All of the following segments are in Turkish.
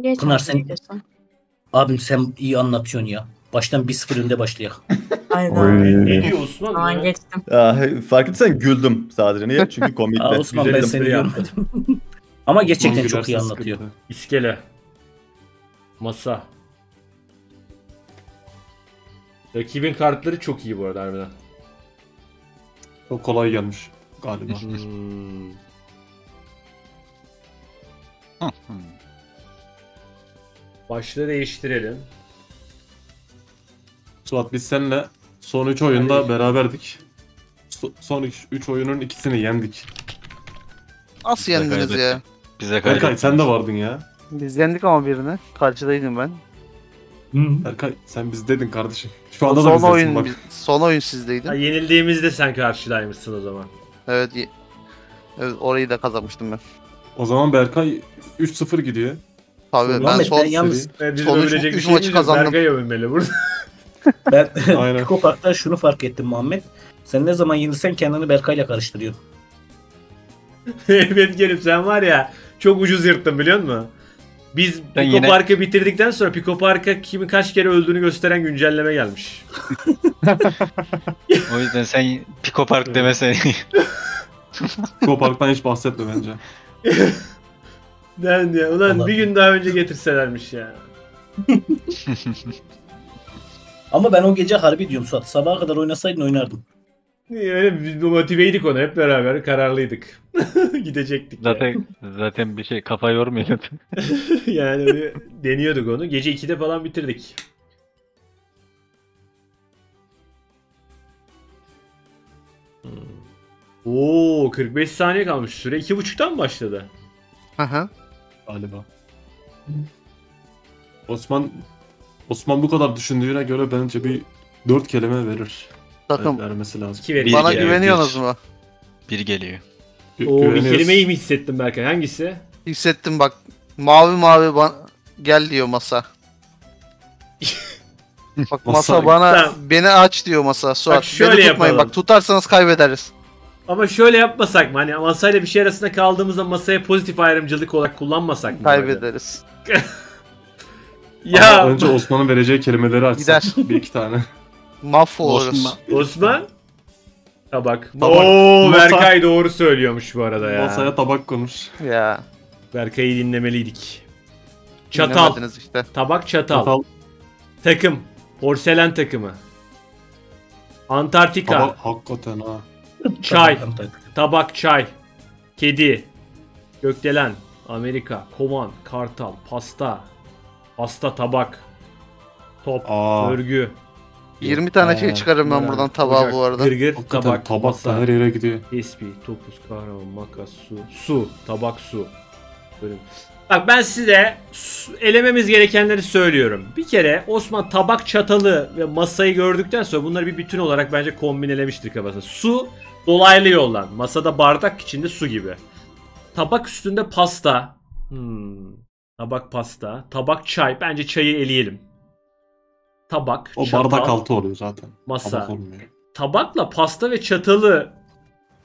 Geç Pınar, sen- istiyorsan. Abim sen iyi anlatıyorsun ya. Baştan 1-0 önde başlayalım. Aynen. Ne diyor Osman? Tamam ya? geçtim. Ya, he- fark etsen güldüm sadece. Niye? Çünkü komikti. Aa, Osman ben seni görmedim. Ama gerçekten Osman çok iyi gülerse anlatıyor. sıkıntı. İskele. Masa. Rakibin kartları çok iyi bu arada harbiden. Çok kolay gelmiş galiba. Hmm. Başlığı değiştirelim. Suat biz seninle son 3 oyunda beraberdik. So- son 3 oyunun ikisini yendik. Nasıl yendiniz kaybettik. ya? Bize kaybettik. sen de vardın ya. Biz yendik ama birini. Karşıdaydım ben. Berkay sen biz dedin kardeşim. Şu anda da son bizdesin oyun bak. son oyun sizdeydin. Ha, yenildiğimizde sen karşıdaymışsın o zaman. Evet. Evet orayı da kazanmıştım ben. O zaman Berkay 3-0 gidiyor. Tabii ben Muhammed son ben yalnız bizim Son üç- övülecek bir üç şey maçı kazandım. Berkay övünmeli burada. Ben. Pico Park'ta şunu fark ettim Muhammed. Sen ne zaman yenilsen kendini Berkay'la karıştırıyorsun. evet gelip sen var ya çok ucuz yırttın biliyor musun? Biz Ben Pico yine- Park'ı bitirdikten sonra Pico Park'a kimin kaç kere öldüğünü gösteren güncelleme gelmiş. O yüzden sen Pico Park demesen Go Park'tan hiç bahsetme bence. Ben ya ulan Allah. bir gün daha önce getirselermiş ya. Ama ben o gece harbi diyorum Suat. Sabaha kadar oynasaydın oynardım. Öyle biz motiveydik onu hep beraber kararlıydık. Gidecektik zaten zaten bir şey kafa yormuyor. yani deniyorduk onu. Gece 2'de falan bitirdik. Hmm. Oo 45 saniye kalmış. Süre 2.5'tan mı başladı? Hı. Galiba. Osman Osman bu kadar düşündüğüne göre bence bir 4 kelime verir. Takım Vermesi lazım. 2 verin. Bir bana geliyor, güveniyorsunuz bir. mu? bir geliyor. Gü- Oo bir güveniyoruz. kelimeyi mi hissettim Berkay? Hangisi? Hissettim bak. Mavi mavi bana gel diyor masa. Bak masa, Masa- bana Tamam. beni aç diyor masa. Suat şöyle beni tutmayın yapalım. bak tutarsanız kaybederiz. Ama şöyle yapmasak mı? Hani masayla bir şey arasında kaldığımızda masaya pozitif ayrımcılık olarak kullanmasak mı? Kaybederiz. Ya Ama önce Osman'ın vereceği kelimeleri açsak. Gider. bir iki tane. Mahvoluruz. Osman- Osman? Tabak. Tabak. Oo Masa. Berkay doğru söylüyormuş bu arada ya. Masaya tabak konuş. Ya. Berkay'ı dinlemeliydik. Çatal. işte. Tabak çatal. Çatal, Takım. Porselen takımı. Antarktika. tabak hakikaten ha. Çay. Tabak çay. Kedi. Gökdelen. Amerika. Koman. Kartal. Pasta. Pasta tabak. Top. Aa, Örgü. 20 tane şey Aa, çıkarım ben Ha, buradan tabağa bu arada. Gırgır. hakikaten Tabak. tabak, masa. da her yere gidiyor. Tespih, topuz, kahraman, makas, su. Su, tabak, su. Bölüm. Bak ben size elememiz gerekenleri söylüyorum. Bir kere Osman tabak çatalı ve masayı gördükten sonra bunları bir bütün olarak bence kombinelemiştir kafasında. Su dolaylı yoldan. Masada bardak içinde su gibi. Tabak üstünde pasta. Hmm. Tabak pasta. Tabak çay. Bence çayı eleyelim. Tabak, O çatal, bardak altı oluyor zaten. masa Tabak olmuyor. tabakla pasta ve çatalı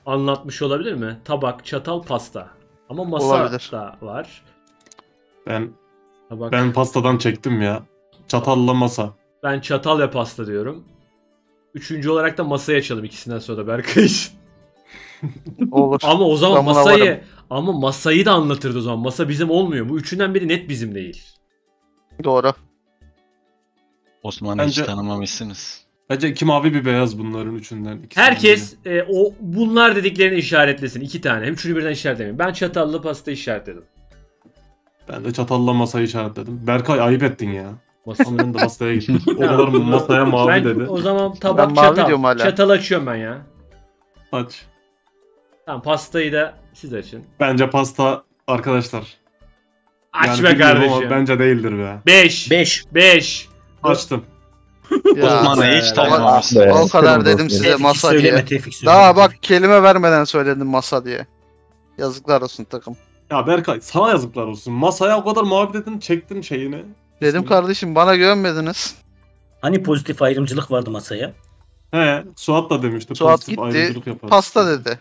anlatmış olabilir mi? Tabak, çatal, pasta. Ama masa Olabilir. da var. Ben Tabak. Ben, ben pastadan çektim ya. Çatalla masa. çatal ve pasta diyorum. Üçüncü olarak da masaya açalım ikisinden sonra Berkay için. Olur. Ama o zaman buna masayı varım. ama masayı da anlatırdı o zaman. Masa bizim olmuyor. Bu üçünden biri net bizim değil. Doğru. Osman'ı Bence- hiç tanımamışsınız. Bence iki mavi bir beyaz bunların üçünden. ikisinden Herkes e, o bunlar dediklerini işaretlesin. iki tane. Hem üçünü birden işaretlemeyin. Ben çatallı pasta işaretledim. biri. Ben de çatalla masayı işaretledim. Berkay ayıp ettin ya. Masa. Ama ben de pastaya gittim. O kadar masaya mavi ben dedi. o zaman tabak Ben çatal. Çatal açıyorum ben ya. Aç. Tamam pastayı da siz açın. Bence pasta arkadaşlar. Aç Yani be kardeşim. Bence değildir be. 5 5. 5 Açtım. Ya. Osman'ı hiç. Be. O kadar dedim size masa diye. Daha bak kelime vermeden söyledim masa diye. Yazıklar olsun takım. Ya Berkay sana yazıklar olsun. Masaya o kadar mavi dedin çektin şeyini. Dedim kardeşim bana güvenmediniz. Hani pozitif ayrımcılık vardı masaya? He Suat da demişti. Suat pozitif gitti. Pasta dedi.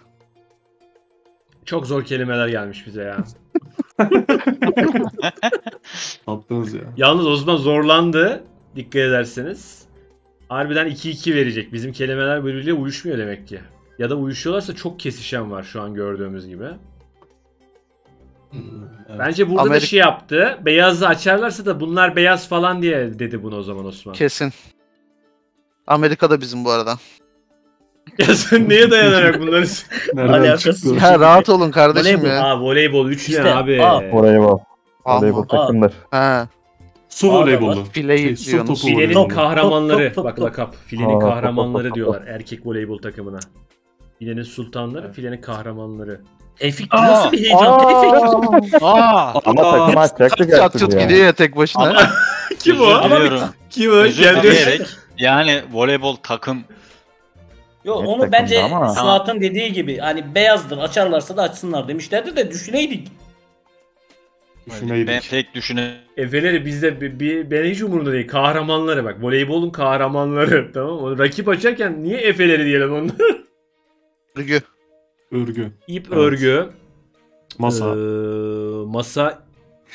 Çok zor kelimeler gelmiş bize ya. Yaptınız ya. Yalnız Osman zorlandı. Dikkat ederseniz. Harbiden 2-2 verecek. Bizim kelimeler birbiriyle uyuşmuyor demek ki. Ya da uyuşuyorlarsa çok kesişen var şu an gördüğümüz gibi. Evet. Bence burada da Amerika- şey yaptı. Beyazı açarlarsa da bunlar beyaz falan diye dedi bunu o zaman Osman. Kesin. Amerika'da bizim bu arada. ya sen neye dayanarak bunları... Alakası? Ya rahat olun kardeşim Voleybol. ya. Aa voleybol 3 İşte, abi? aa, Voleybol. Voleybol takımdır. He. Su da voleybolu. Fileyi Şey, su topu Filenin voleybolu. kahramanları. Top, top, Bak top, lakap. Filenin kahramanları top, top, diyorlar erkek voleybol takımına. Filenin sultanları, filenin kahramanları. Efik nasıl bir heyecan? Efik. Aa! Ama Aa, takım atacaktık Çat artık çut ya. gidiyor ya tek başına. Kim o? Kim o? Yani voleybol takım Yo Net onu bence ama. Suat'ın dediği gibi hani beyazdır açarlarsa da açsınlar demişlerdi de düşüneydik. Düşüneydik. ben pek düşüne Efeleri bizde bir, bir, ben hiç umurumda değil. Kahramanları bak. Voleybolun kahramanları. Tamam mı? Rakip açarken niye Efeleri diyelim onlar? Rügü. Örgü. İp Evet. örgü. Masa. Ee, masa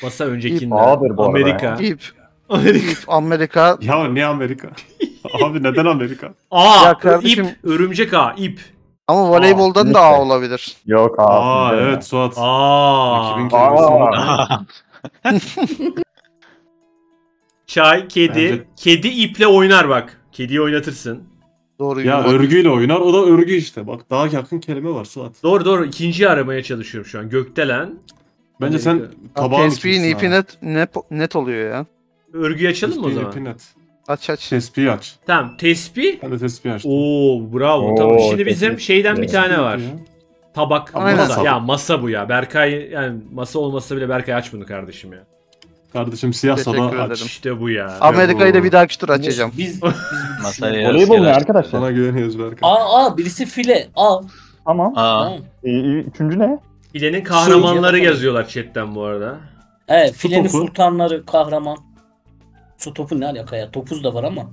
masa öncekinden. Ağır bu arada Amerika. İp. Amerika. İp. Amerika. Ya niye Amerika? Abi neden Amerika? Aa, Ya kardeşim- ip, örümcek ağ, ip. Ama voleyboldan Aa, da A olabilir. Yok Aa abi. evet Suat. Aa. 2000 kelimesi var. Aa. Çay, kedi. Bence- Kedi iple oynar bak. Kediyi oynatırsın. Doğru. Ya yürü. örgüyle oynar. O da örgü işte. Bak daha yakın kelime var Suat. Doğru doğru. ikinciyi aramaya çalışıyorum şu an. Gökdelen. Bence sen Amerika. tabağın Tespihin ipi abi. net, net, net oluyor ya. Örgüyü açalım mı o zaman? ipi net. Aç aç. Tespihi aç. Tamam. Tespih. Ben de tespihi açtım. Oo bravo. Oo, tamam. Şimdi bizim tespih. şeyden bir tane var. Ya. Tabak Aynen. masa. Masa. Ya masa bu ya. Berkay yani masa olmasa bile Berkay aç bunu kardeşim ya. Kardeşim siyah Teşekkür ederim. aç. İşte bu ya. Amerika'yı da bir dahaki tur açacağım. Biz, biz yaz Voleybol ne arkadaşlar? Sana güveniyoruz Berkay. Aa, aa birisi file. Aa. Tamam. Aa, Tamam. Ee, üçüncü ne? Filenin kahramanları Söyle. yazıyorlar chatten bu arada. Evet Su filenin topu. sultanları kahraman. Su topu ne alaka ya? Topuz da var ama.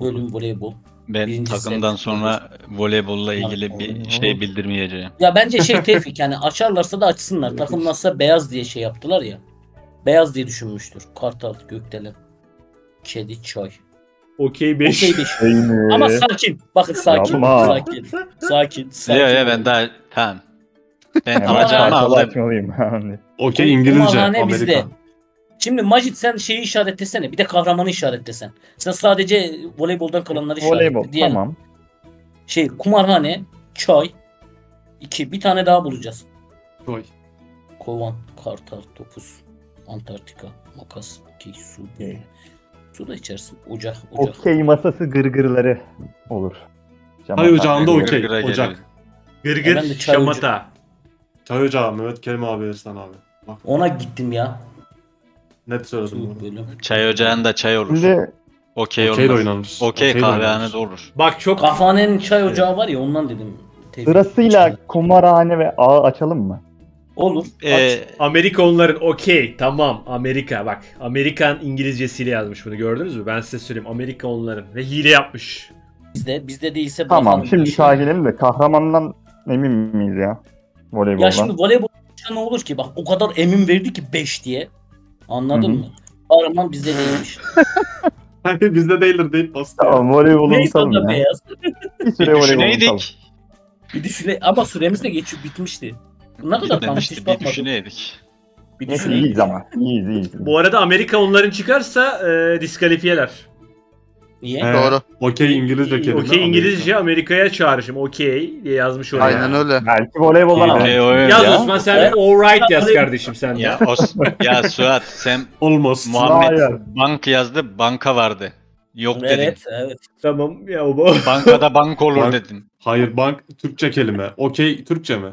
Bölüm voleybol. ben Birinci takımdan set. sonra voleybolla ilgili bir şey bildirmeyeceğim. Ya bence şey Tevfik yani açarlarsa da açsınlar. Takım nasılsa beyaz diye şey yaptılar ya. Beyaz diye düşünmüştür. Kartal, gökdelen, kedi, çay. Okey 5. Okey bir Şey mi? Ama sakin. Bakın sakin. Yapma. Sakin. Sakin. sakin. Ya ya ben daha tamam. Ben alacağımı aldım. Okey İngilizce. Kumarhane Amerika. bizde. Şimdi Majid sen şeyi işaretlesene. Bir de kahramanı işaretlesen. Sen sadece voleyboldan kalanları işaretle. Voleybol Diyelim. tamam. Şey kumarhane, çay. iki Bir tane daha bulacağız. Koy. Kovan, kartal, topuz, Antarktika, makas, okey, su. Okey. Su da içersin. Ocak, ocak. Okey masası gırgırları olur. Cam Hay atar. ocağında okey. Ocak. Gırgır de çay şamata. Çay ocağı Mehmet Kerim abi verirsen abi. Bak Ona gittim ya. net söyledim bunu. bölüm. Çay ocağında çay olur. Şimdi Okey olmaz. oynanır. Okey de kahvehanede olur. Bak çok Kahvehanenin çay ocağı var ya ondan dedim. Tevfik. sırasıyla kumarhane ve ağ açalım mı? Olur. Ee. Amerika onların okey tamam Amerika bak Amerikan İngilizcesiyle yazmış bunu gördünüz mü? Ben size söyleyeyim Amerika onların ve hile yapmış. Bizde, bizde değilse Tamam şimdi gelelim de kahramandan emin miyiz ya? Voleyboldan. Ya şimdi voleybol ne olur ki bak o kadar emin verdi ki 5 diye. Anladın Hı hı. mı? Kahraman bizde değilmiş. Hayır bizde değildir deyip bastı. Tamam voleybolu unutalım ya. beyaz. Bir süre voleybol unutalım. Bir düşüne ama süremiz de geçip bitmişti. Ne kadar kalmış hiç bir bakmadım. düşüneydik. Bir Neyse düşüneyim. iyiyiz ama. İyiyiz iyiyiz. Bu arada Amerika onların çıkarsa e, diskalifiyeler. Niye? He. Doğru. Okey İngilizce kelime. Okey İngilizce Amerika'ya çağrışım. Okey diye yazmış oraya. Aynen öyle. Belki voleyboldan Okey. ama. Okey o öyle Yaz ya. Osman sen Evet. de alright yaz kardeşim sen de. Ya, Os ya Suat sen Almost. Muhammed Hayır. bank yazdı banka vardı. Yok dedin. Evet, evet. Tamam ya o Bankada bank olur Bank- dedin. Hayır bank Türkçe kelime. Okey Türkçe mi?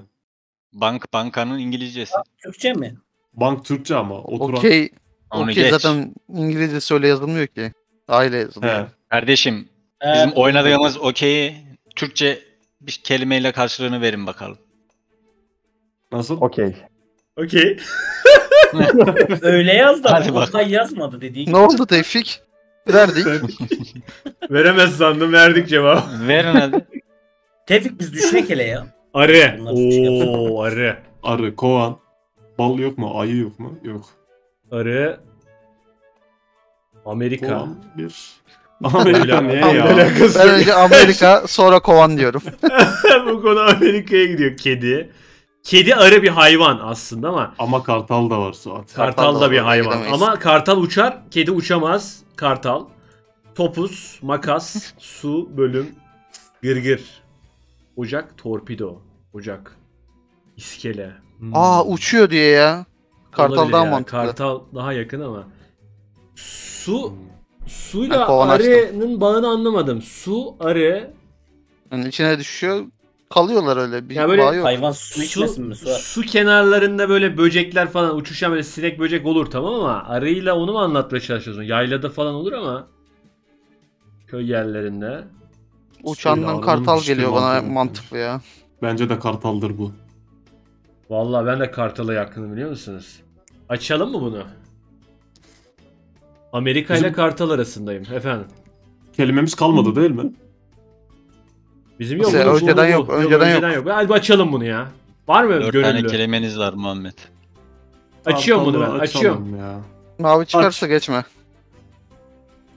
Bank bankanın İngilizcesi. Türkçe mi? Bank Türkçe ama. Oturan. Okey. Onu Okey geç. zaten İngilizce öyle yazılmıyor ki. Aile yazılıyor. He. Kardeşim Ee, bizim oynadığımız okeyi Türkçe bir kelimeyle karşılığını verin bakalım. Nasıl? Okey. Okey. öyle yazdı Hadi ama bak. Oktay yazmadı dediği Ne oldu Tevfik? Verdik. Veremez sandım verdik cevap. Verin hadi. Tevfik biz düşmek hele ya. Arı. Bunlar şey Oo arı. Arı, kovan. Bal yok mu? Ayı yok mu? Yok. Arı. Amerika. Kovan bir. Amerika niye ya? Alakası Ben önce Amerika sonra kovan diyorum. Bu konu Amerika'ya gidiyor. Kedi. Kedi arı bir hayvan aslında ama Ama kartal da var Suat. kartal Kartal da da bir hayvan. gidemeyiz. Ama kartal uçar, kedi uçamaz. Kartal. Topuz, makas, su, bölüm, gırgır. Ocak, torpido. Ocak. İskele. Hmm. Aa uçuyor diye ya. Kartal Olabilir daha ya. mantıklı. Kartal daha yakın ama. Su Hmm. suyla açtım. arının bağını anlamadım. Su, arı, Yani içine düşüyor. Kalıyorlar öyle. Bir Ya böyle bağ yok. Hayvan su su, içmesin mi? Su. su kenarlarında böyle böcekler falan uçuşan böyle sinek böcek olur tamam ama arıyla onu mu anlatmaya çalışıyorsun? Yaylada falan olur ama köy yerlerinde. Uçandan kartal hiçbir geliyor bana mantığı yok. mantıklı ya. Bence de kartaldır bu. Vallahi ben de kartala yakınım biliyor musunuz? Açalım mı bunu? Amerika ile Bizim- kartal arasındayım efendim. Kelimemiz kalmadı değil mi? Bizim yok. Bu- önceden bu- yok, bu- önceden yok. Hadi açalım bunu ya. Var mı Dört tane gönüllü? kelimeniz var Muhammed. Açıyorum bunu ben. Kartalı Açıyorum. Ya. Mavi çıkarsa geçme.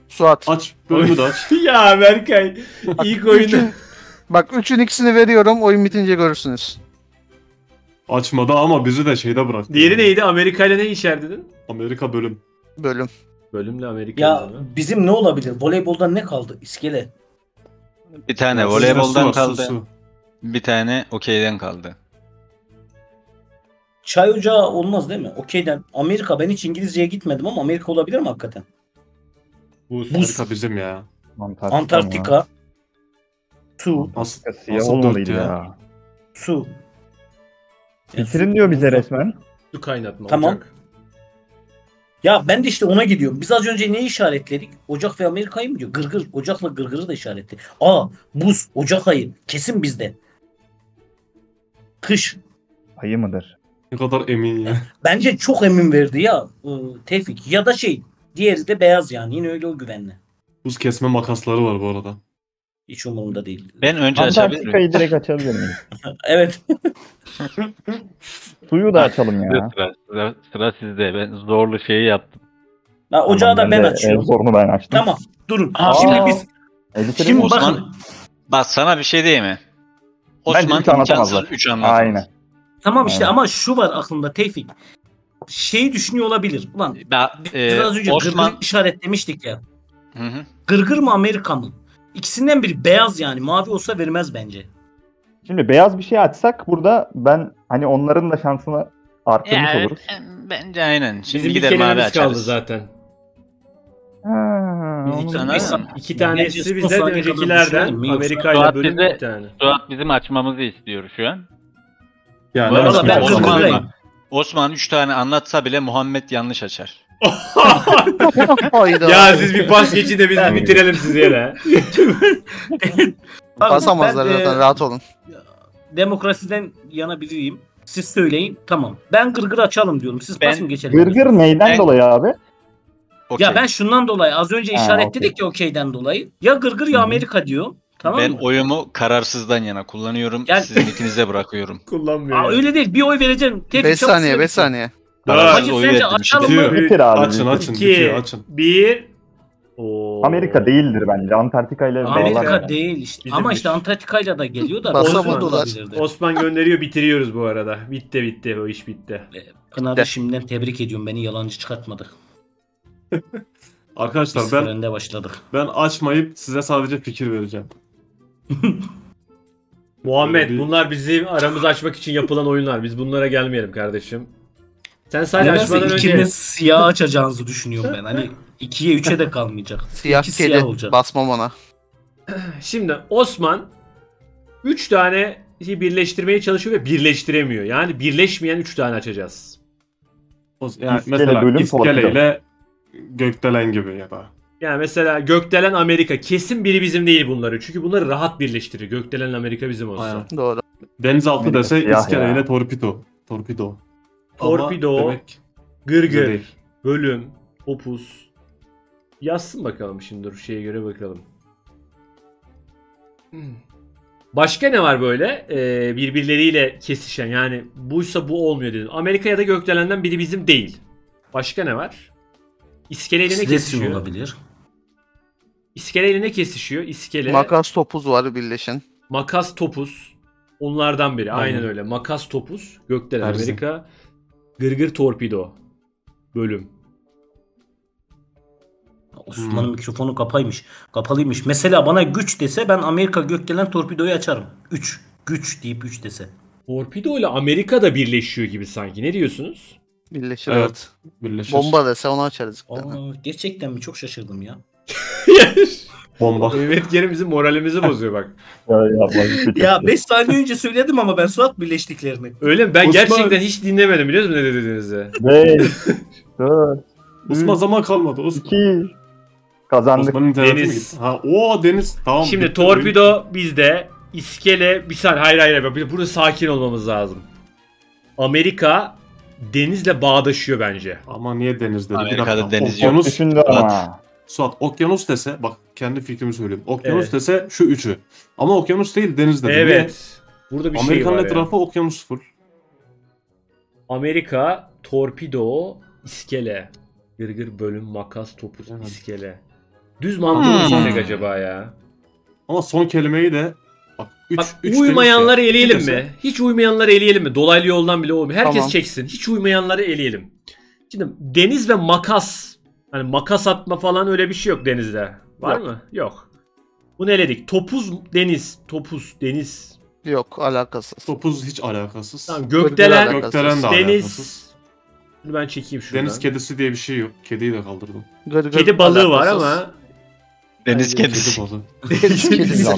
Suat. Aç bölümü de aç. ya Berkay ilk oyunu. Üçün, bak üçün ikisini veriyorum. Oyun bitince görürsünüz. Açmadı ama bizi de şeyde bıraktı. Diğeri Yani. neydi? Amerika ile ne işerdin? Amerika bölüm. Bölüm. Bölümle Amerika. Ya mi? bizim ne olabilir? Voleyboldan ne kaldı? İskele. Bir tane Ya, voleyboldan su var, su, kaldı. su. Bir tane okeyden kaldı. Çay ocağı olmaz değil mi? Okeyden. Amerika ben hiç İngilizceye gitmedim ama Amerika olabilir mi hakikaten? Buz. Buz. Bizim ya. Antarktika. Antarktika. Su. Ya Siyah Nasıl olmalıydı dört ya? ya. Su. Ya, Bitirin su- diyor bize su- resmen. Su kaynatma. Tamam. ocak. Ya ben de işte ona gidiyorum. Biz az önce neyi işaretledik? Ocak ve Amerika'yı mı diyor? Gırgır. Ocakla gırgırı da işaretli. Aa buz. Ocak ayı. Kesin bizde. Kış. Ayı mıdır? Ne kadar emin ya. Bence çok emin verdi ya ıı, Tevfik. Ya da şey. Diğeri de beyaz yani. Yine öyle o güvenli. Buz kesme makasları var bu arada. Hiç umurumda değil. Ben önce açabilir miyim? Antarktika'yı direkt açabilir miyiz? Evet. Suyu da açalım ya. Sıra, sıra, sıra sizde. Ben zorlu şeyi yaptım. Ha, ocağı Tamam, da ben de açıyorum. En zorunu ben açtım. Tamam. Durun. Aa. Şimdi biz E, Şimdi? Osman- bakın. Bak sana bir şey diyeyim mi? Bence Osman üç anlatamazlar. imkansız 3 anlatamaz. Aynen. Tamam işte Evet. ama şu var aklımda Tevfik. Şeyi düşünüyor olabilir. Ulan Ben, biz e, az önce Osman... gırgır işaretlemiştik ya. Hı hı. Gırgır mı Amerika mı? İkisinden biri beyaz yani. Mavi olsa vermez bence. Şimdi beyaz bir şey açsak burada ben hani onların da şansını arttırmış Yani, oluruz. e, bence aynen. Şimdi Bizim gider mavi kelimemiz kaldı açarız. zaten. Ha, iki tane- Neyse. İki tanesi bizden öncekilerden. Amerika ile bölüm bir tane. Suat bizim açmamızı istiyor şu an. Yani ben zaman. gırgırlayım. Osman, Osman 3 tane anlatsa bile Muhammed yanlış açar. Hayda. ya siz bir pas geçin de biz bitirelim siz yere. Basamazlar ben, e, zaten rahat olun. demokrasiden yana biriyim. Siz söyleyin. Tamam. Ben gırgır açalım diyorum. Siz Ben- pas mı geçelim? Gırgır neyden Ben- dolayı abi? Okey. Ya ben şundan dolayı az önce Ha, işaretledik ya okeyden dolayı. Ya gırgır ya. Amerika diyor. Tamam ben mı? oyumu kararsızdan yana kullanıyorum. Gel. Sizin ikinize bırakıyorum. Kullanmıyor. Aa, öyle değil. Bir oy vereceğim. Tevfik 5 çabuk saniye söyle. 5 saniye. Kararsız oy sence verdim. Bitir abi. Açın bitir. açın. İki, Bitiyor açın. bir. Oo. Amerika değildir bence. Antarktika ile Amerika bağlar. değil işte. Bizimdir. Ama işte Antarktika'yla da geliyor da. Basamadılar. Osman gönderiyor bitiriyoruz bu arada. Bitti bitti o iş bitti. Pınar'ı şimdiden tebrik ediyorum. Beni yalancı çıkartmadı. Arkadaşlar Biz ben başladık. ben açmayıp size sadece fikir vereceğim. Muhammed bir- bunlar bizim aramızı açmak için yapılan oyunlar. Biz bunlara gelmeyelim kardeşim. Sen sadece Nedense açmadan önce siyah açacağınızı düşünüyorum ben. Hani ikiye üçe de kalmayacak. Siyah İki kedi. siyah olacak. Basmam ona. Şimdi Osman 3 tane birleştirmeye çalışıyor ve birleştiremiyor. Yani birleşmeyen 3 tane açacağız. Yani İskele mesela bölüm iskeleyle gökdelen gibi ya da. Yani mesela Gökdelen Amerika kesin biri bizim değil bunları. Çünkü bunları rahat birleştirir. Gökdelen Amerika bizim olsa. Aynen. Doğru. Denizaltı Amerika dese siyah iskeleyle ya. torpido. Torpido. Ama Torpido, demek bize Gırgır, değil. bölüm, opus. Yazsın bakalım şimdi dur şeye göre bakalım. Hmm. Başka ne var böyle Ee, birbirleriyle kesişen yani buysa bu olmuyor dedim. Amerika ya da gökdelenden biri bizim değil. Başka ne var? İskeleyle ne kesişiyor? olabilir. İskeleyle ne kesişiyor? İskele, Makas topuz var birleşen. makas topuz. Onlardan biri. Aynen Aynen. öyle. Makas topuz. Gökdelen Terzi. Amerika. Gırgır torpido. Bölüm. Osman'ın Hmm. mikrofonu kapaymış. Kapalıymış. Mesela bana güç dese ben Amerika gökdelen torpidoyu açarım. 3. Güç deyip 3 dese. Torpido ile Amerika da birleşiyor gibi sanki. Ne diyorsunuz? Birleşir Evet. evet. Birleşir. Bomba dese onu açarız. Aa, gerçekten mi? Çok şaşırdım ya. Bomba. Evet gene bizim moralimizi bozuyor bak. Ya, yapma, bir şey Ya yok. 5 saniye önce söyledim ama ben Suat birleştiklerini. Öyle mi? Ben Osman- gerçekten hiç dinlemedim biliyor musun ne dediğinizi? 5, 4, Osman zaman kalmadı. Osman. 2. Kazandık. Osman'ın Deniz. Ha, o Deniz. Tamam. Şimdi bitti. torpido bizde. İskele bir saniye hayır hayır hayır. Burada sakin olmamız lazım. Amerika denizle bağdaşıyor bence. Ama niye deniz dedi? Amerika'da deniz Çok okyanus, düşündü ama. Suat okyanus dese bak kendi fikrimi söyleyeyim. Okyanus Evet. dese şu üçü. Ama okyanus değil deniz dedi. Evet. Burada bir Niye? şey Amerika'nın var ya. etrafı okyanus full. Amerika, torpido, iskele. Gırgır bölüm, makas, topuz, Evet. iskele. Düz mantığı mı Hmm. acaba ya? Ama son kelimeyi de bak 3 Bak uymayanları eleyelim mi? Hiç uymayanları eleyelim mi? Dolaylı yoldan bile olmuyor. Herkes Tamam. çeksin. Hiç uymayanları eleyelim. Şimdi deniz ve makas. Hani makas atma falan öyle bir şey yok denizde. Var Yok. mı? Yok. Bunu eledik. Topuz deniz. Topuz deniz. Yok alakasız. Topuz hiç alakasız. Tamam Gökdelen- gökdelen Gökdelen de alakasız. deniz. Bunu ben çekeyim şuradan. Deniz kedisi diye bir şey yok. Kediyi de kaldırdım. Gır gır Kedi balığı var alakasız. ama Deniz kedisi. Kedi balığı. Deniz kedisi.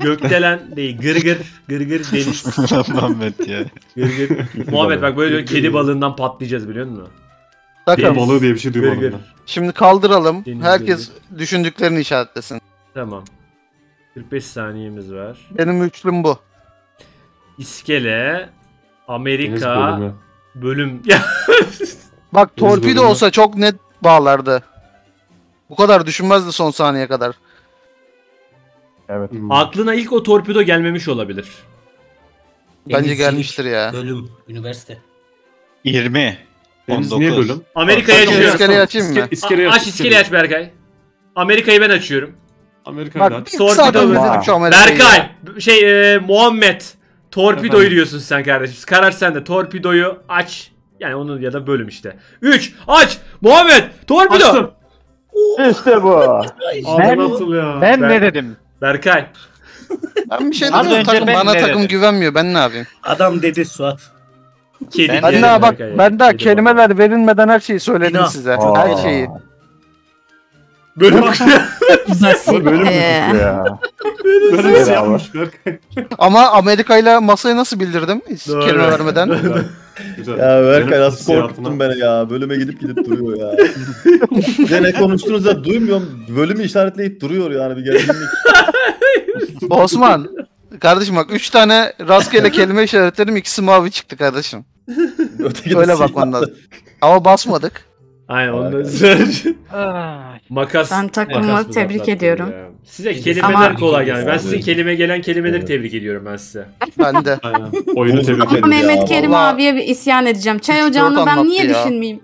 gökdelen değil. Gırgır gırgır deniz. Muhammed ya. Gırgır. Muhammed bak böyle kedi balığından patlayacağız biliyor musun? Deniz. balığı diye bir şey duymadım ben. şimdi kaldıralım. Deniz Herkes düşündüklerini işaretlesin. Tamam. 45 saniyemiz var. Benim üçlüm bu. İskele, Deniz Amerika, bölümü. bölüm. Ya Bak Deniz torpido bölümü. olsa çok net bağlardı. Bu kadar düşünmezdi son saniye kadar. Evet. Hmm. aklına ilk o torpido gelmemiş olabilir. Bence Denizcilik, gelmiştir ya. Bölüm. Üniversite. 20. Deniz 19. niye bölüm? Amerika'ya Bak, açıyorum. İskeleyi açayım mı? İske- iskeleyi A- aç iskeleyi aç Berkay. Amerika'yı ben açıyorum. Amerika'yı da Bak aç. bir Torpido saat önce var. dedim şu Amerika'yı. Berkay, şey e, Muhammed. Torpidoyu Efendim? diyorsun sen kardeşim. Karar sende. Torpidoyu aç. Yani onu ya da bölüm işte. 3 aç. Muhammed, torpido. Açtım. İşte bu. Abi nasıl ya? Ben Ben- ne dedim? Berkay. Ben bir şey Az dedim önce takım ben bana ne takım dedim? güvenmiyor ben ne yapayım? Adam dedi Suat. Kedi. Ben Ben kedi daha bak ya. ben daha Kedi kelimeler verilmeden her şeyi söyledim Günah. size. Aa. Her şeyi. Bölüm. Bu bölüm mü ya? Bravo. nasıl? Ama Amerika ile masayı nasıl bildirdim? Hiç Doğru. kelime vermeden. Ya Berkay nasıl hissiyatına- korkuttun beni ya. Bölüme gidip gidip duruyor ya. Bir ne konuştuğunuzu da duymuyorum. Bölümü işaretleyip duruyor yani bir gerginlik. Osman. Kardeşim bak 3 tane rastgele kelime işaretledim ikisi mavi çıktı kardeşim. Öteki Öyle bakman lazım. Ama basmadık. Aynen onu da. Makas. Ben takımımı makas mı tebrik ediyorum. ya? Size kelimeler Ama- kolay yani. Ben sizin Evet. kelime gelen kelimeleri Evet. tebrik ediyorum ben size. Ben de. Aynen. Oyunu tebrik Ama ederim. Mehmet Kerim vallahi. abiye bir isyan edeceğim. Çay ocağını ben anlattı niye ya. düşünmeyeyim?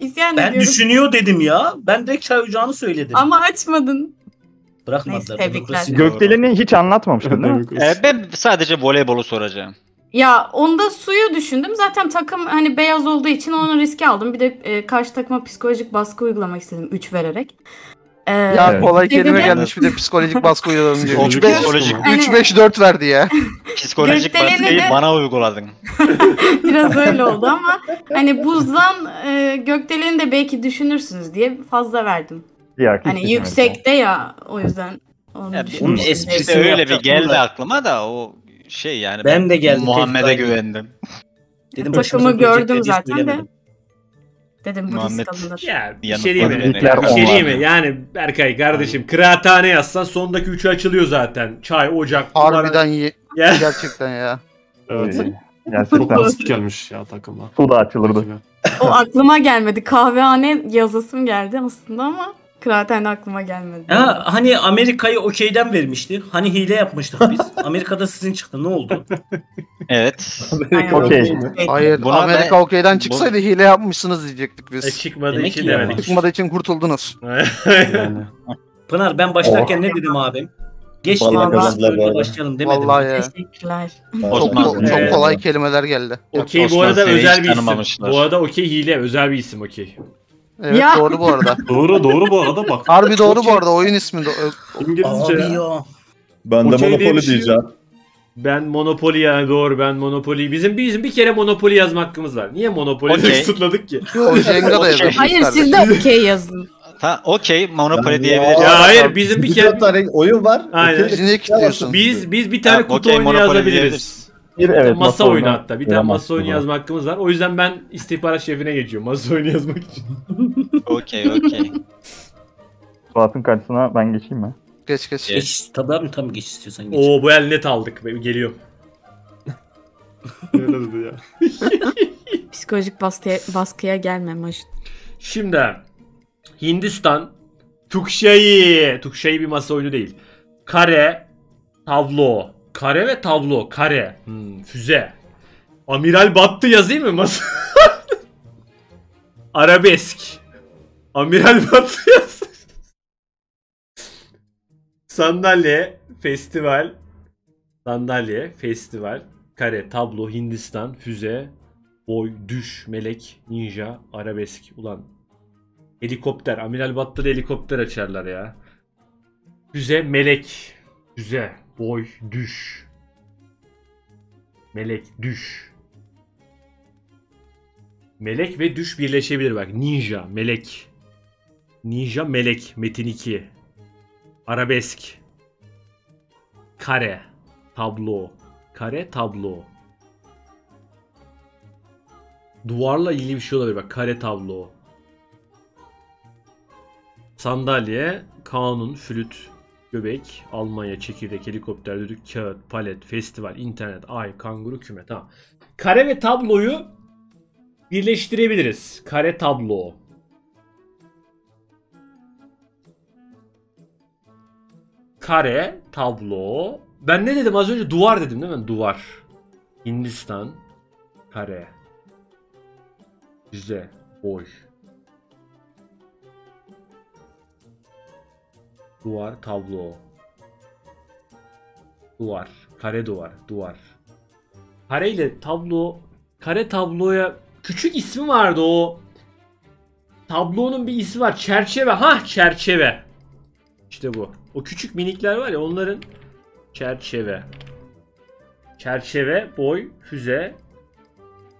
İsyan Ben ediyorum. düşünüyor dedim ya. Ben direkt çay ocağını söyledim. Ama açmadın. Bırakmadılar. Neyse, tebrikler. Gökdelen'i hiç anlatmamıştın değil mi? Ee, ben sadece voleybolu soracağım. Ya onda suyu düşündüm. Zaten takım hani beyaz olduğu için onu riske aldım. Bir de e, karşı takıma psikolojik baskı uygulamak istedim 3 vererek. Ee, Ya Evet. kolay kelime gelmiş bir de psikolojik baskı uygulayalım diyor. Psikolojik 3 5 Psikolojik, Hani- 3 5 4 verdi ya. psikolojik baskıyı de- bana uyguladın. Biraz öyle oldu ama hani buzdan e, gökdeleni de belki düşünürsünüz diye fazla verdim. Hiç Hani yüksekte ya o yüzden onu Ya. Onun esprisi İşte öyle bir yapacaktım geldi da. aklıma da o şey yani. Ben de geldim, Muhammed'e güvendim. Dedim, Takımı gördüm zaten de. Dedim bu Muhammed. risk alınır. Ya bir şey değil mi? Bir şey değil mi? Yani Berkay kardeşim kıraathane yazsan sondaki üçü açılıyor zaten. Çay, ocak. Harbiden ye- Ya. gerçekten ya. Evet. Çok Gerçekten basit gelmiş ya takıma. su da açılırdı. O aklıma gelmedi. Kahvehane yazasım geldi aslında ama Kıraathane aklıma gelmedi. Ha, hani Amerika'yı okeyden vermişti. Hani hile yapmıştık biz. Amerika'da sizin çıktı. Ne oldu? Evet. Aynen. Okey. Hayır Buna Amerika ben- okeyden bu- çıksaydı hile yapmışsınız diyecektik E, biz. çıkmadığı Demek için demedik. Çıkmadığı için kurtuldunuz. Yani. Pınar ben başlarken ne dedim abim? Geç dedim. bu başlayalım demedim. Vallahi ya. Teşekkürler. Çok, çok kolay kelimeler geldi. Okey bu arada özel bir isim. Bu arada okey hile özel bir isim okey. Evet Ya. doğru bu arada. Doğru doğru bu arada bak. Harbi doğru bu arada oyun ismi. do- İngilizce Abi ya. ya. Ben de Okey diye Monopoly diyeceğim. Ben Monopoly yani doğru ben Monopoly. Bizim bizim bir kere Monopoly yazma hakkımız var. Niye Monopoly'de Okey. kısıtladık ki? O Jenga da yazabiliriz Hayır siz de okey yazın. Ha, okey Monopoly Ben- diyebiliriz. Ya hayır bizim bir Bir kere tane oyun var. Aynen. Okey. Biz biz bir tane Ha, kutu okey, oyunu Monopoly yazabiliriz. diyebiliriz. Bir evet masa oyunu hatta. Bir tane masa oyunu yazma hakkımız var. O yüzden ben istihbarat şefine geçiyorum. Masa oyunu yazmak için. Okey okey. Suat'ın karşısına ben geçeyim mi? Geç geç. Geç. Tabii abi tabii geç istiyorsan geç. Oo bu el net aldık. Ben Geliyorum. Öyle dedi ya. Psikolojik baskıya, baskıya gelme Majid. Şimdi Hindistan Tukşayi. Tukşayi bir masa oyunu değil. Kare, tablo. Kare ve tablo. Kare. Hmm, füze. Amiral battı yazayım mı masa? Arabesk. Amiral battı yaz. Sandalye, festival. Sandalye, festival. Kare, tablo, Hindistan, füze, boy, düş, melek, ninja, arabesk. Ulan helikopter. Amiral Battır'ı helikopter açarlar ya. Füze, melek. Füze, boy, düş. Melek, düş. Melek ve düş birleşebilir bak. Ninja, melek. Ninja, melek. Metin 2. Arabesk. Kare. Tablo. Kare, tablo. Duvarla ilgili bir şey olabilir bak. Kare tablo. Sandalye, kanun, flüt, göbek, Almanya, çekirdek, helikopter, düdük, kağıt, palet, festival, internet, ay, kanguru, küme. Tamam. Kare ve tabloyu birleştirebiliriz. Kare tablo. Kare, tablo. Ben ne dedim az önce? Duvar dedim değil mi? Duvar. Hindistan. Kare. Güzel. Boy. Duvar, tablo. Duvar. Kare duvar. Duvar. Kare ile tablo. Kare tabloya küçük ismi vardı o. Tablonun bir ismi var. Çerçeve. Ha çerçeve. İşte bu. O küçük minikler var ya onların çerçeve. Çerçeve, boy, füze,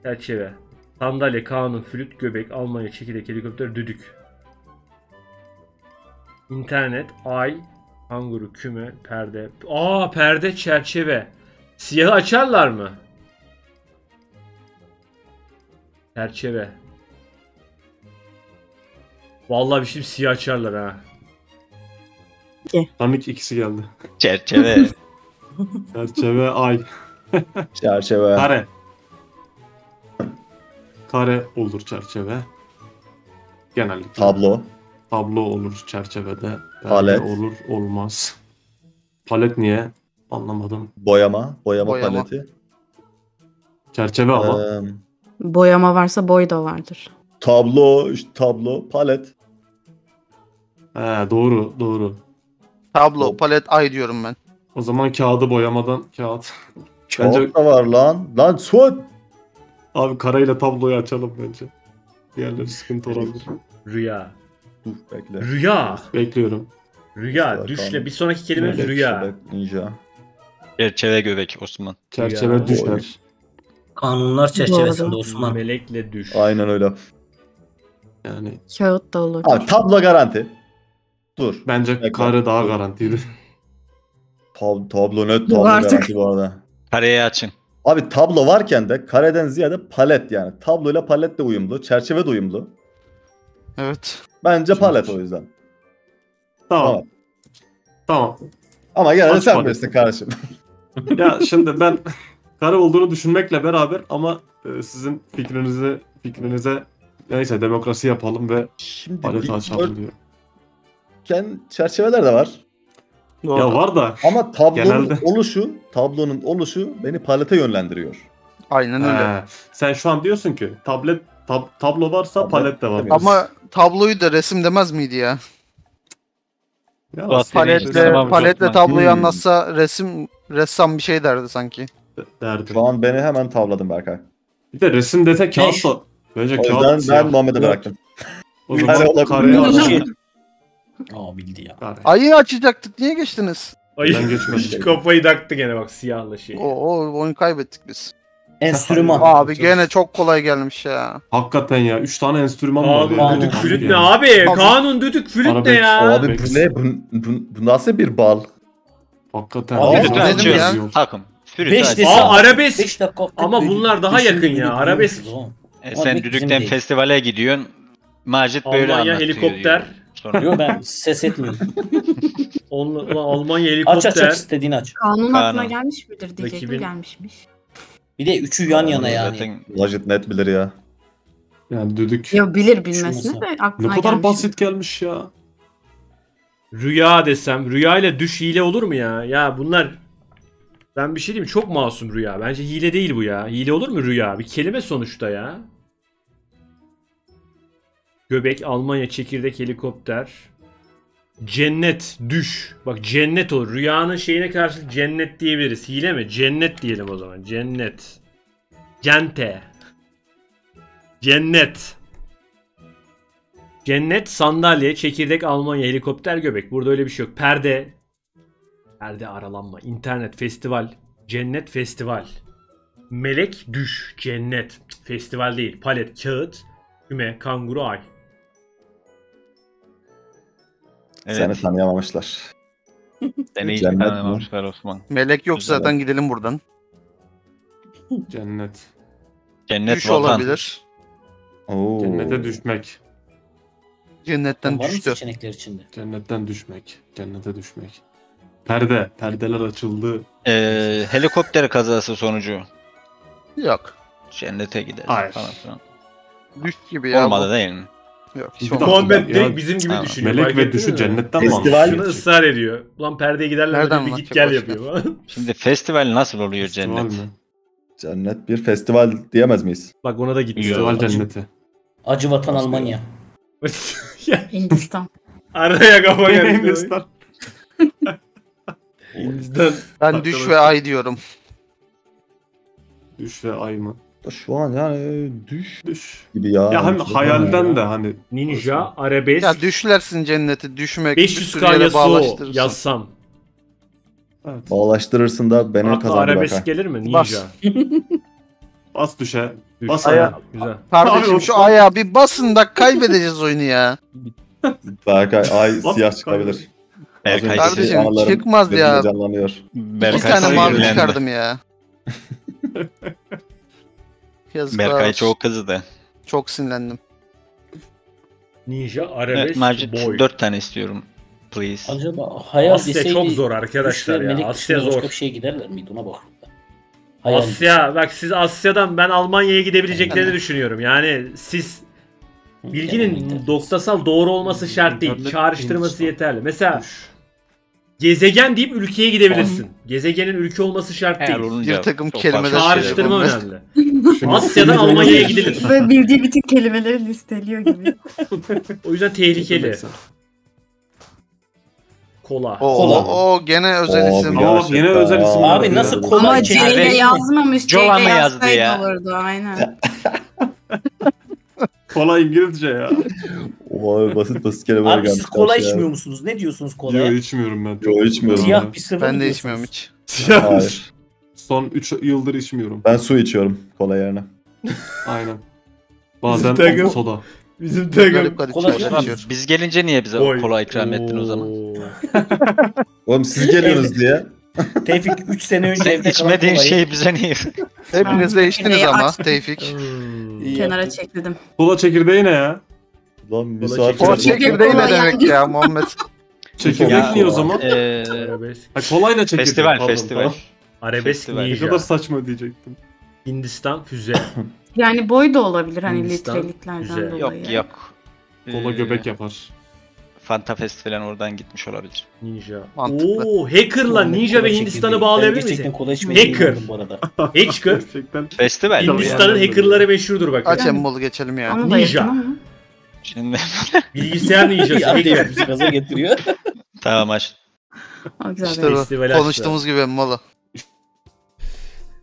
çerçeve. Sandalye, kanun, flüt, göbek, Almanya, çekirdek, helikopter, düdük. İnternet, ay, kanguru, küme, perde. Aa perde, çerçeve. Siyahı açarlar mı? Çerçeve. Vallahi bir şey siyah açarlar ha. Panik ikisi geldi. Çerçeve. Çerçeve ay. Çerçeve. Kare. Kare olur çerçeve. Genellikle. Tablo. Tablo olur çerçevede. Perde Palet. olur olmaz. Palet niye? Anlamadım. Boyama. Boyama, Boyama. paleti. Çerçeve ama. Ee, Boyama varsa boy da vardır. tablo. işte tablo. Palet. He, doğru doğru. Tablo, palet, ay diyorum ben. O zaman kağıdı boyamadan kağıt. Çok Bence- da var lan. Lan Suat. Abi karayla tabloyu açalım bence. Diğerleri sıkıntı olabilir. Rüya. Dur bekle. Rüya. Bekliyorum. Rüya. Bakalım. Düşle. Bir sonraki kelimemiz Melek, rüya. şebek, Ninja. Çerçeve göbek Osman. Çerçeve Ya. düşer. Kanunlar çerçevesinde. Osman. Melekle düş. Aynen öyle. Yani Kağıt da olur. Abi tablo garanti. Dur. bence Bekle. kare daha garantiydi. Tab tablo net tablo artık- garanti bu arada. Kareyi açın. Abi tablo varken de kareden ziyade palet yani. Tabloyla palet de uyumlu. Çerçeve de uyumlu. Evet. Bence palet o yüzden. Tamam. Tamam. Tamam. Ama gene sen bilirsin kardeşim. ya şimdi ben kare olduğunu düşünmekle beraber ama e, sizin fikrinizi fikrinize neyse demokrasi yapalım ve Şimdi paleti açalım diyor. dikdörtgen çerçeveler de var. Ya var da Ama tablonun Genelde. oluşu, tablonun oluşu beni palete yönlendiriyor. Aynen öyle. He, sen şu an diyorsun ki tablet tab- tablo varsa Tablet palet de var. Ama tabloyu da resim demez miydi ya? Ya Paletle- Paletle, Tamam, paletle çok tabloyu Hmm. anlatsa resim ressam bir şey derdi sanki. derdim. Şu an beni hemen tavladın Berkay. Bir de resim dese kağıt Beş. da. Bence O kağıt yüzden siyah. ben Muhammed'e bıraktım. O zaman olabilir. kareye Şey- alalım. Aa bildi ya. Kare. Ayı açacaktık niye geçtiniz? Ay Ben geçmedim. kafayı taktı gene bak siyahla şey. O, o oyunu kaybettik biz. Enstrüman. Abi gene çok kolay gelmiş ya. Hakikaten ya. 3 tane enstrüman var. Abi düdük Abi. flüt ne abi? Abi. Kanun düdük flüt ne ya? Abi bu ne? Bu, bu, bu nasıl bir bal? Hakikaten. Abi, Flütü dedim ya. Takım. Flütü Beş aç. de- Aa arabesk. 5 dakika. Ama bunlar daha yakın ya, arabesk. E, sen düdükten değil. festivale gidiyorsun. Macit böyle Almanya anlatıyor. helikopter. diyor. Sonra Yok ben ses etmiyorum. Almanya aç aç helikopter. aç istediğini aç. Kanun aklına gelmiş midir diyecektim gelmişmiş. Bir de üçü yan yana yani. Zaten Lajit net bilir ya. Yani düdük. Ya bilir Şu bilmesine de Ne aklına kadar gelmiş. basit gelmiş ya. Rüya desem. Rüya ile düş hile olur mu ya? Ya bunlar ben bir şey diyeyim çok masum rüya. Bence hile değil bu ya. Hile olur mu rüya? Bir kelime sonuçta ya. Göbek, Almanya, çekirdek, helikopter. Cennet, düş. Bak cennet olur. Rüyanın şeyine karşı cennet diyebiliriz. Hile mi? Cennet diyelim o zaman. Cennet. Cente. Cennet. Cennet, sandalye, çekirdek, Almanya, helikopter, göbek. Burada öyle bir şey yok. Perde. Perde aralanma. İnternet, festival. Cennet, festival. Melek, düş, cennet. Festival değil. Palet, kağıt, küme, kanguru, ay. Evet. Seni tanıyamamışlar. Seni hiç Cennet mi? tanımamışlar Osman. Melek yok Güzel. zaten gidelim buradan. Cennet. Cennet Düş vatan. olabilir. Oo. Cennete düşmek. Cennetten Var mı düştü. seçenekler içinde? Cennetten düşmek. Cennete düşmek. Perde. Perdeler açıldı. Ee, helikopter kazası sonucu Yok. cennete gider. Hayır. Falan filan. Düş gibi ya. Olmadı değil mi? Bu. Yok. hiç olmadı. Muhammed direkt bizim gibi düşünüyor. Melek ve düşü cennetten mi Festival- almış? Şunu ısrar ediyor. Ulan perdeye giderler Nereden? Bir git gel yapıyor. Şimdi festival nasıl oluyor cennet? mi? Cennet bir festival diyemez miyiz? Bak ona da gitti. Festival cenneti. Acı vatan Almanya. Ya, Hindistan. Araya kafa geldi. Hindistan. Hindistan. Ben düş ve ay diyorum. Düş ve ay mı? Şu an yani düş Düş. gibi ya. Ya Çok hayalden ya. de hani Ninja, arabesk, Ya düşlersin cenneti düşmek. 500 bir sürü yere kaya su bağlaştırırsın. yazsam. evet. Bağlaştırırsın da beni Akla kazandı arabesk gelir mi? Ninja. Bas düşe. Düş. Bas Aya- aya. Güzel. Kardeşim Abi, şu Osman- ayağa bir basın da kaybedeceğiz oyunu ya. Berkay ay siyah çıkabilir. Berkay, Kardeşim, anılarım çıkmaz ya. Canlanıyor. Bir Berkay tane mavi çıkardım ya. Yazıklar Berkay olsun. çok kızdı. Çok sinirlendim. Ninja, Evet, arabesk, Macit boy. 4 tane istiyorum. Please. Acaba hayal Asya deseydi çok zor arkadaşlar ya. Asya dışında başka zor. bir şeye giderler miydi ona bakıyorum. Hayal Asya bak siz Asya'dan ben Almanya'ya gidebileceklerini düşünüyorum. Yani siz bilginin noktasal doğru olması şart değil. Çağrıştırması yeterli. Mesela. Gezegen deyip ülkeye gidebilirsin. Gezegenin ülke olması şart Eğer değil. olunca Bir takım çok kelimeler farklı Çağrıştırma şeyler olur. önemli. Asya'dan Almanya'ya gidilir. Böyle bildiği bütün kelimeleri listeliyor gibi. O yüzden tehlikeli. Kola. O, Kola. o, o gene özel Abi isim. Ama bak yine Gerçekten. özel isim. Abi var nasıl ya. kola Ama? C ile Abi, yazmamış. C ile yazdı yazsaydı ya? olurdu aynen. Kola İngilizce ya. O basit basit kelimeler Abi gelmiş siz kola karşıya. içmiyor musunuz? Ne diyorsununuz Yok kolaya? içmiyorum ben. Yo, içmiyorum. Siyah bir sıvı Ben mı de diyorsunuz? içmiyorum hiç. Hayır. Son 3 yıldır içmiyorum. Ben su içiyorum kola yerine. Aynen. Bazen Takım. soda. Bizim Garip garip Kola şeyler içiyor. Biz gelince niye bize Boy. kola ikram ettin o zaman? Oo. Oğlum siz geliyorsunuz diye. Tevfik 3 sene önce evde içmediğin şey bize niye? Hepiniz de içtiniz ama açtım. Tevfik. Hmm. Kenara çekledim. Kola çekirdeği ne ya? Lan çekirdeği. O çekirdeği ne demek ya Muhammed? Çekirdek niye o zaman? Eee Arabesk. Ha kolayla çekirdek. festival pardon, festival. tamam. Arabesk Festival. Ne Ninja. kadar saçma diyecektim. Hindistan füze. Yani boy da olabilir hani Hindistan, litreliklerden dolayı. Yok yok. Kola Ee, göbek yapar. Fantafest falan oradan gitmiş olabilir. Ninja. Mantıklı. Oo, hacker'la Ninja ve Hindistan'ı bağlayabilir Gerçekten misin? kolay içmeyi Hacker. bu arada. Hacker. Gerçekten. Festival. Hindistan'ın hacker'ları meşhurdur bak. Aç Emmol'u geçelim ya. Da Ninja. Şimdi Bilgisayar ninjası. Hacker. bizi gaza getiriyor. tamam aç. İşte bu. Konuştuğumuz gibi Emmol'u.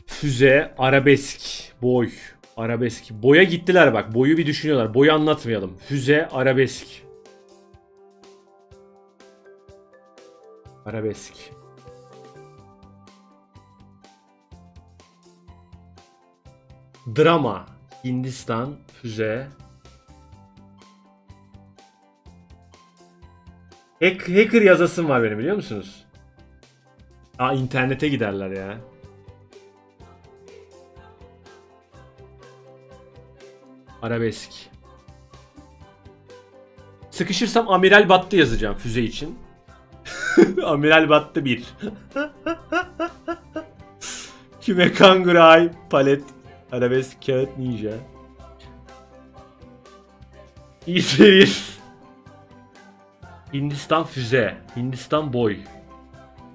Füze, arabesk, boy. Arabesk. Boya gittiler bak. Boyu bir düşünüyorlar. Boyu anlatmayalım. Füze, arabesk. Arabesk. Drama. Hindistan, füze. Hack, hacker yazasım var benim biliyor musunuz? Aa internete giderler ya. Arabesk. Sıkışırsam Amiral Battı yazacağım füze için. Amiral Battı 1. Küme Kanguray Palet Arabesk Kağıt Ninja. İzmir. Hindistan füze. Hindistan boy.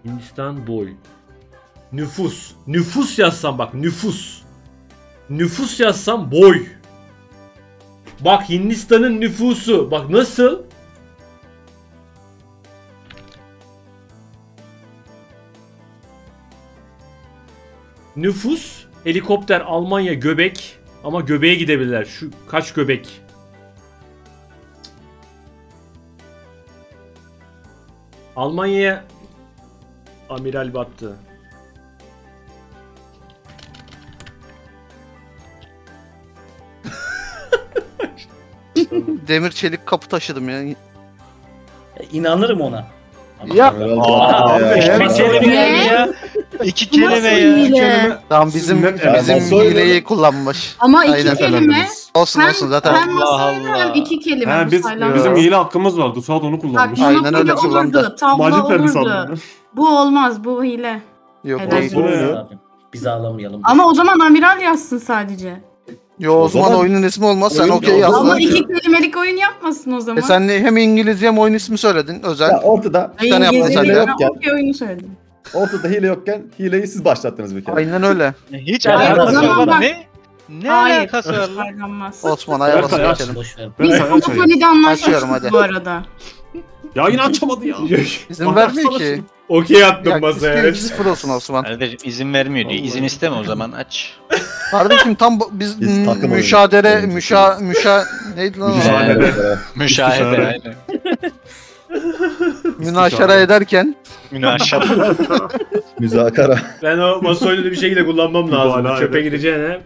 Hindistan boy. Nüfus. Nüfus yazsam bak nüfus. Nüfus yazsam boy. Bak Hindistan'ın nüfusu. Bak nasıl? Nüfus helikopter Almanya göbek ama göbeğe gidebilirler. Şu kaç göbek? Almanya'ya amiral battı. Demir çelik kapı taşıdım ya. İnanırım ona. Ya. Aa, abi, ya. Bir kelime ya. İki kelime hile? Tamam bizim Sünnet bizim öyle? hileyi kullanmış. Ama iki Aynen. kelime. Olsun olsun zaten. hem Allah masayla iki kelime. Ha, biz, sayılan. bizim hile hakkımız vardı. Suat onu Bak kullanmış. Aynen Aynen öyle olurdu. kullandı. Verdi olurdu. sandım. Bu olmaz. Bu hile. Yok Helal değil. Bu? Abi, Biz ağlamayalım. Ama o zaman amiral yazsın sadece. Yo o O zaman zaman- oyunun ismi olmaz. Sen okey zaman- Ama iki kelimelik oyun yapmasın o zaman. E sen hem İngilizce hem oyun ismi söyledin özel. Ya ortada Ay, tane yaptın İngilizce sen de. ben okey oyunu söyledim. Ortada hile yokken hileyi siz başlattınız bir kere. Aynen öyle. Hiç Ya, alakası yok. Ne? Ne Hayır. alakası var lan? Osman ayağa Berkay, aç. geçelim. Boş ver. Ben Biz. Monopoly'de anlaşmıştık Açıyorum, hadi. bu arada. Ya yine açamadı ya. İzin vermiyor ki. Okey attım Ya masaya. istiyor 2-0 olsun Osman. Kardeşim izin vermiyor diyor. İzin isteme o zaman aç. Kardeşim tam bu- biz, Biz müşadere müşa müşa neydi lan o? Müşahede. Müşahede aynen. Münaşara ederken Münaşara. Müzakara. Ben o masa oyunu bir şekilde kullanmam lazım. Mübalağa Çöpe eder. gireceğine.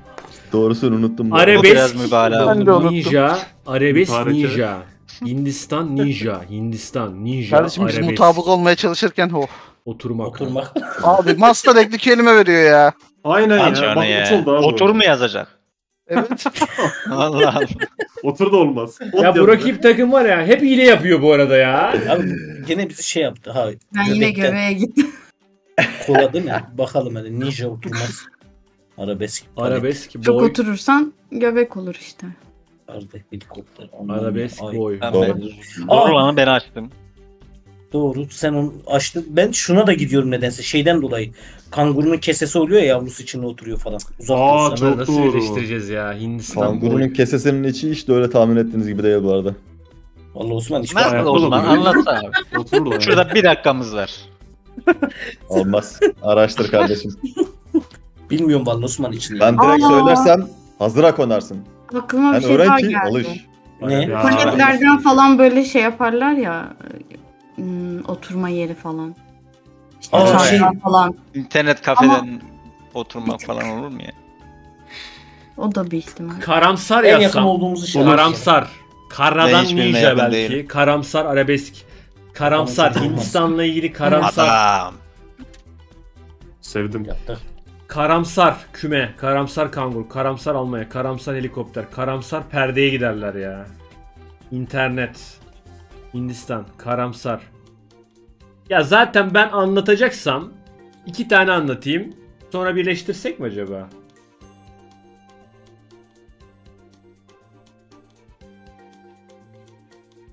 Doğrusunu unuttum. bu Arabe- arada. Bu biraz mübalağa. Ben de unuttum. Ninja, arabesk Mübareke. ninja. Hindistan ninja, Hindistan ninja, kardeşim biz arabesk. mutabık olmaya çalışırken oh. Oturmak. Oturmak. Abi master ekli kelime veriyor ya. Aynen Aç ya. Bak oldu abi. Otur mu yazacak? Evet. Allah Allah. Otur da olmaz. Ot Ya bu rakip takım var ya hep hile yapıyor bu arada ya. Abi gene bizi şey yaptı. Ha, Ben yine göbeğe gittim. Koladı ne? Bakalım hadi ninja oturmaz. Arabesk. Arabesk Çok boy, oturursan göbek olur işte. Arada helikopter. arabesk. Ay, boy. Ben ben- Doğru lan ben açtım. Doğru. Sen onu açtın. Ben şuna da gidiyorum nedense. Şeyden dolayı. Kangurunun kesesi oluyor ya yavrusu içinde oturuyor falan. Uzak Aa, çok nasıl doğru. birleştireceğiz ya Hindistan Kangurunun boy. kesesinin içi hiç de öyle tahmin ettiğiniz gibi değil bu arada. Vallahi Osman hiç Nasıl Osman anlatsana abi. Otur da. Şurada bir dakikamız var. Olmaz. Araştır kardeşim. bilmiyorum vallahi Osman için. Ben direkt Aa. söylersem hazıra konarsın. Aklıma bir şey daha ki geldi. alış. Ne? Ya. Falan böyle şey yaparlar ya. Hmm, oturma yeri falan. İşte Aa, çarşaf şey- falan. İnternet kafeden oturmak falan olur mu ya? O da bir ihtimal. Karamsar En yakın olduğumuz şey. Karamsar. Karadan ninja belki. değilim. Karamsar arabesk. Karamsar. Hindistan'la ilgili karamsar. Adam. Sevdim. Yaptık. Karamsar küme. Karamsar kangur. Karamsar almaya. Karamsar helikopter. Karamsar perdeye giderler ya. İnternet. Hindistan. Karamsar. Ya zaten ben anlatacaksam iki tane anlatayım. Sonra birleştirsek mi acaba?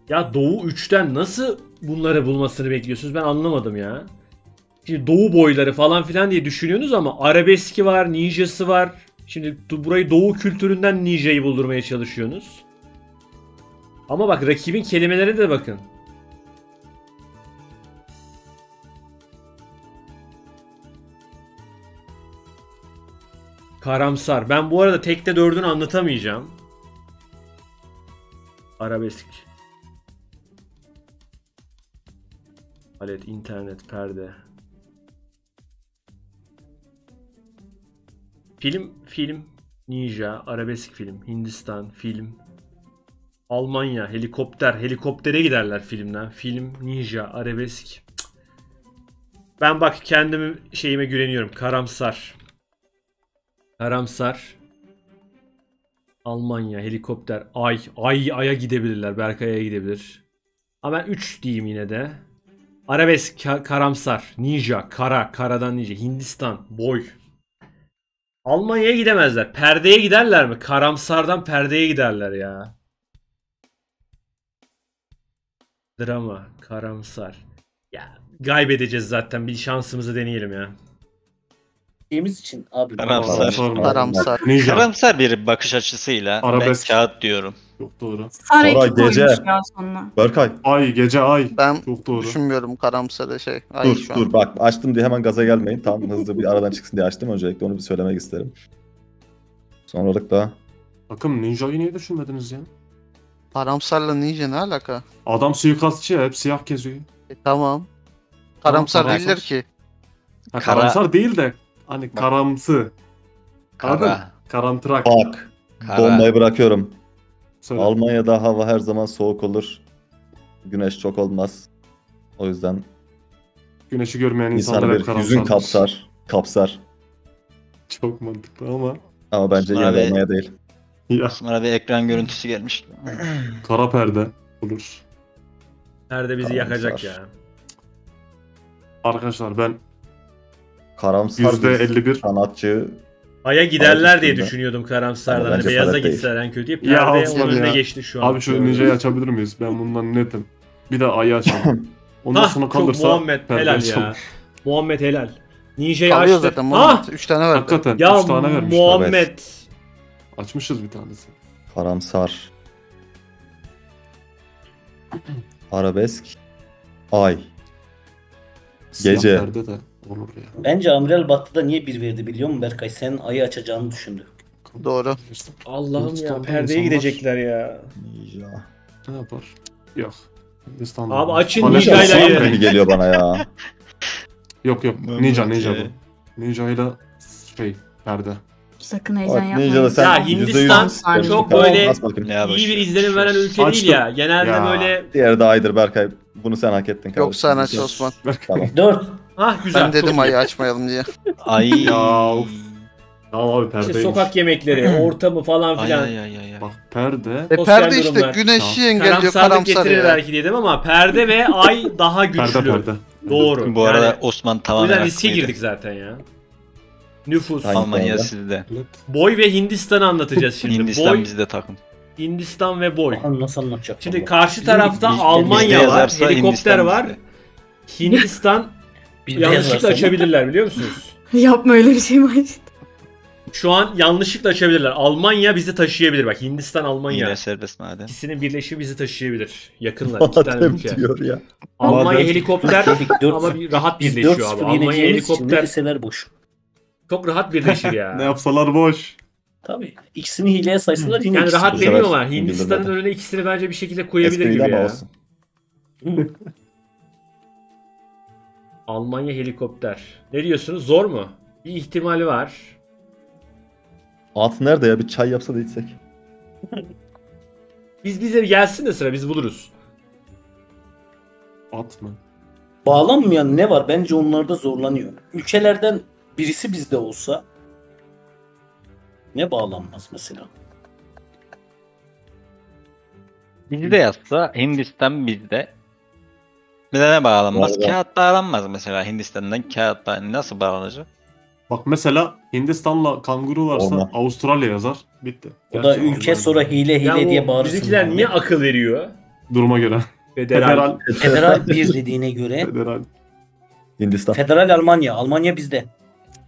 Ya Doğu 3'ten nasıl bunları bulmasını bekliyorsunuz ben anlamadım ya. Şimdi Doğu boyları falan filan diye düşünüyorsunuz ama arabeski var, ninjası var. Şimdi burayı Doğu kültüründen ninjayı buldurmaya çalışıyorsunuz. Ama bak rakibin kelimelerine de bakın. Karamsar. Ben bu arada tekte dördünü anlatamayacağım. Arabesk. Alet, internet, perde. Film, film, ninja, arabesk film, Hindistan, film. Almanya, helikopter, helikoptere giderler filmden. Film, ninja, arabesk. Ben bak kendimi şeyime güveniyorum. Karamsar. Karamsar. Almanya, helikopter, ay. Ay, aya gidebilirler. Berkay'a gidebilir. Ama ben 3 diyeyim yine de. Arabesk, ka- karamsar, ninja, kara, karadan ninja, Hindistan, boy. Almanya'ya gidemezler. Perdeye giderler mi? Karamsardan perdeye giderler ya. Drama, karamsar. Ya kaybedeceğiz zaten. Bir şansımızı deneyelim ya. Şeyimiz için abi. Karamsar. Karamsar. Ninja. Karamsar bir bakış açısıyla Arabesk. ben kağıt diyorum. Çok doğru. İki koymuş gece. ya sonuna. Berkay Ay gece ay. Ben Çok doğru. düşünmüyorum karamsarı şey. Ay dur şu an. dur bak açtım diye hemen gaza gelmeyin. Tam hızlı bir aradan çıksın diye açtım. Öncelikle onu bir söylemek isterim. Sonralık da Takım ninjayı niye düşünmediniz ya? Karamsarla ninja ne alaka? Adam suikastçı ya hep siyah geziyor. E, tamam. Karamsar Tamam, değiller karamsar. ki. Ha, Kara- Karamsar değil de hani karamsı. Anladın? Kara. Karamtırak. bak Kara. bombayı bırakıyorum. Söyle. Almanya'da hava her zaman soğuk olur. Güneş çok olmaz. O yüzden Güneşi görmeyen insanlar insanı hep bir karamsar. yüzün kapsar. Kapsar. Çok mantıklı ama. Ama bence yine Abi- de Almanya değil. Ya Sonra bir ekran görüntüsü gelmiş. kara perde olur. Nerede bizi Karamsar. yakacak ya. Arkadaşlar ben Karamsar bir %51 sanatçı. Aya giderler diye düşünüyordum karamsardan. Hani beyaza gitseler en kötü. Ya Perde Osman onun önüne ya. geçti şu an. abi şu ninjayı açabilir miyiz? Ben bundan netim. Bir de ayı açalım. Ondan Hah, sonra kalırsa Muhammed helal açalım. ya. Muhammed helal. Ninja'yı Kalıyor açtık. zaten Ah! Muhammed. 3 tane verdi. Hakikaten Ya 3 tane vermiş. Muhammed. Açmışız bir tanesi. Karamsar. Arabesk. Ay. Siyah Gece. perde de olur ya. Bence Amiral Batı'da niye bir verdi biliyor musun Berkay? Senin ayı açacağını düşündü. Doğru. İşte Allah'ım ya Hindistan'da perdeye insanlar gidecekler ya. Ninja. Ne yapar? Yok. Hindistan'da. Abi açın olsa- yiyelim. Beni geliyor bana ya. Yok yok. Ninja ninja bu. Ninja ile şey perde. Sakın heyecan Bak yapmayın. Ninja'da sen Ya Hindistan demişsin. çok Tamam, böyle bas bakayım. Ya İyi bir boş izlenim veren ülke değil Açtım. ya. Genelde Ya. böyle Diğeri de aydır Berkay. Bunu sen hak ettin kardeşim. Yok sen aç Osman. Tamam. Dört. ah güzel. Ben dedim çok ayı açmayalım diye. Ay. Ya, of. Abi İşte perdeymiş. sokak yemekleri, ortamı falan Ay filan. ay ay ay. ay. Bak perde. E Sosyal perde işte durumlar. güneşi engelliyor Karamsarlık karamsar getirir ya. belki dedim ama perde ve ay daha güçlü. Perde perde. Doğru. Bu arada yani, Osman o tamamen yüzden riske haklıydı. girdik zaten ya. Nüfus. Almanya sizde. Boy ve Hindistan'ı anlatacağız şimdi. Hindistan Boy, bizde takım. Hindistan ve boy. Nasıl anlatacak. Şimdi karşı Bizim tarafta bizde- Almanya var, helikopter var. bizde. Hindistan yanlışlıkla açabilirler biliyor musunuz? Yapma öyle bir şey Macit. Şu an yanlışlıkla açabilirler. Almanya bizi taşıyabilir. Bak Hindistan, Almanya. Yine serbest maden. İkisinin birleşimi bizi taşıyabilir. Yakınlar iki tane ülke. diyor ya. Almanya helikopter ama bir rahat birleşiyor 4-0 abi. Almanya helikopter deseler boş. Çok rahat birleşir Ne ya. yapsalar boş. Tabii. İkisini hileye saysalar yine yani ikisi rahat boş. sefer demiyorum ama İngilizler Hindistan'ın önüne ikisini bence bir şekilde koyabilir Espriydi gibi ya. olsun. Almanya helikopter. Ne diyorsunuz? Zor mu? Bir ihtimali var. At nerede ya? Bir çay yapsa da içsek. Biz bize gelsin de sıra biz buluruz. At mı? Bağlanmayan ne var? Bence onlarda zorlanıyor. Ülkelerden birisi bizde olsa ne bağlanmaz mesela? Bizde yazsa Hindistan bizde. Bize ne bağlanmaz? Vallahi. Kağıt bağlanmaz mesela Hindistan'dan kağıt nasıl bağlanacak? Bak mesela Hindistan'la kanguru varsa Olmaz. Avustralya yazar. Bitti. O da Gerçi ülke sonra hile hile Ya diye bağırırsın. bizimkiler yani. niye akıl veriyor? Duruma göre. Federal. Federal. Federal bir dediğine göre. Federal. Hindistan. Federal Almanya. Almanya bizde.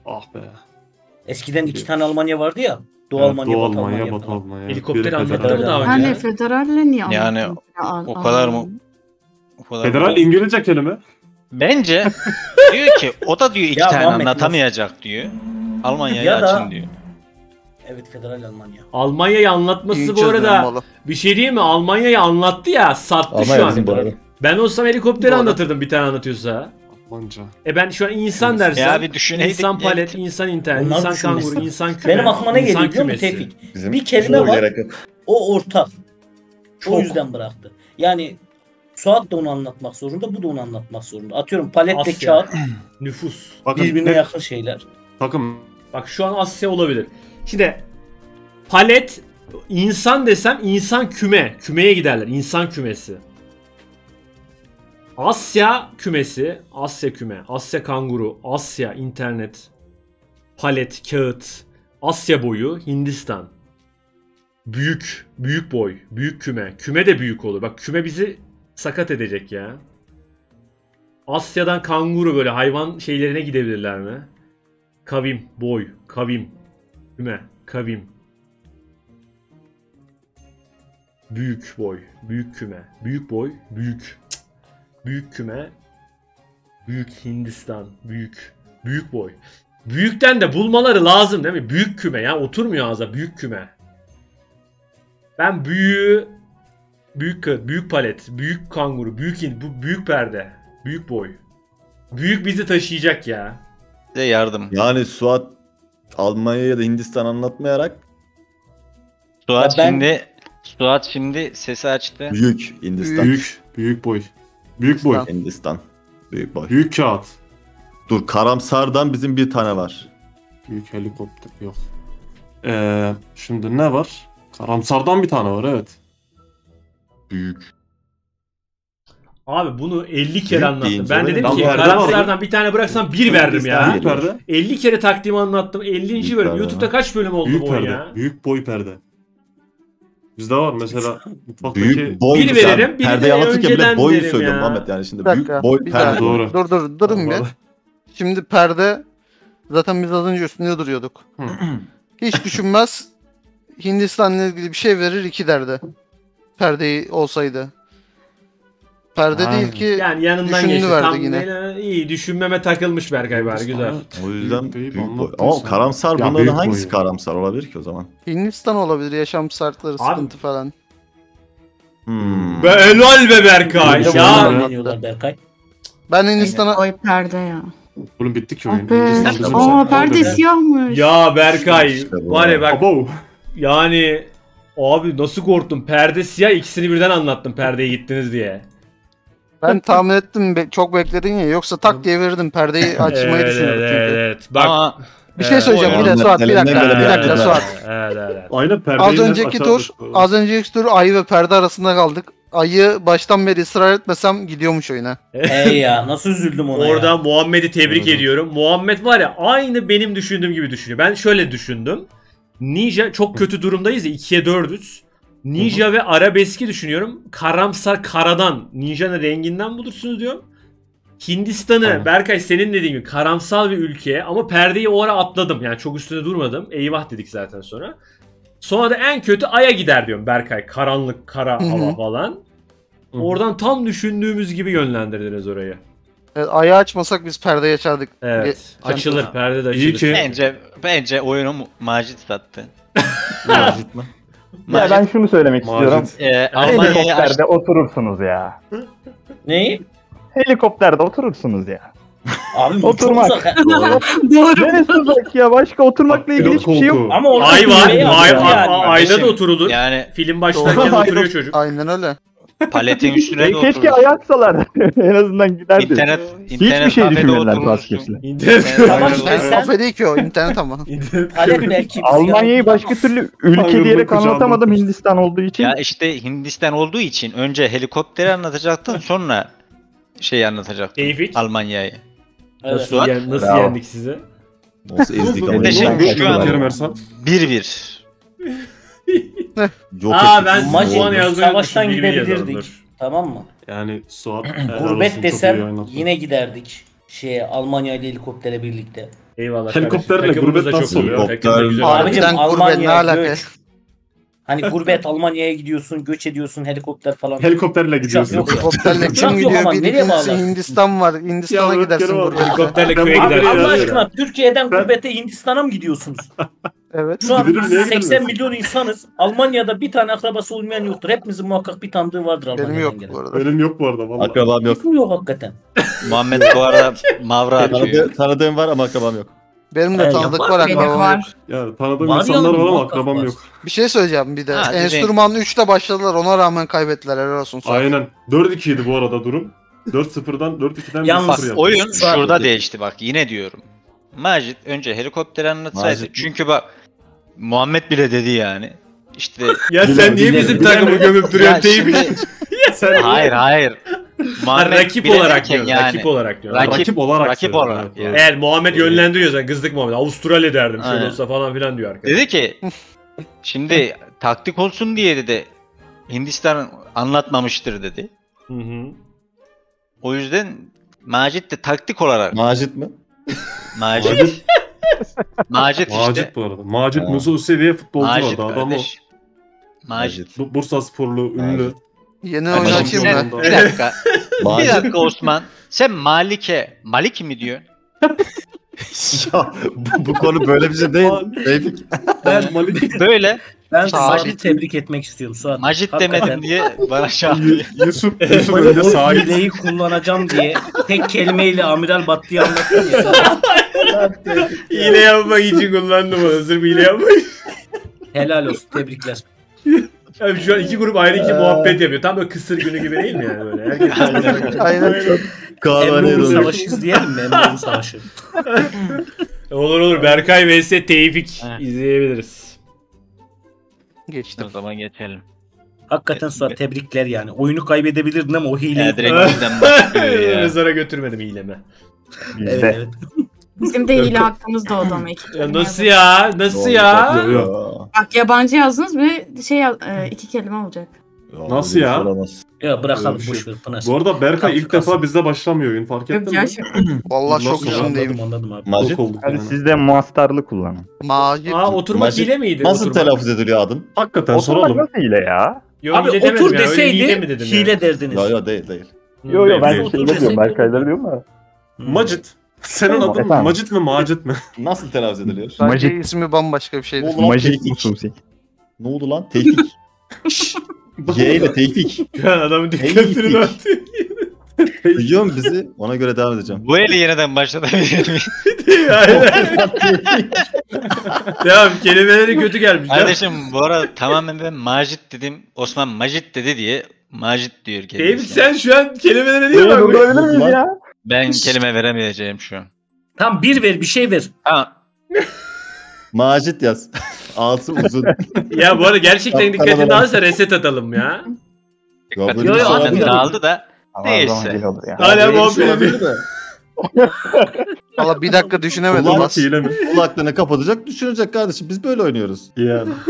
Ah be. Eskiden iki tane Almanya vardı ya. Doğu Evet, Almanya, Doğu Batı Almanya, Almanya. Batı. Almanya. Helikopter anlattı mı daha önce? Yani ya? federalle niye Yani o kadar mı- Almanya. O kadar Federal İngilizce kelime. Bence diyor ki o da diyor iki Ya tane Muhammed, anlatamayacak diyor. Almanya'yı Ya da- açın diyor. Evet Federal Almanya. Almanya'yı anlatması İyi bu arada malı. bir şey değil mi? Almanya'yı anlattı ya sattı Ama şu an. Ben olsam helikopteri anlatırdım bir tane anlatıyorsa. Almanca. E ben şu an insan dersem Ya bir düşüneydik insan ya. palet, insan internet, Onlar insan düşünmesin. kanguru, insan küme, Benim aklıma ne geliyor biliyor musun. Tevfik? Bizim Bir kelime var. O ortak. Çok. O yüzden bıraktı. Yani Suat da onu anlatmak zorunda, bu da onu anlatmak zorunda. Atıyorum paletle Asya. kağıt Nüfus. Bakın birbirine tek yakın şeyler. takım Bak şu an Asya olabilir. Şimdi palet insan desem insan küme. Kümeye giderler. İnsan kümesi. Asya kümesi. Asya küme. Asya kanguru. Asya internet. Palet, kağıt. Asya boyu. Hindistan. Büyük. Büyük boy. Büyük küme. Küme de büyük olur. Bak küme bizi sakat edecek ya. Asya'dan kanguru böyle hayvan şeylerine gidebilirler mi? Kavim, boy, kavim, küme, kavim. Büyük boy, büyük küme, büyük boy, büyük. Büyük küme, büyük Hindistan, büyük, büyük boy. Büyükten de bulmaları lazım değil mi? Büyük küme ya oturmuyor ağza büyük küme. Ben büyüğü büyük büyük palet, büyük kanguru, büyük hin- bu büyük perde, büyük boy. Büyük bizi taşıyacak ya. De yardım. Yani Suat Almanya ya da Hindistan anlatmayarak Suat Ya ben- şimdi Suat şimdi sesi açtı. büyük Hindistan. büyük büyük boy. Büyük boy. Hindistan. Büyük boy. Büyük kağıt. Dur karamsardan bizim bir tane var. Büyük helikopter yok. Ee, şimdi ne var? Karamsardan bir tane var evet. Büyük. Abi bunu 50 kere Büyük anlattım. Ben dedim ki karamsardan bir tane bıraksam bir verdim ya. Büyük perde. 50 kere taktiğimi anlattım. 50. Büyük bölüm. perde YouTube'da kaç bölüm oldu Büyük bu perde. ya? Büyük boy perde. Bizde var mesela mutfaktaki Büyük boy. Biri veririm, biri Perdeyi de anlatırken bile boyu derim söylüyorum ya. Muhammed yani şimdi Bir dakika, büyük boy bir perde. dakika. Doğru. Dur dur durun bir. Şimdi perde zaten biz az önce üstünde duruyorduk. Hı. Hiç düşünmez Hindistan'la ilgili bir şey verir iki derdi. Perdeyi olsaydı. Perde Aynen. değil ki Yani yanından geçti. verdi Tam yine. yine iyi düşünmeme takılmış Berkay bari güzel. O yüzden Büyük büyük, boy. Ama karamsar Ya bunların hangisi boy. karamsar olabilir ki o zaman? Hindistan olabilir yaşam şartları Abi- sıkıntı falan. Hmm. Be helal be Berkay. Ya Ya- Berkay. Ben Hindistan'a Oy perde ya. Oğlum bitti ki Ah oyun. Aa perde siyahmış. ya Berkay İşte var ya ya. bak Abo. yani abi nasıl korktum. Perde siyah ikisini birden anlattım perdeye gittiniz diye. Ben tahmin ettim be- çok bekledin ya yoksa tak diye verirdim perdeyi açmayı evet, düşünüyordum evet, çünkü. evet. Bak. Ama Bir şey Evet, söyleyeceğim bir de Suat bir dakika bir dakika yaptılar. Suat. Evet, evet. Aynı perdeyi Az önceki tur az önceki tur ayı ve perde arasında kaldık. Ayı baştan beri ısrar etmesem gidiyormuş oyuna. Ey ya nasıl üzüldüm ona Orada ya. Muhammed'i tebrik ediyorum. Muhammed var ya aynı benim düşündüğüm gibi düşünüyor. Ben şöyle düşündüm. Ninja çok kötü durumdayız ya 2'ye 4'üz. Ninja ve arabeski düşünüyorum. Karamsar karadan, Ninja'nın renginden bulursunuz diyorum. Hindistan'ı Aynen. Berkay senin dediğin gibi karamsal bir ülke ama perdeyi o ara atladım. Yani çok üstüne durmadım. Eyvah dedik zaten sonra. Sonra da en kötü Ay'a gider diyorum Berkay. Karanlık, kara Hı hı. hava falan. Hı hı. Oradan tam düşündüğümüz gibi yönlendirdiniz orayı. Evet, ayı açmasak biz perdeyi açardık. Evet. Ge- Açılır. Perde de açılır. İyi ki bence bence oyunu Macit sattı. Macit mi? Ya ben şunu söylemek istiyorum. Macit. Ee, Almanya'yı aç. Helikopterde oturursunuz ya. Neyi? Helikopterde oturursunuz ya. Abi Oturmak. uzak. Doğru. Neresi uzak ya? Başka oturmakla ilgili hiçbir şey yok. Ama orada Ay var. Ay, ay, yani. ay- ayda da oturulur. Yani Film başlarken oturuyor çocuk. Aynen öyle. Paletin üstüne de keşke oturur. ayağa atsalar. en azından giderdi. İnternet, Hiçbir internet şey kafede düşünmediler. Vazkeç'le. İnternet. Tamam Evet. işte sen Kafe değil ki o internet ama. palet belki bizi Almanya'yı başka türlü ülke Ayrılık diyerek kucağında anlatamadım. Hindistan olduğu için. Ya işte Hindistan olduğu için önce helikopteri anlatacaktın sonra şey anlatacaktın. Almanya'yı. Evet. Nasıl, yen- nasıl Bravo. yendik sizi? Nasıl ezdik ama. Yoldan şu an- kaçtılar. Kerim Ersan. 1-1. Yok Aa ben Maç savaştan gidebilirdik. Tamam mı? Yani Suat Gurbet desem yine giderdik. Şeye Almanya ile helikoptere birlikte. Eyvallah. Helikopterle gurbet nasıl oluyor? Helikopter- Abicim Harbiden gurbet, Almanya ne alaka? göç. Hani gurbet Almanya'ya gidiyorsun, göç ediyorsun, helikopter falan. Helikopterle gidiyorsun. yok. Helikopterle kim gidiyor? ama Bir nereye ikincisi bağlarsın? Hindistan var. Hindistan'a gidersin gurbete. Helikopterle köye gidersin. Allah aşkına Türkiye'den gurbete Hindistan'a mı gidiyorsunuz? Evet. Şu an Gidilir, niye 80 gidilmez? milyon insanız. Almanya'da bir tane akrabası olmayan yoktur. Hepimizin muhakkak bir tanıdığı vardır Almanya'dan Benim yok gelen. bu arada. Benim yok bu arada valla. Akrabam yok. Yok mu yok hakikaten? Muhammed bu arada mavra atıyor. Tanıdığım, var ama akrabam yok. Benim de tanıdık var Benim akrabam. var. Ya tanıdığım Var insanlar var ama akrabam var. yok. Bir şey söyleyeceğim bir de. Ha, direkt. Enstrüman 3'te başladılar ona rağmen kaybettiler helal olsun. Aynen. 4-2 idi bu arada durum. 4-0'dan 4-2'den Yalnız 1-0 yaptı. Oyun şurada değişti bak yine diyorum. Macit önce helikopter anlatsaydı. Macit- Çünkü bak Muhammed bile dedi yani. İşte Ya sen niye bizim takımı gömüp duruyorsun şimdi, Sen hayır hayır. Ha, Muhammed rakip bile olarak derken diyor. Rakip olarak diyor. Rakip- rakip olarak rakip olarak evet, yani. Eğer Muhammed yönlendiriyorsan kızdık Muhammed. Avustralya derdim şöyle Aynen. olsa falan filan diyor arkadaş. Dedi ki şimdi taktik olsun diye dedi Hindistan anlatmamıştır dedi. Hı hı. O yüzden Macit de taktik olarak Macit mi? Macit Macit, Macit işte Macit bu arada. Macit Ha. Musa seviye futbolcu Macit vardı. Adam o. kardeş. Macit. Bu- Bursa sporlu, ünlü. Macit. Yeni sen- ben. bir dakika. bir dakika Osman. Sen Malike, Malik mi diyorsun? ya bu, bu konu böyle bir şey değil. Tevfik. Ben Malik Böyle Ben Macit'i tebrik etmek istiyorum Suat. Macit Hakikaten. demedim diye bana şey yapıyor. Yusuf, Yusuf önünde sahip. hileyi kullanacağım diye tek kelimeyle Amiral Battı'yı anlattım ya. Hile yapmak için kullandım onu. Sırf hile yapmak. Helal olsun tebrikler. Abi şu an iki grup ayrı iki muhabbet yapıyor. Tam böyle kısır günü gibi değil mi yani böyle? Herkes Aynen. Kahvehaneye Emre'nin dönüyor. savaşı izleyelim mi? Emre'nin savaşı. olur olur. Berkay vs Tevfik izleyebiliriz. Geçtim. o zaman geçelim. Hakikaten Suat tebrikler yani. Oyunu kaybedebilirdin ama o hileyi Ya direkt bizden başlıyor ya. Mezara götürmedim hilemi. Evet, evet. Bizim de hile hakkımız doğdu ama iki nasıl ya? Nasıl ya? Bak yabancı yazdınız bir şey yaz- e, iki kelime olacak. Nasıl ya? Olamaz. Ya bırakalım Öyle bir boş ver Pınar. Bu arada Berkay ilk Kalsın. defa bizde başlamıyor oyun fark ettin Yok mi? şu Vallahi çok Nasıl ya? üzüldüm. Anladım anladım abi. Macit. Yok olduk Hadi yani. siz de muastarlı kullanın. Macit. Aa oturmak Macit- hile miydi? Nasıl Oturmak. telaffuz ediliyor adın? Hakikaten Oturmak soralım. nasıl hile ya? Yo, Abi hile otur ya, deseydi hile mi dedim hile ya? derdiniz. Yo yo değil değil. Yo yo ben Değil. şey diyorum Berkaylar diyorum da. Macit. Senin adın efendim. Macit mi Macit mi? Nasıl telaffuz ediliyor? Macit. ismi bambaşka bir şeydi. Oğlum, Majid Tevfik. Mususi. Ne oldu lan? Tevfik. Y ile Tevfik. Şu an adamın dikkatini dağıtıyor. Duyuyor musun bizi? Ona göre devam edeceğim. Bu eli yeniden başlatabilir miyim? Aynen. Devam kelimeleri kötü gelmiş. Kardeşim bu arada tamamen ben Macit dedim. Osman Macit dedi diye Macit diyor Tevfik kendisi. sen şu an kelimelere niye bak? durdurabilir miyiz ya? Ben kelime veremeyeceğim şu an. Tam bir ver bir şey ver. Ha, Macit yaz. Ağzı uzun. Ya bu arada gerçekten dikkatini dağılırsa reset atalım ya. Ya böyle Yo, bir yo, abi, olabilir mi? dağıldı da Ama Neyse. Hala Böyle bir muhabbet ediyor. olabilir de. Valla bir dakika düşünemedim. Mi? Kulaklarını kapatacak düşünecek kardeşim. Biz böyle oynuyoruz. Yani.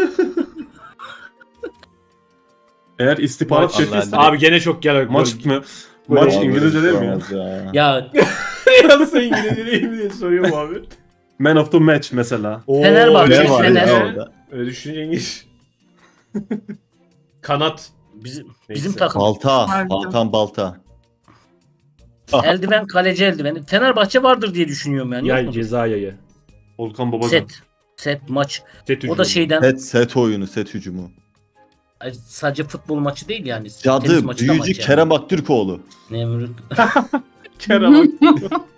Eğer istihbarat şefi ise Abi gene çok gel. maç mı? Maç İngilizce değil mi ya? ya? Ya Yazsa İngilizce değil mi diye soruyor muhabbet. Man of the match mesela. Oo, Fenerbahçe, öyle Ne var Fener. ya orada? Öyle düşünce İngiliz. Kanat. bizim Neyse. bizim takım Balta. Hakan Balta. eldiven kaleci eldiveni. Fenerbahçe vardır diye düşünüyorum yani. Yay Yok mu? ceza yayı. Volkan Babacan. Set. Set maç. Set O da hücumu. şeyden Set, set oyunu, set hücumu. Ay, sadece futbol maçı değil yani. tenis Cadı, maçı da büyücü maç yani. Kerem Aktürkoğlu. Nemrut. Kerem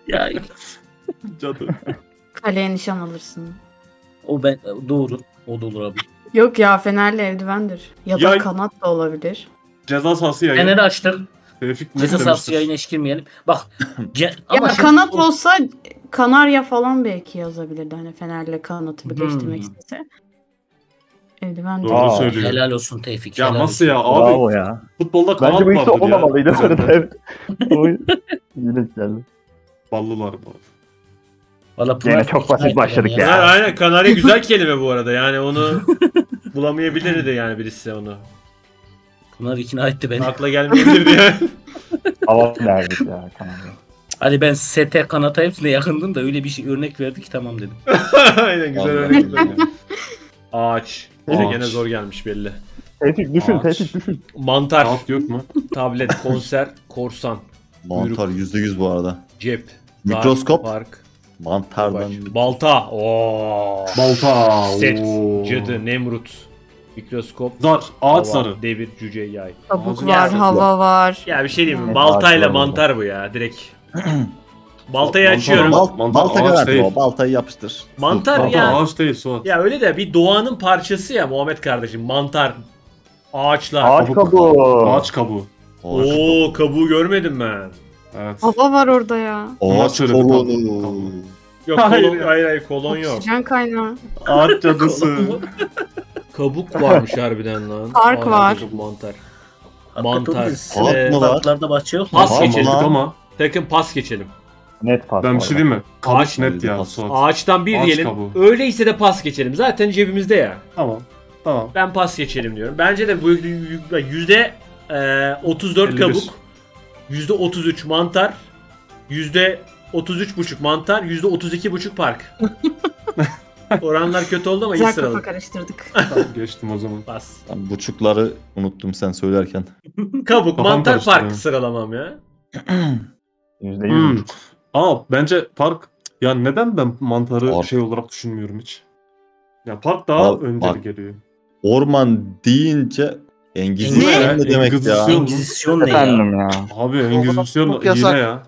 ya Cadı. Kaleye nişan alırsın. o ben doğru. O da olur abi. Yok ya Fenerli eldivendir. Ya da Yay- kanat da olabilir. Ceza sahası yayın. Fener'i açtık. Tevfik ne Ceza sahası yayına hiç girmeyelim. Bak. ce- Ya ama şimdi kanat olsa Kanarya falan belki yazabilirdi. Hani Fener'le kanatı birleştirmek Hmm. istese. Eldiven Doğru Aa. söylüyor. Helal olsun Tevfik. Ya helal nasıl olsun. ya abi? Bravo ya. Futbolda kanat Bence bu işte vardır ya. olmamalıydı. Evet. O Yine geldi. Ballılar bu. Valla Pınar- Yine çok basit başladık ya. Kanarya, aynen Kanarya güzel kelime bu arada. Yani onu bulamayabilirdi yani birisi onu. Bunlar ikna etti beni. Akla gelmeyebilir diye. Hava derdik ya. Tamam. Hani ben sete kanata hepsine yakındım da öyle bir şey örnek verdi ki tamam dedim. Aynen güzel örnek. Ağaç. Bize Ağaç. gene zor gelmiş belli. Tevfik düşün. Tevfik düşün. Mantar, Kağıt yok mu? tablet, konser, korsan, Mantar %100 bu arada. cep, Mikroskop. park, Mantardan. balta, oo. Balta. set, oo. cadı, nemrut, mikroskop, Zar. Ağaç zarı. devir, cüce, yay. Kabuk var, hava var. Ya bir şey diyeyim mi? Baltayla ağaç mantar bu ya direkt. Baltayı Mantar açıyorum. Bal, Mantar balta ağaç garanti değil. o. Baltayı yapıştır. Mantar Balta ya. ağaç değil Suat. Ya öyle de bir doğanın parçası ya Muhammed kardeşim. Mantar, ağaçlar. Ağaç kabuk. kabuğu. Ağaç kabuğu. Oo kabuğu görmedim ben. Evet. Hava var orada ya. Ağaç kolonu. kabuğu. Yok Hayır kolon, hayır hayır kolon yok. Oksijen kaynağı. Ağaç cadısı. Kabuk varmış harbiden lan. Park Aa, var. Mantar. Mantar. Ağaç mı var? Parklarda bahçe yok mu? Pas geçelim. lan? ama Takım pas geçelim. Net pas. ben bir şey diyeyim mi? Kabuk Ağaç net ya pas. Suat. Ağaçtan bir Ağaç diyelim. kabuğu. Öyleyse de pas geçelim. Zaten cebimizde ya. Tamam. Tamam. Ben pas geçelim diyorum. Bence de bu yüzde e, 34 51. kabuk. Yüzde 33 mantar. Yüzde 33 buçuk mantar. Yüzde 32 buçuk park. Oranlar kötü oldu ama iyi Güzel kafa sıraladık. karıştırdık. Tamam, Geçtim o zaman. Pas. Ben buçukları unuttum sen söylerken. Kabuk, Kafam mantar, karıştı park sıralamam ya. Yüzde yüz. Hmm. Ama bence park ya neden ben mantarı Park. şey olarak düşünmüyorum hiç? Ya park daha Abi, park. geliyor. Orman deyince Engizisyon Ne? ne demek ya? Engizisyon. Engizisyon ne ya? Efendim ya. Abi Engizisyon hile ya.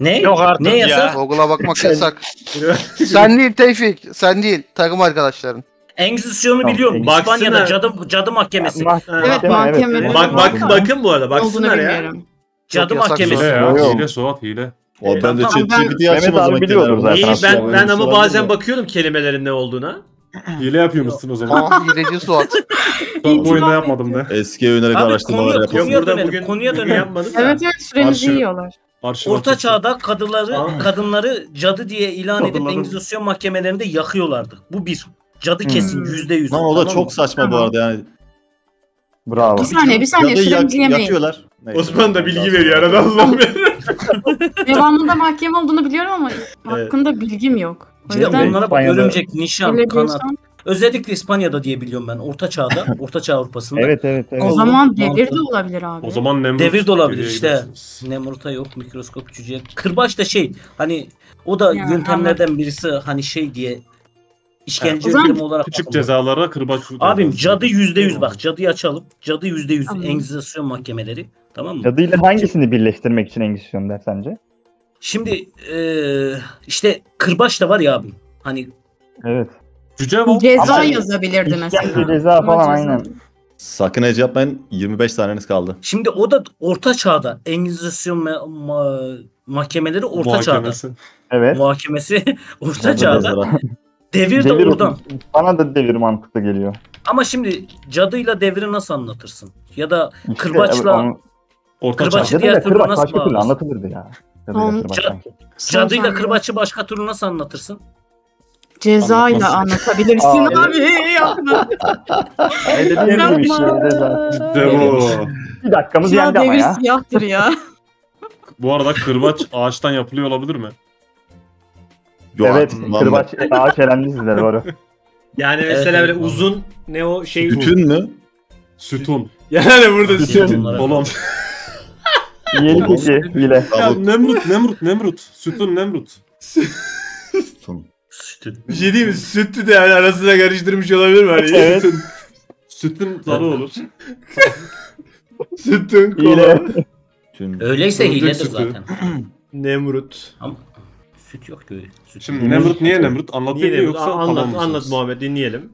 Ne? Yok artık ne ya. yasak? Google'a bakmak yasak. sen değil Tevfik. Sen değil. Takım arkadaşların. Engizisyonu Tamam, biliyorum. baksana. İspanya'da cadı cadı mahkemesi. Mahkeme, Evet, evet, mahkeme. evet. Bak bak bakın bu arada baksınlar ya. bilmiyorum. Cadı mahkemesi. Hile ya. Hile Suat hile. O ben de Tamam, chat ben- GPT Mehmet abi biliyordur zaten. İyi ben ben ama bazen bakıyorum kelimelerin ne olduğuna. Hile yapıyormuşsun o zaman. Aa hileci Suat. Ben bu oyunda yapmadım de. Eski yönelik Abi, araştırmalar konuya- yapalım. Yok Konuya dönelim, bugün konuya dönelim. yapmadık. Evet evet sürenizi Arşiv- yiyorlar. Arşiv Orta açılsın. çağda kadınları Aa. kadınları cadı diye ilan edip Engizisyon mahkemelerinde yakıyorlardı. Bu bir. Cadı Hmm. kesin yüzde yüz. Lan o da Tamam çok saçma bu Tamam. arada yani. Bravo. Bir saniye bir saniye Cadıyı yak- süremizi yemeyin. yakıyorlar. Neyse. Osman da bilgi veriyor arada Allah'ım. Devamında mahkeme olduğunu biliyorum ama hakkında bilgim yok. İşte yüzden onlara bak örümcek, nişan, öyle kanat. diyorsan Özellikle İspanya'da diye biliyorum ben. Orta çağda, Orta Çağ Avrupa'sında. Evet evet evet. o zaman devir de olabilir abi. O zaman Nemrut. Devir de olabilir işte. Nemrut'a yok, mikroskop cüce. Kırbaç da şey, hani o da Ya, yöntemlerden birisi hani şey diye işkence O zaman yöntemi olarak. Küçük cezalara kırbaç. Abim cadı yüzde yüz bak cadıyı açalım. Cadı yüzde yüz Tamam. Engizisyon mahkemeleri. Tamam mı? Cadıyla hangisini birleştirmek için Engizisyon der sence? Şimdi eee, işte kırbaç da var ya abim. Hani Evet. Cüce var. Ceza Ama- yazabilirdi mesela. Ceza Ama falan ceza- aynen. Sakın Ece yapmayın. 25 saniyeniz kaldı. şimdi o da orta çağda Engizisyon ma- ma- mahkemeleri orta çağda. Muhakemesi. Evet. Muhakemesi orta çağda. Devir de oradan. Bana da devir mantıklı geliyor. Ama şimdi cadıyla devri nasıl anlatırsın? Ya da İşte, Kırbaçla- evet, onu- Orta Kırbaç- çağ. diğer Cadıyla türlü kırbaç nasıl başka türlü bağlarsın? anlatılırdı ya. Cadıyla kırbaç sanki. cadıyla kırbaçı başka türlü nasıl anlatırsın? Cezayla anlatabilirsin Aa, abi. Yapma. İşte. öyle zaten. Bir dakikamız yendi ama devir ya. siyahtır ya. Bu arada kırbaç ağaçtan yapılıyor olabilir mi? Yo, Evet. aklımdan Kırbaç ağaç elendi sizler doğru. Yani Evet, mesela böyle evet. uzun ne o şey Bütün mü? Sütun. Yani burada Sütun. sütun. Oğlum. Yeni peki hile. Ya. Nemrut, Nemrut, Nemrut. Sütun, Nemrut. Sütun. Sütü. Bir şey diyeyim mi? Sütü de yani arasına karıştırmış olabilir mi? Hani Evet. Sütun. Sütün zarı olur. Sütün Hile. Sütun. Öyleyse Örümcek hiledir sütü. zaten. Nemrut. Ama süt yok ki. Süt Şimdi. Nemrut niye Nemrut? Anlatayım Niye yoksa Anlat, tamam anlat, mısınız? Muhammed dinleyelim.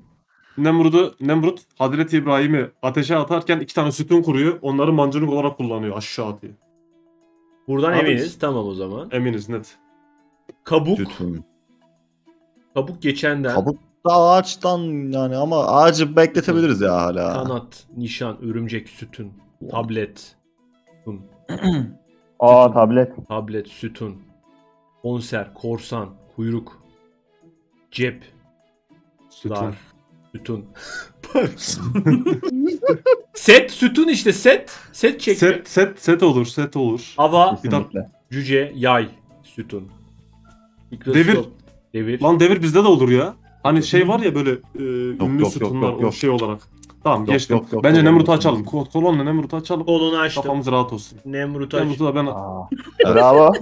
Nemrut'u, Nemrut Hazreti İbrahim'i ateşe atarken iki tane sütun kuruyor. Onları mancınık olarak kullanıyor aşağı atıyor. Buradan Abi- eminiz. Tamam o zaman. Eminiz net. Kabuk. Sütun. Kabuk geçenden. Kabuk da ağaçtan yani ama ağacı bekletebiliriz ya hala. Kanat, nişan, örümcek, sütun, tablet, sütun, Aa tablet. tablet, sütun, konser, korsan, kuyruk, cep, Sütun. zar, Sütun. set, sütun işte set. Set çekiyor. Set set set olur, set olur. Hava, Kesinlikle. cüce, yay, sütun. Mikroskop, Devir. devir. Lan devir bizde de olur ya. Hani şey var ya böyle e, ünlü yok, sütunlar yok, o yok. şey olarak. Tamam Yok, geçtim. yok, yok, Bence yok, Nemrut'u yok. açalım. Ko- Kolonla Nemrut'u açalım. Kolunu açtım. Kafamız rahat olsun. Nemrut'u aç. Nemrut'u da ben Aa, bravo.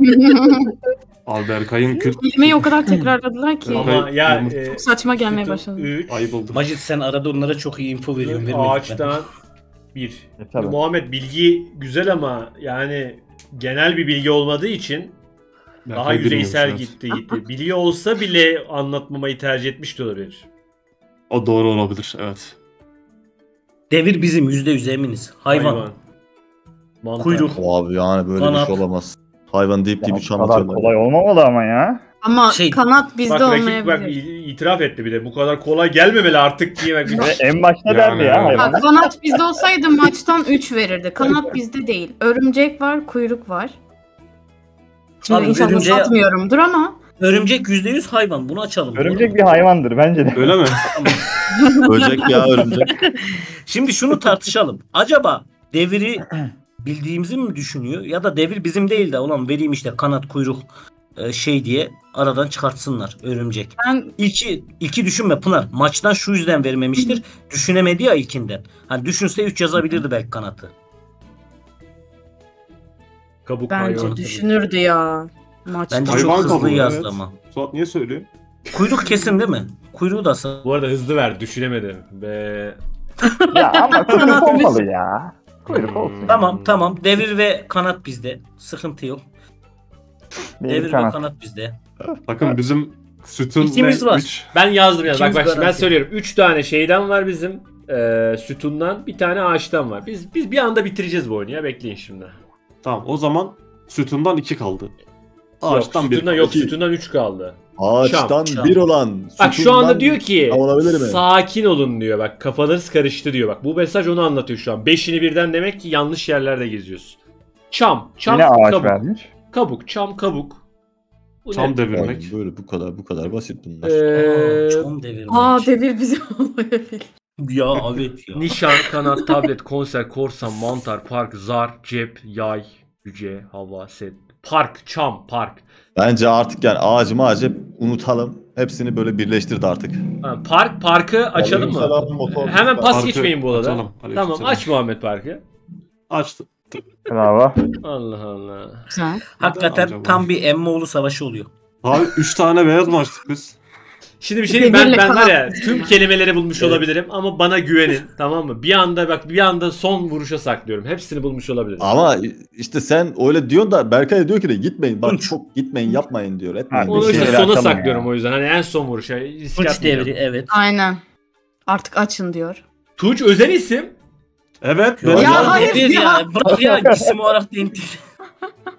Alberkay'ın kül Kelimeyi o kadar tekrarladılar ki. Ama ya e, Çok saçma gelmeye başladı. üç, ayıp oldu. Macit sen arada onlara çok iyi info veriyorsun. vermedin ben. ağaçtan bir. E, tabii. Muhammed bilgi güzel ama yani genel bir bilgi olmadığı için daha Berkay yüzeysel bilmiyormuş, evet. gitti gitti. Biliyor olsa bile anlatmamayı tercih etmiş de olabilir. O doğru olabilir evet. Devir bizim yüzde yüz eminiz. Hayvan. Mantar. Kuyruk. Abi yani böyle Kanat. bir şey olamaz. Hayvan deyip deyip üç kadar kolay olmamalı ama ya. Ama Şey- kanat bizde Bak olmayabilir. bak itiraf etti bir de. Bu kadar kolay gelmemeli artık diye. Bak, Ve en başta Yani, derdi ya hayvan. Bak, kanat bizde olsaydı maçtan 3 verirdi. Kanat bizde değil. Örümcek var, kuyruk var. Şimdi Abi inşallah örümceğe- satmıyorumdur ama Örümcek yüzde yüz hayvan. Bunu açalım. Örümcek bir hayvandır bence de. Öyle mi? Böcek ya örümcek. Şimdi şunu tartışalım. Acaba deviri bildiğimizi mi düşünüyor ya da devir bizim değil de ulan vereyim işte kanat kuyruk e, şey diye aradan çıkartsınlar örümcek. ben İlki, ilki düşünme Pınar. Maçtan şu yüzden vermemiştir. Düşünemedi ya ilkinden. Hani düşünse 3 yazabilirdi belki kanatı. kabuk bence hayvan. düşünürdü ya. Maçta. Bence Hayvan çok hızlı kabuğu, yazdı evet. ama. Suat niye söylüyor? Kuyruk kesin değil mi? Kuyruğu da sağ. Bu arada hızlı ver. Düşünemedim. Be. ya ama kuyruk olmalı ya. Kuyruk olsun. Tamam tamam. Devir ve kanat bizde. Sıkıntı yok. Bir Devir ve kanat. kanat bizde. Bakın bizim sütun İkimiz var. Üç. Ben yazdım ya. Bak bak şimdi ben söylüyorum. 3 tane şeyden var bizim. e, sütundan. Bir tane ağaçtan var. Biz biz bir anda bitireceğiz bu oyunu ya. Bekleyin şimdi. Tamam o zaman sütundan iki kaldı. Ağaçtan yok, bir. sütundan, yok İki. sütundan 3 kaldı. Ağaçtan Şam. bir olan. Bak şu anda diyor ki olabilir sakin olun diyor. Bak kafanız karıştı diyor. Bak bu mesaj onu anlatıyor şu an. Beşini birden demek ki yanlış yerlerde geziyoruz. Çam, çam, Yine ağaç kabuk. vermiş. Kabuk, çam, kabuk. Bu Tam ne? devirmek. Yani böyle bu kadar bu kadar basit bunlar. Ee, Aa, Çom devirmek. Aa devir bize olmayabilir. Ya evet ya. nişan, kanat, tablet, konser, korsan, mantar, park, zar, cep, yay, cüce, hava, set. Park, çam, park. Bence artık yani ağacı ağacı unutalım. Hepsini böyle birleştirdi artık. Ha, park, parkı açalım mı? Motor. Hemen pas Parkı geçmeyin bu arada. açalım. Tamam aç Muhammed Parkı. Açtım. Bravo. Allah Allah. Güzel. Hakikaten Acaba. tam bir emmoğlu savaşı oluyor. Abi üç tane beyaz mı açtık biz? Şimdi bir şey diyeyim ben, ben var ya tüm kelimeleri bulmuş olabilirim ama bana güvenin tamam mı? Bir anda bak bir anda son vuruşa saklıyorum. Hepsini bulmuş olabilirim. Ama işte sen öyle diyorsun da Berkay diyor ki de gitmeyin bak çok gitmeyin yapmayın diyor. Etmeyin. Onu bir işte sona saklıyorum ya. o yüzden. Hani en son vuruşa atmayacağım. devri evet. Aynen. Artık açın diyor. Tuğç özel isim. Evet. Ya, Ya hayır ya. ya. Bırak ya isim olarak denk değil.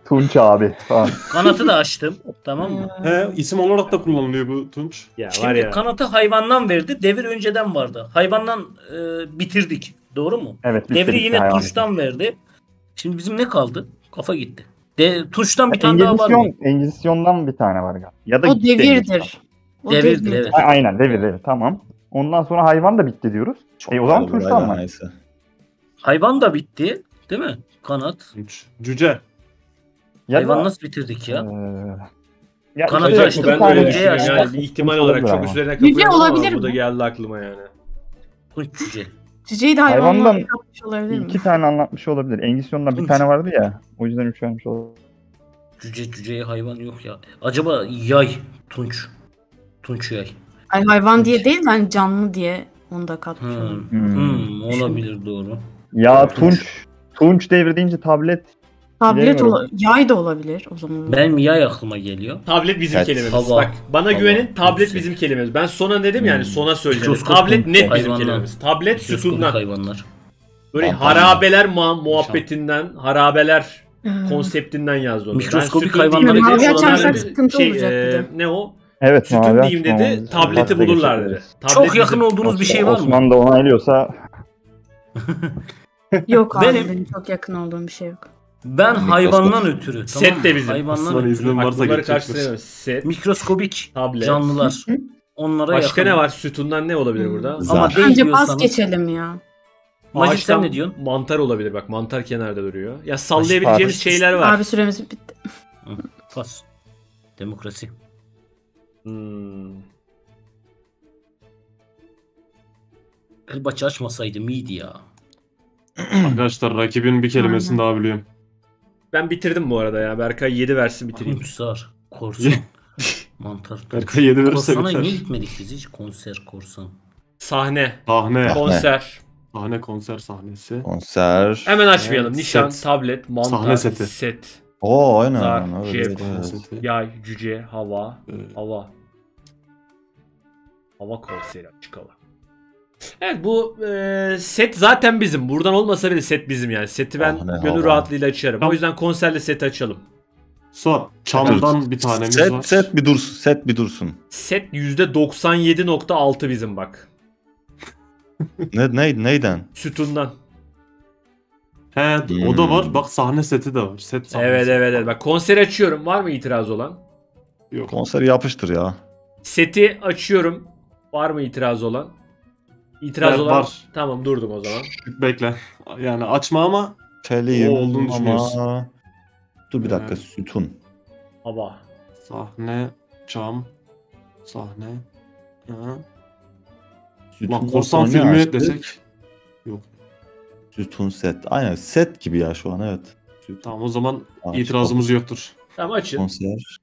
Tunç abi falan. Kanatı da açtım. Tamam mı? He, isim olarak da kullanılıyor bu Tunç. Ya var Şimdi ya. kanatı hayvandan verdi. Devir önceden vardı. Hayvandan e, bitirdik. Doğru mu? Evet. Devri yine hayvanı. tuştan verdi. Şimdi bizim ne kaldı? Kafa gitti. De, tuştan bir tane daha var mı? Engizisyon, Engizisyon'dan bir tane var galiba. Ya da O gitti Engizisyon. devirdir. O Devirdir devir. evet. Aynen devir devir tamam. Ondan sonra hayvan da bitti diyoruz. Çok E, o zaman Tunç'tan neyse. Hayvan da bitti. Değil mi? Kanat. Cüce. Ya Hayvan da, nasıl bitirdik ya? eee, ya Kanat işte bir ben de öyle düşünüyorum. Yani bir ihtimal olarak çok kapıyorum ama olabilir bu da geldi aklıma yani. Cüce. Cüceyi de hayvanla Hayvandan yapmış olabilir mi? İki tane anlatmış olabilir. Engizisyon'dan bir tane vardı ya. O yüzden üç vermiş olabilir. Cüce cüceye hayvan yok ya. Acaba yay. Tunç. Tunç yay. Ay, hayvan diye değil ben canlı diye onu da katmış Hmm. Hmm. Hmm, olabilir doğru. Ya Tunç. Tunç. Tunç devri deyince tablet. Tablet ola- yay da olabilir o zaman. Benim yay aklıma geliyor. Tablet bizim Evet, kelimemiz. hava. Bak bana Hava, güvenin tablet yüksek. bizim kelimemiz. Ben sona dedim yani Hmm. sona söyleyeceğim. Mikroskop Tablet mu? net bizim Hayvanlar. kelimemiz. Tablet Mikroskopik sütundan. hayvanlar. Böyle Tamam, harabeler muha- muhabbetinden, harabeler konseptinden yazdı onu. Mikroskopik sütun hayvanlara diyeyim dedi, Mavi sonra açarsak dedi, sıkıntı olacak bir de. Ne o? Evet Sütun mavi diyeyim dedi, açmamamız- tableti tablete bulurlar dedi. geçebiliriz. Tablet Çok bizim- yakın olduğunuz bir şey var mı? Osman da onaylıyorsa Yok abi Benim- benim... çok yakın olduğum bir şey yok. Ben Mikroskop. hayvandan ötürü. Set tamam de bizim. Hayvandan Osman ötürü. iznin Bak varsa bunları karşılayamıyoruz. Set, Mikroskobik tablet. canlılar. onlara Başka yakın. ne var? Sütundan ne olabilir burada? Zar. Ama değil Bence pas geçelim ya. Macit sen ne diyorsun? mantar olabilir bak. Mantar kenarda duruyor. Ya sallayabileceğimiz şeyler var. Abi süremiz bitti. Pas. Demokrasi. Hmm. Kırbaç açmasaydım iyiydi ya. Arkadaşlar rakibin bir kelimesini daha biliyorum. Ben bitirdim bu arada ya. Berkay 7 versin bitireyim. Konser. Korsan. Mantar. Berkay 7 verirse Korsana biter. niye gitmedik biz hiç? Konser, korsan. Sahne, Sahne. konser. Sahne konser sahnesi. Konser. Hemen açmayalım. Evet, Nişan, set. tablet, mantar, Sahne seti. set, Oo aynen. Zar, aynen, cep. evet, evet. Seti. yay, cüce, hava, Evet. hava. Hava konseri açık hava. Evet bu e, set zaten bizim. Buradan olmasa bile set bizim yani. Seti ben Sahne, gönül hava. rahatlığıyla açarım. O yüzden konserle seti açalım. Suat çamdan bir tanemiz set, var. Set bir dursun. Set bir dursun. Set %97.6 bizim bak. Ne, ne, neyden? Sütundan. He o da var. Hmm. Bak sahne seti de var. Set sahnesi. Evet evet evet. Bak konser açıyorum. Var mı itiraz olan? Yok. Konseri yapıştır ya. Seti açıyorum. Var mı itiraz olan? İtiraz olan. var. Tamam durdum o zaman. Bekle. Yani açma ama Feliyim O olduğunu düşünüyorsun. ama... Dur bir dakika Evet. sütun. Hava. sahne, cam, sahne. Ha. Bak korsan filmi açtık? desek. Yok. Sütun set. Aynen set gibi ya şu an evet. Sütun, Tamam o zaman Aç, itirazımız yoktur. Tamam açın. Konser.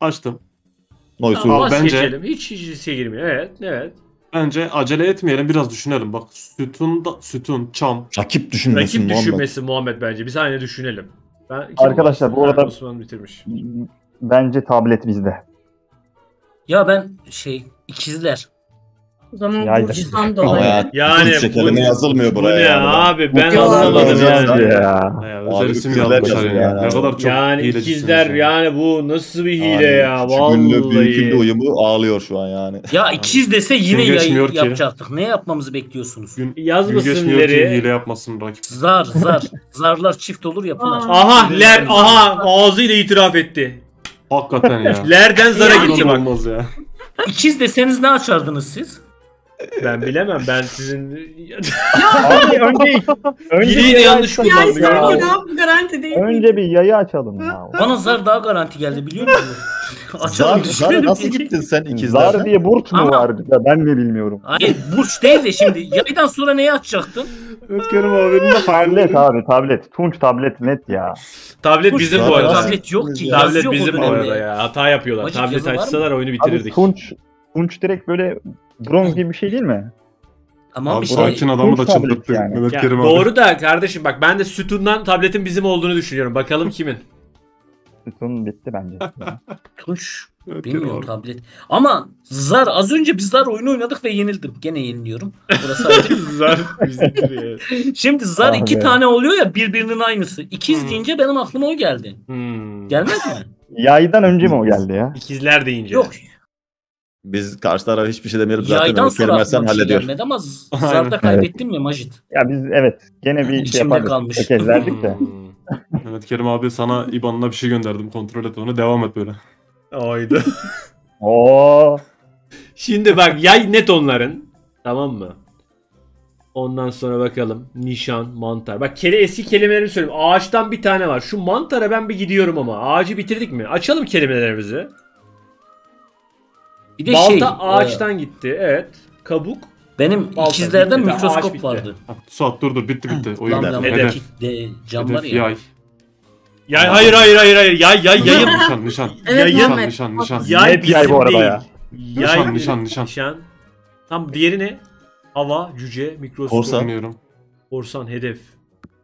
Açtım. Noise Tamam, bence-. Hiç hiç riske girmiyor. Evet evet. Bence acele etmeyelim biraz düşünelim. Bak sütun da sütun, çam. Rakip düşünmesin Rakip Muhammed. düşünmesi Muhammed bence. Bir saniye düşünelim. Ben, kim Arkadaşlar, bu arada- Osman bitirmiş. Bence tablet bizde. Ya ben şey ikizler. O zaman Yaydı. Ama dolayı. ya, Yani kelime yazılmıyor bu buraya. ne yani. abi ben anlamadım yani. ya. Ya, Abi özel isim ikizler yazmışlar yani. yani. Ne kadar çok Yani ikizler yani. yani bu nasıl bir hile Yani ya vallahi. uyumu ağlıyor şu an yani. Ya ikiz dese yine Gün yayın yapacaktık. Ne yapmamızı bekliyorsunuz? Gün, gün Yazmasın geçmiyor ki hile yapmasın rakip. Zar zar. Zarlar çift olur yapılar. Aha ler aha ağzıyla itiraf etti. Hakikaten ya. Lerden zara gitti bak. Olmaz ya. İkiz deseniz ne açardınız siz? Ben bilemem ben sizin Abi önce, önce Hileyi bir de yanlış kullandık ya. bu garanti değil. Önce bir yayı açalım ya. Bana zar daha garanti geldi biliyor musun? Zar, Açalım. Zar düşünelim nasıl gittin sen Zar ikizlerden? diye burç mu Ama- var? Ya ben de bilmiyorum. Hayır burç değil de şimdi yaydan sonra neyi açacaktın? Ötkerim abinin de Tablet abi tablet. Tunç tablet net ya. tablet Burç bizim Zar bu arada. Tablet yok ki. Tablet o bizim bu dönemde. arada ya. Hata yapıyorlar. Tablet yazı var mı? açsalar oyunu Abi bitirirdik. Tunç Tunç direkt böyle bronz gibi bir şey değil mi? Tamam Abi işte. sakin adamı da çıldırttı. yani. Mehmet Ya, Kerim abi. doğru da kardeşim bak ben de sütundan tabletin bizim olduğunu düşünüyorum. Bakalım kimin? Sütun bitti bence. Tunç. Kerim Bilmiyorum tablet. Ama zar az önce biz zar oyunu oynadık ve yenildim. Gene yeniliyorum. Burası. Zar. Şimdi zar Abi. iki tane oluyor ya birbirinin aynısı. İkiz Hmm. deyince benim aklıma o geldi. Hmm. Gelmez mi? Yaydan önce mi o geldi ya? İkizler deyince. Yok. Biz karşı tarafa hiçbir şey demeyelim zaten Yaydan bir şey hallediyor. gelmedi ama zarda kaybettim ya Majid. Ya biz evet gene bir şey yapardık. kalmış. Tökezlerdik de. Hmm. Mehmet Kerim abi sana IBAN'ına bir şey gönderdim. Kontrol et onu. Devam et böyle. Oydu. Oo. Şimdi bak yay net onların. Tamam mı? Ondan sonra bakalım. Nişan, mantar. Bak kele eski kelimelerimi söyleyeyim. Ağaçtan bir tane var. Şu mantara ben bir gidiyorum ama. Ağacı bitirdik mi? Açalım kelimelerimizi. Bir de Balta şey. e, ağaçtan gitti. Evet. Kabuk. benim Balta ikizlerden bitti, mikroskop bitti. vardı. Suat dur dur bitti bitti. Oyun Lan bitti. lan, Hedef. hedef. De, cam var Hedef ya. yay. Yay hayır hayır hayır hayır. Yay yay yayın. Nişan nişan. Evet Yayın- Nişan nişan nişan. Yay Net yay bu arada ya. Yay Nişan, nişan, nişan. Nişan. Tam diğeri ne? Hava, cüce, mikroskop. Korsan. Korsan, hedef.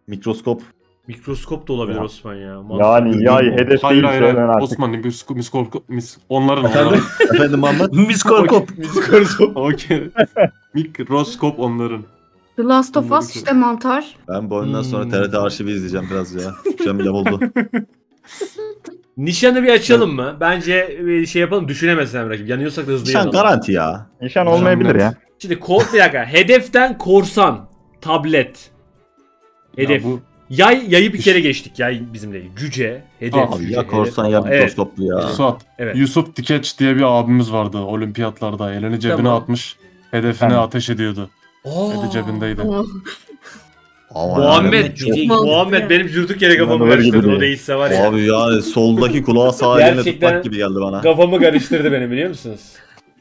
Mikroskop. Mikroskop da olabilir Ya. Osman ya. Mantıklı. Yani yay hedef Hayır değil hayır hayır. artık. Osman mis, mis, mis, onların onların. Efendim Muhammed? Mikroskop. Mikroskop. Okey. Mikroskop onların. The Last of Us işte mantar. Ben bu oyundan sonra Hmm. TRT arşivi izleyeceğim biraz ya. Cemile buldu. Nişanı bir açalım mı? Bence bir şey yapalım. Düşünemezsen rakip. Yanıyorsak da hızlı Nişan yanalım. garanti ya. Nişan olmayabilir ya. Şimdi kod bir dakika. Hedeften korsan. Tablet. Hedef. Ya bu Yay yayı bir kere geçtik. Yay bizimle. Cüce, hedef. Abi cüce, ya korsan hedef ya falan. Evet. mikroskoplu ya. Suat. Evet. Yusuf Dikeç diye bir abimiz vardı olimpiyatlarda. Elini cebine Tamam. atmış. Hedefine Tamam. ateş ediyordu. Oo. Eli cebindeydi. Aman Muhammed, yani, çok- Muhammed benim durduk yere kafamı karıştırdı o değilse var ya. Abi yani soldaki kulağı sağ eline Gerçekten- tutmak gibi geldi bana. Kafamı karıştırdı benim biliyor musunuz?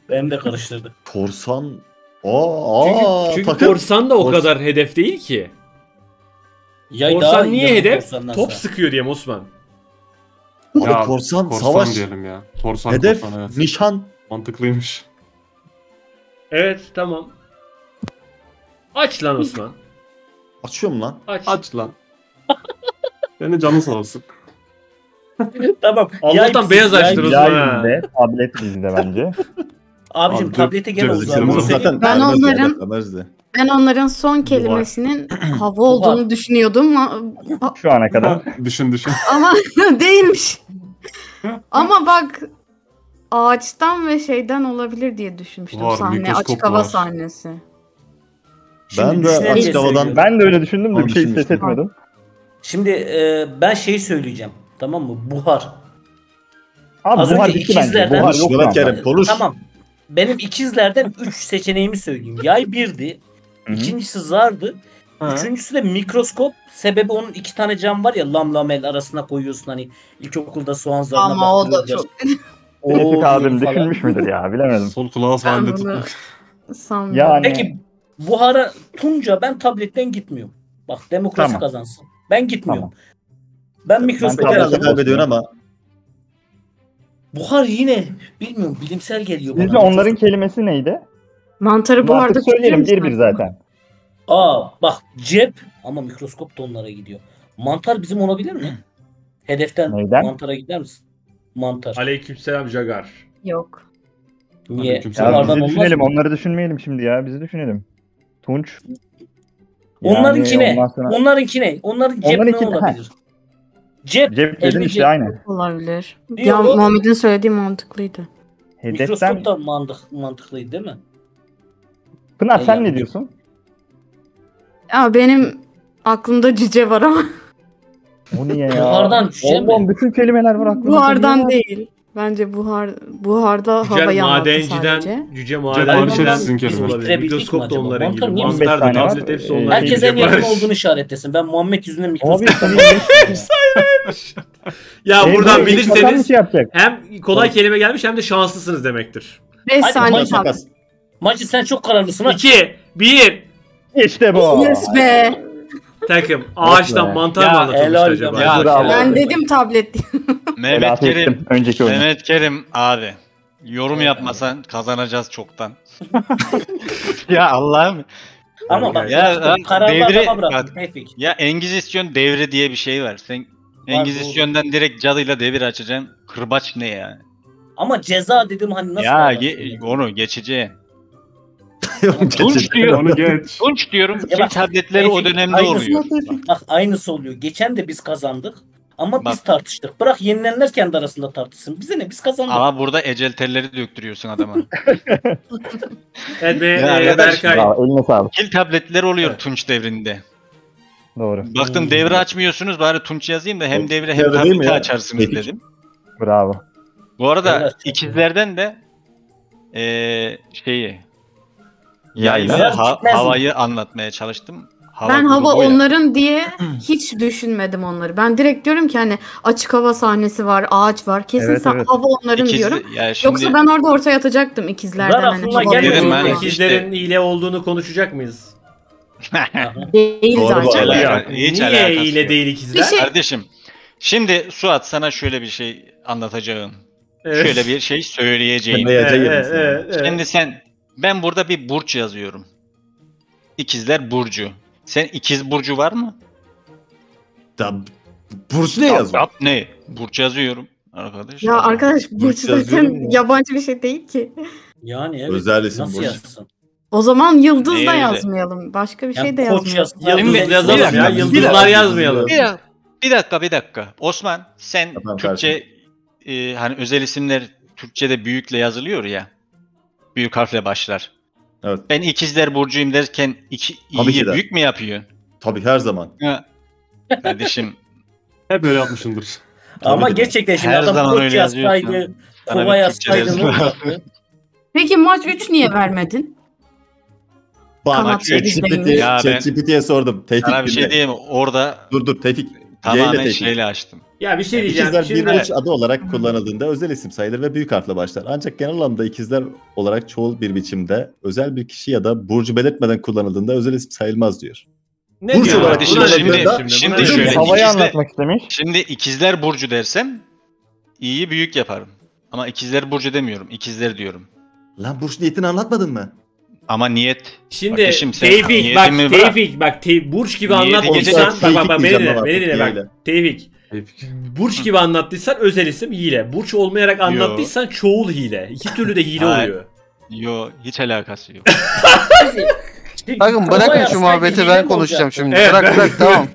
Ben de karıştırdı. Korsan. Aa, Çünkü, aa çünkü takım. korsan da o Kors- kadar hedef değil ki. Yay korsan niye hedef? Top sıkıyor diye Osman. Ya, korsan, Korsan savaş. diyelim ya. Korsan Hedef, korsan evet. nişan. Mantıklıymış. Evet tamam. Aç lan Osman. Açıyorum lan. Aç. Aç lan. Senin canın sağ olsun. tamam. Allah'tan Yay- beyaz yay- açtınız Yay bizde, tablet bizde bence. Abicim Abi, tablete gel o zaman. Zaten Ben onların-. Ben onların son kelimesinin hava olduğunu düşünüyordum Şu ana kadar. düşün düşün. ama değilmiş. Ama bak ağaçtan ve şeyden olabilir diye düşünmüştüm Var, sahne. Açık hava var. sahnesi. Şimdi Ben de açık şey havadan. Ben de öyle düşündüm de bir şey ses etmedim. Şimdi e, ben şeyi söyleyeceğim. Tamam mı? Buhar. Abi Az buhar önce bitti bence. ikizlerden- Buhar yok. Kerem konuş. Tamam. Benim ikizlerden 3 seçeneğimi söyleyeyim. Yay birdi. İkincisi zardı. Hı. Üçüncüsü de mikroskop. Sebebi onun iki tane cam var ya lam lamel arasına koyuyorsun hani ilkokulda soğan zarına Ama o da çok diyor abim düşünmüş müdür ya bilemedim. Sol kulağı Ben bunu tutmak. sanmıyorum. Yani Peki Buhar'a Tunca ben tabletten gitmiyorum. Bak demokrasi Tamam. kazansın. Ben gitmiyorum. Tamam. Ben mikroskop de aldım. kaybediyorsun ama Buhar yine bilmiyorum bilimsel geliyor bana. bizde onların kelimesi neydi? Mantarı bu arada Artık söyleyelim bir bir zaten. Aa bak cep ama mikroskop da onlara gidiyor. Mantar bizim olabilir mi? Hedeften Neyden? mantara gider misin? Mantar. Aleykümselam Jagar. Yok. Niye? Aleykümselam. Ya bizi olmaz düşünelim mı? onları düşünmeyelim şimdi ya bizi düşünelim. Tunç. Onlarınki ne? ondan sonra- Onlarınki ne? Onların cep Onlarınki- ne olabilir? Cep. Cep dedin elli işte cep. aynı. Olabilir. Diyor Ya. Muhammed'in söylediği mantıklıydı. Hedeften Mikroskop da mantık, mantıklıydı değil mi? Pınar sen Yani- ne diyorsun? Ya benim aklımda cüce var ama O niye ya? Buhardan cüce mi? Oğlum bütün kelimeler var aklımda. buhardan değil. Bence buhar buharda Cüce havayı anlattı madenciden, sadece. cüce alışveriş madenciden sizin biz kelime. Mikroskop da onların gibi. Mantar da tablet hepsi onların Herkes gibi. en yakın olduğunu işaretlesin. Ben Muhammed yüzünden Abi mikroskop. Ya buradan bilirseniz şey hem kolay kelime gelmiş hem de şanslısınız demektir. 5 Hadi saniye maç kaldı. Macit sen çok kararlısın ha. 2, 1, İşte bu. Yes be. Takım. Ağaçtan mantar mı Ya, anlatılmış helal acaba? ya. Bravo. Ben dedim tablet diye. Mehmet Kerim. ettim önceki oyunu. Mehmet Kerim abi. Yorum yapmasan kazanacağız çoktan. ya Allah'ım. Ama bak Ya, ya, kararlı devre- adama bırak. Tevfik. Ya Engizisyon devri diye bir şey var. Sen Engizisyon'dan direkt cadıyla devir açacaksın. Kırbaç ne ya? Ama ceza dedim hani nasıl ya bağlarsın ge- yani? onu geçeceğim. Tunç diyorum. Onu geç. Tunç diyorum. Ya Kil bak, tabletleri o dönemde aynısı oluyor. Bak aynısı oluyor. Geçen de biz kazandık. Ama biz Bak. tartıştık. Bırak yenilenler kendi arasında tartışsın. Bize ne biz kazandık. Ama burada ecel telleri döktürüyorsun adama. Evet be, Ya e, arkadaş, Berkay. Eline sağlık. Kil tabletleri oluyor Tunç devrinde. Doğru. Baktım devre açmıyorsunuz bari Tunç yazayım da hem devre hem tableti ya? açarsınız Peki. dedim. Bravo. Bu arada Evet. ikizlerden de eee şeyi Yayla. Biraz ha- gitmez mi? havayı anlatmaya çalıştım. Hava ben grubu hava ya. onların diye hiç düşünmedim onları. Ben direkt diyorum ki hani açık hava sahnesi var, ağaç var. Kesin Evet, sa- evet. hava onların İkiz- diyorum. şimdi Yoksa ben orada ortaya atacaktım ikizlerden. Var Hani aklıma hava gelmedi. Dedim olduğunu. ben. İkizlerin hile olduğunu konuşacak mıyız? Değil Doğru zaten. bu arada. Alaka- Ya, hiç Niye alakası hile yok. değil ikizler? Bir şey- Kardeşim şimdi Suat sana şöyle bir şey anlatacağım. Evet. Şöyle bir şey söyleyeceğim. Evet, evet, evet, evet. Şimdi sen ben burada bir burç yazıyorum. İkizler burcu. Sen ikiz burcu var mı? Ya, Burç ne yazıyor? Yap ne? Burç yazıyorum arkadaş. Ya arkadaş Burç Burç zaten yabancı bir şey değil ki. Yani evet. Özel isim Nasıl Burç. yazsın? O zaman yıldız da Nerede? yazmayalım. Başka bir Yani şey de yazmayalım. yaz- Yıldız Şimdi- yazalım Bir dakika, ya. bir Yıldızlar dakika. yazmayalım. Bir dakika, bir dakika, bir dakika. Osman sen Tamam, Türkçe e, hani özel isimler Türkçe'de büyükle yazılıyor ya. Büyük harfle başlar. Evet. Ben ikizler burcuyum derken iki Tabii ki de. büyük mü yapıyorsun? Tabii her zaman. Ha. Kardeşim Hep böyle yapmışımdır. Ama Tabii ki. gerçekten şimdi Her adam zaman koç öyle yazsaydı, yazıyorsun. Kova bir yazsaydı ne olacaktı? Peki maç 3 niye vermedin? Bak Kanat. Ya ben- ChatGPT'ye sordum. Tevfik Sana bir şey diyeyim mi? Orada Dur dur Tevfik. Tamamen Tevfik. şeyle açtım. Ya bir şey diyeceğim. İkizler bir Şimdi burç adı olarak kullanıldığında özel isim sayılır ve büyük harfle başlar. Ancak genel anlamda ikizler olarak çoğul bir biçimde özel bir kişi ya da burcu belirtmeden kullanıldığında özel isim sayılmaz diyor. ne Burç diyor? olarak şimdi- şimdi- şimdi ne şöyle-? Havayı ikizler- anlatmak istemiş. Şimdi ikizler burcu dersem iyiyi büyük yaparım. Ama ikizler burcu demiyorum. İkizler diyorum. Lan burç niyetini anlatmadın mı? Ama niyet Şimdi Kardeşim sen Tevfik bak niyetimi bırak. Tevfik bak te, Burç gibi Niyeti anlattıysan geçecek. bak bak bak beni Tevfik dinle beni dinle bak. Tevfik Tevfik. Burç gibi anlattıysan özel isim hile. Burç olmayarak anlattıysan çoğul hile. İki türlü de hile oluyor. yo hiç alakası yok. Bakın bırakın şu muhabbeti ben konuşacağım şimdi. Evet, bırak bırak tamam.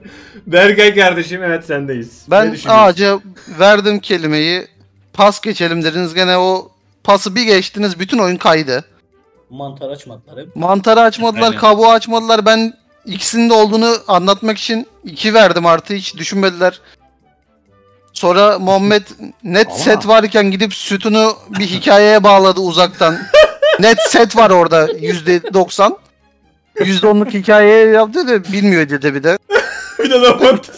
Berkay kardeşim evet sendeyiz. Ben ağaca verdim kelimeyi. Pas geçelim dediniz. Gene o pası bir geçtiniz. Bütün oyun kaydı. Mantar açmadılar hep. Mantarı açmadılar, Aynen. kabuğu açmadılar. Ben ikisinin de olduğunu anlatmak için iki verdim artı hiç düşünmediler. Sonra Muhammed net Ama- set varken gidip sütunu bir hikayeye bağladı uzaktan. net set var orada yüzde doksan. Yüzde onluk hikayeye yaptı da bilmiyor dedi bir de. bir de laf attın.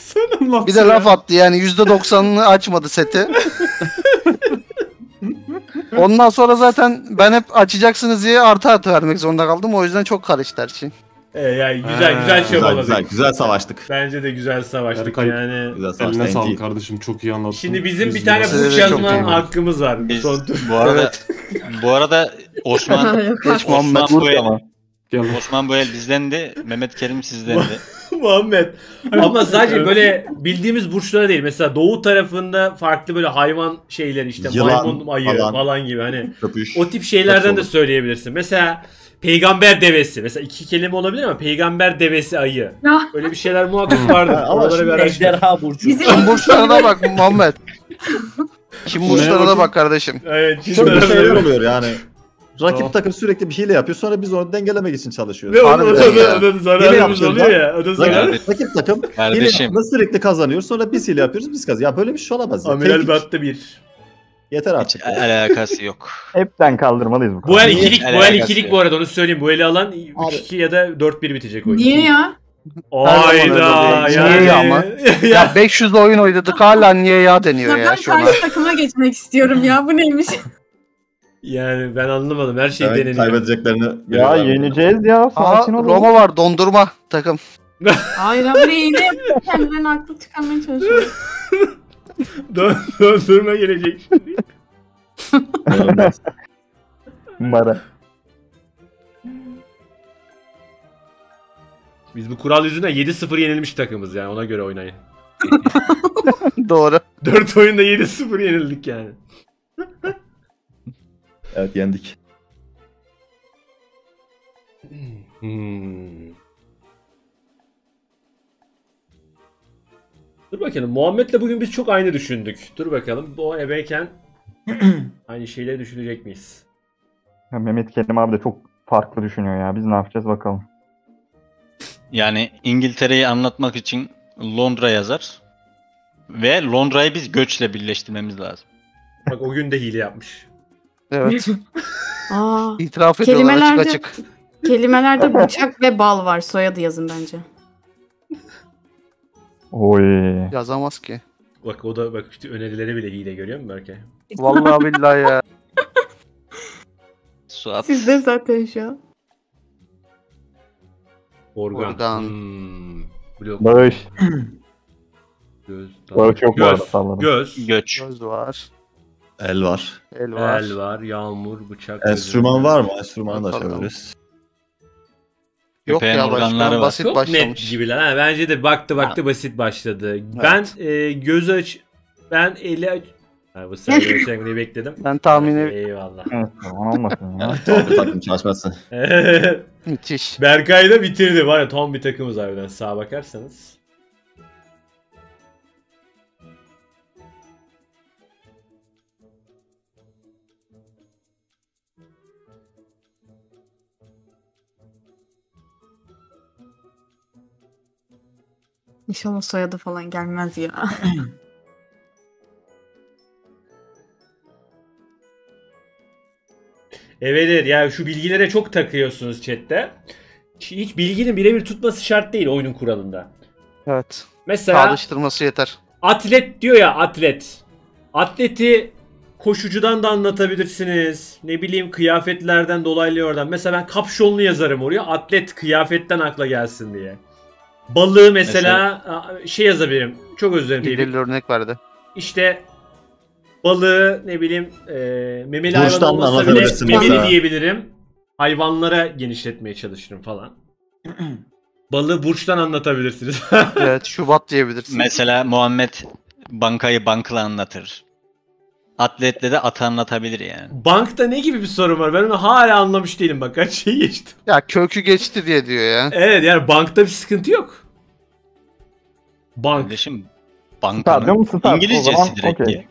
Bir de laf attı yani yüzde doksanını açmadı seti. Ondan sonra zaten ben hep açacaksınız diye artı artı vermek zorunda kaldım. O yüzden çok karıştı her şey. Ee, yani güzel güzel Güzel çabaladık. güzel güzel savaştık. Bence de güzel savaştık Berkay- yani. Güzel savaştık. Eline sağlık kardeşim çok iyi anlattın. Şimdi bizim bir Biz tane biraz- Size burç yazma hakkımız var. Biz, Son tur. bu arada bu arada Osman Muhammed Osman Gel. Osman bu el bizdendi. Mehmet Kerim sizdendi. Muhammed. Ama sadece böyle bildiğimiz burçlara değil. Mesela doğu tarafında farklı böyle hayvan şeyler işte Yılan maymun ayı falan. falan. gibi hani Köpüş. o tip şeylerden de söyleyebilirsin. Mesela peygamber devesi. Mesela iki kelime olabilir ama peygamber devesi ayı. Öyle bir şeyler muhakkak vardır. Ama şimdi araştır. Ejderha burcu. Bizim Kim burçlarına bak Muhammed. Kim burçlarına bak kardeşim. Evet. Çizmeler şeyler oluyor yani. Rakip Tamam. takım sürekli bir hile yapıyor sonra biz onu dengelemek için çalışıyoruz. Ve o, o, Harbiden da, ya. o da Yine zararımız oluyor ya. Zarar. Rakip, takım hile Kardeşim yaptığında sürekli kazanıyor sonra biz hile yapıyoruz biz kazanıyoruz. Ya böyle bir şey olamaz. Ya. Amiral battı bir. Yeter hiç artık. alakası yok. Hepten kaldırmalıyız bu Bu el ikilik, bu el ikilik bu arada onu söyleyeyim. Bu eli alan Abi. 3-2 ya da 4-1 bitecek oyun. niye ya? Yani. değil. Niye ama? Ya 500 oyun oynadık hala niye ya deniyor Ya ya ben şu an. karşı takıma geçmek istiyorum ya. Bu neymiş? Yani ben anlamadım. Her şey Evet, deneniyor. kaybedeceklerini Ya yeneceğiz ya. Sakin. Roma var dondurma takım. Hayır abi yine. Kendilerine aklı çıkarmaya çalışıyor. Döndürme gelecek şimdi. Mara. Biz bu kural yüzünden 7-0 yenilmiş takımız yani ona göre oynayın. Doğru. 4 oyunda 7-0 yenildik yani. Evet yendik. Hmm. Dur bakalım. Muhammed'le bugün biz çok aynı düşündük. Dur bakalım. O ebeyken aynı şeyleri düşünecek miyiz? Ya Mehmet Kerim abi de çok farklı düşünüyor ya. Biz ne yapacağız bakalım. Yani İngiltere'yi anlatmak için Londra yazar. Ve Londra'yı biz göçle birleştirmemiz lazım. Bak o gün de hile yapmış. Evet. Aa, İtiraf ediyorlar açık Kelimelerde- açık. kelimelerde bıçak ve bal var. Soyadı yazın bence. Oy. Yazamaz ki. Bak o da bak işte önerileri bile hile görüyor musun Berke? Vallahi billahi ya. Suat. Sizde zaten şu an. Organ. Organ. Hmm. Blok. Bağış. Göz. Bağış yok Göz. salladım. Göz. Göç. Göz var. El var. El var. El var. Yağmur. Bıçak. Enstrüman var mı? Enstrümanı da çeviririz. Yok ya başkan basit Çok net başlamış. gibiler. Ha, bence de baktı baktı basit başladı. Ben e, göz aç ben eli aç ha, bu sefer geçecek diye bekledim. Ben tahmini Eyvallah. Evet, tamam olmasın ya. Tabii takım çalışmasın. müthiş. Berkay da bitirdi. Var ya tam bir takımız harbiden sağa bakarsanız. İnşallah soyadı falan gelmez ya. Evet evet ya şu bilgilere çok takıyorsunuz chatte. Hiç- bilginin birebir tutması şart değil oyunun kuralında. Evet. Mesela Çağrıştırması yeter. atlet diyor ya atlet. Atleti koşucudan da anlatabilirsiniz. Ne bileyim kıyafetlerden dolaylı oradan. Mesela ben kapşonlu yazarım oraya. Atlet kıyafetten akla gelsin diye. Balığı mesela, a- şey yazabilirim. Çok özür dilerim. İlgili örnek verdi. İşte balığı ne bileyim e, memeli Burçtan hayvan olmasa bile memeli mesela. diyebilirim. Hayvanlara genişletmeye çalışırım falan. Balığı burçtan anlatabilirsiniz. Evet Şubat diyebilirsin. Mesela Muhammed bankayı bankla anlatır. Atletle de atı anlatabilir yani. Bankta ne gibi bir sorun var? Ben onu hala anlamış değilim bak kaç şey geçtim. Ya kökü geçti diye diyor ya. Evet yani bankta bir sıkıntı yok. Bank. Kardeşim Stadyum bankanın stat. O zaman İngilizcesi direkt okey. ya.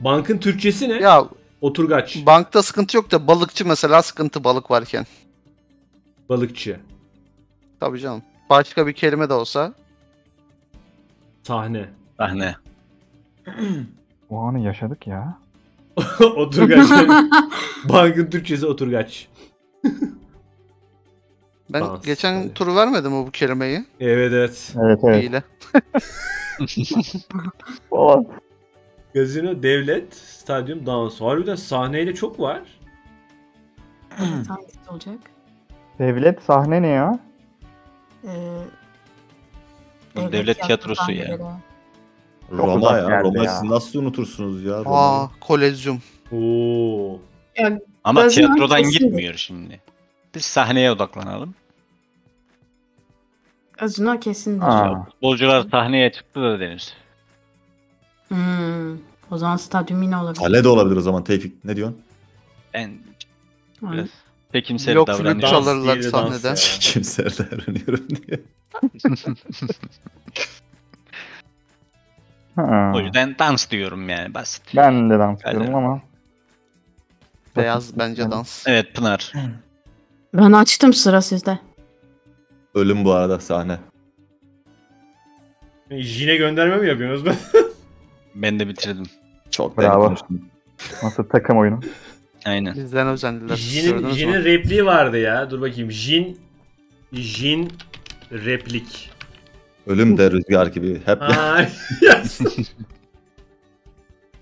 Bankın Türkçesi ne? Ya Oturgaç. bankta sıkıntı yok da balıkçı mesela sıkıntı balık varken. Balıkçı. Tabii canım. Başka bir kelime de olsa. Sahne. Sahne. O anı yaşadık ya. oturgaç. Bankın Türkçesi oturgaç. Ben Dans, geçen evet. turu vermedim mi bu kelimeyi? Evet evet. Evet evet. Falan. Gazino, devlet, stadyum, dans. Harbiden sahneyle çok var. Hangisi olacak? Devlet sahne ne ya? Ee, Bu devlet tiyatrosu ya. sahneleri. Roma ya. Roma ya. siz nasıl unutursunuz ya Aa, Roma'yı? kolezyum. Oo. Ama Gazino tiyatrodan kesin. gitmiyor şimdi. Biz sahneye odaklanalım. Gazino kesindir. Aa. Futbolcular sahneye çıktı da denir. Hmm. O zaman stadyum yine olabilir. Kale de olabilir o zaman Tevfik. Ne diyorsun? Ben biraz çekimsel Yok, flüt davranıyorum. çalar. Çalarlar sahnede. ya. Kimseler öğreniyorum diye. Ha. O yüzden dans diyorum yani basit. Ben de dans Kale. ediyorum ama. Beyaz bence dans. Evet Pınar. Ben açtım sıra sizde. Ölüm bu arada sahne. Jine gönderme mi yapıyorsunuz be? Ben de bitirdim. Çok Bravo. Konuştum. Nasıl takım oyunu? Aynen. Bizden özendiler. Jin'in? Jin'in repliği vardı ya. Dur bakayım. Jin Jin replik. Ölüm de rüzgar gibi. Hep.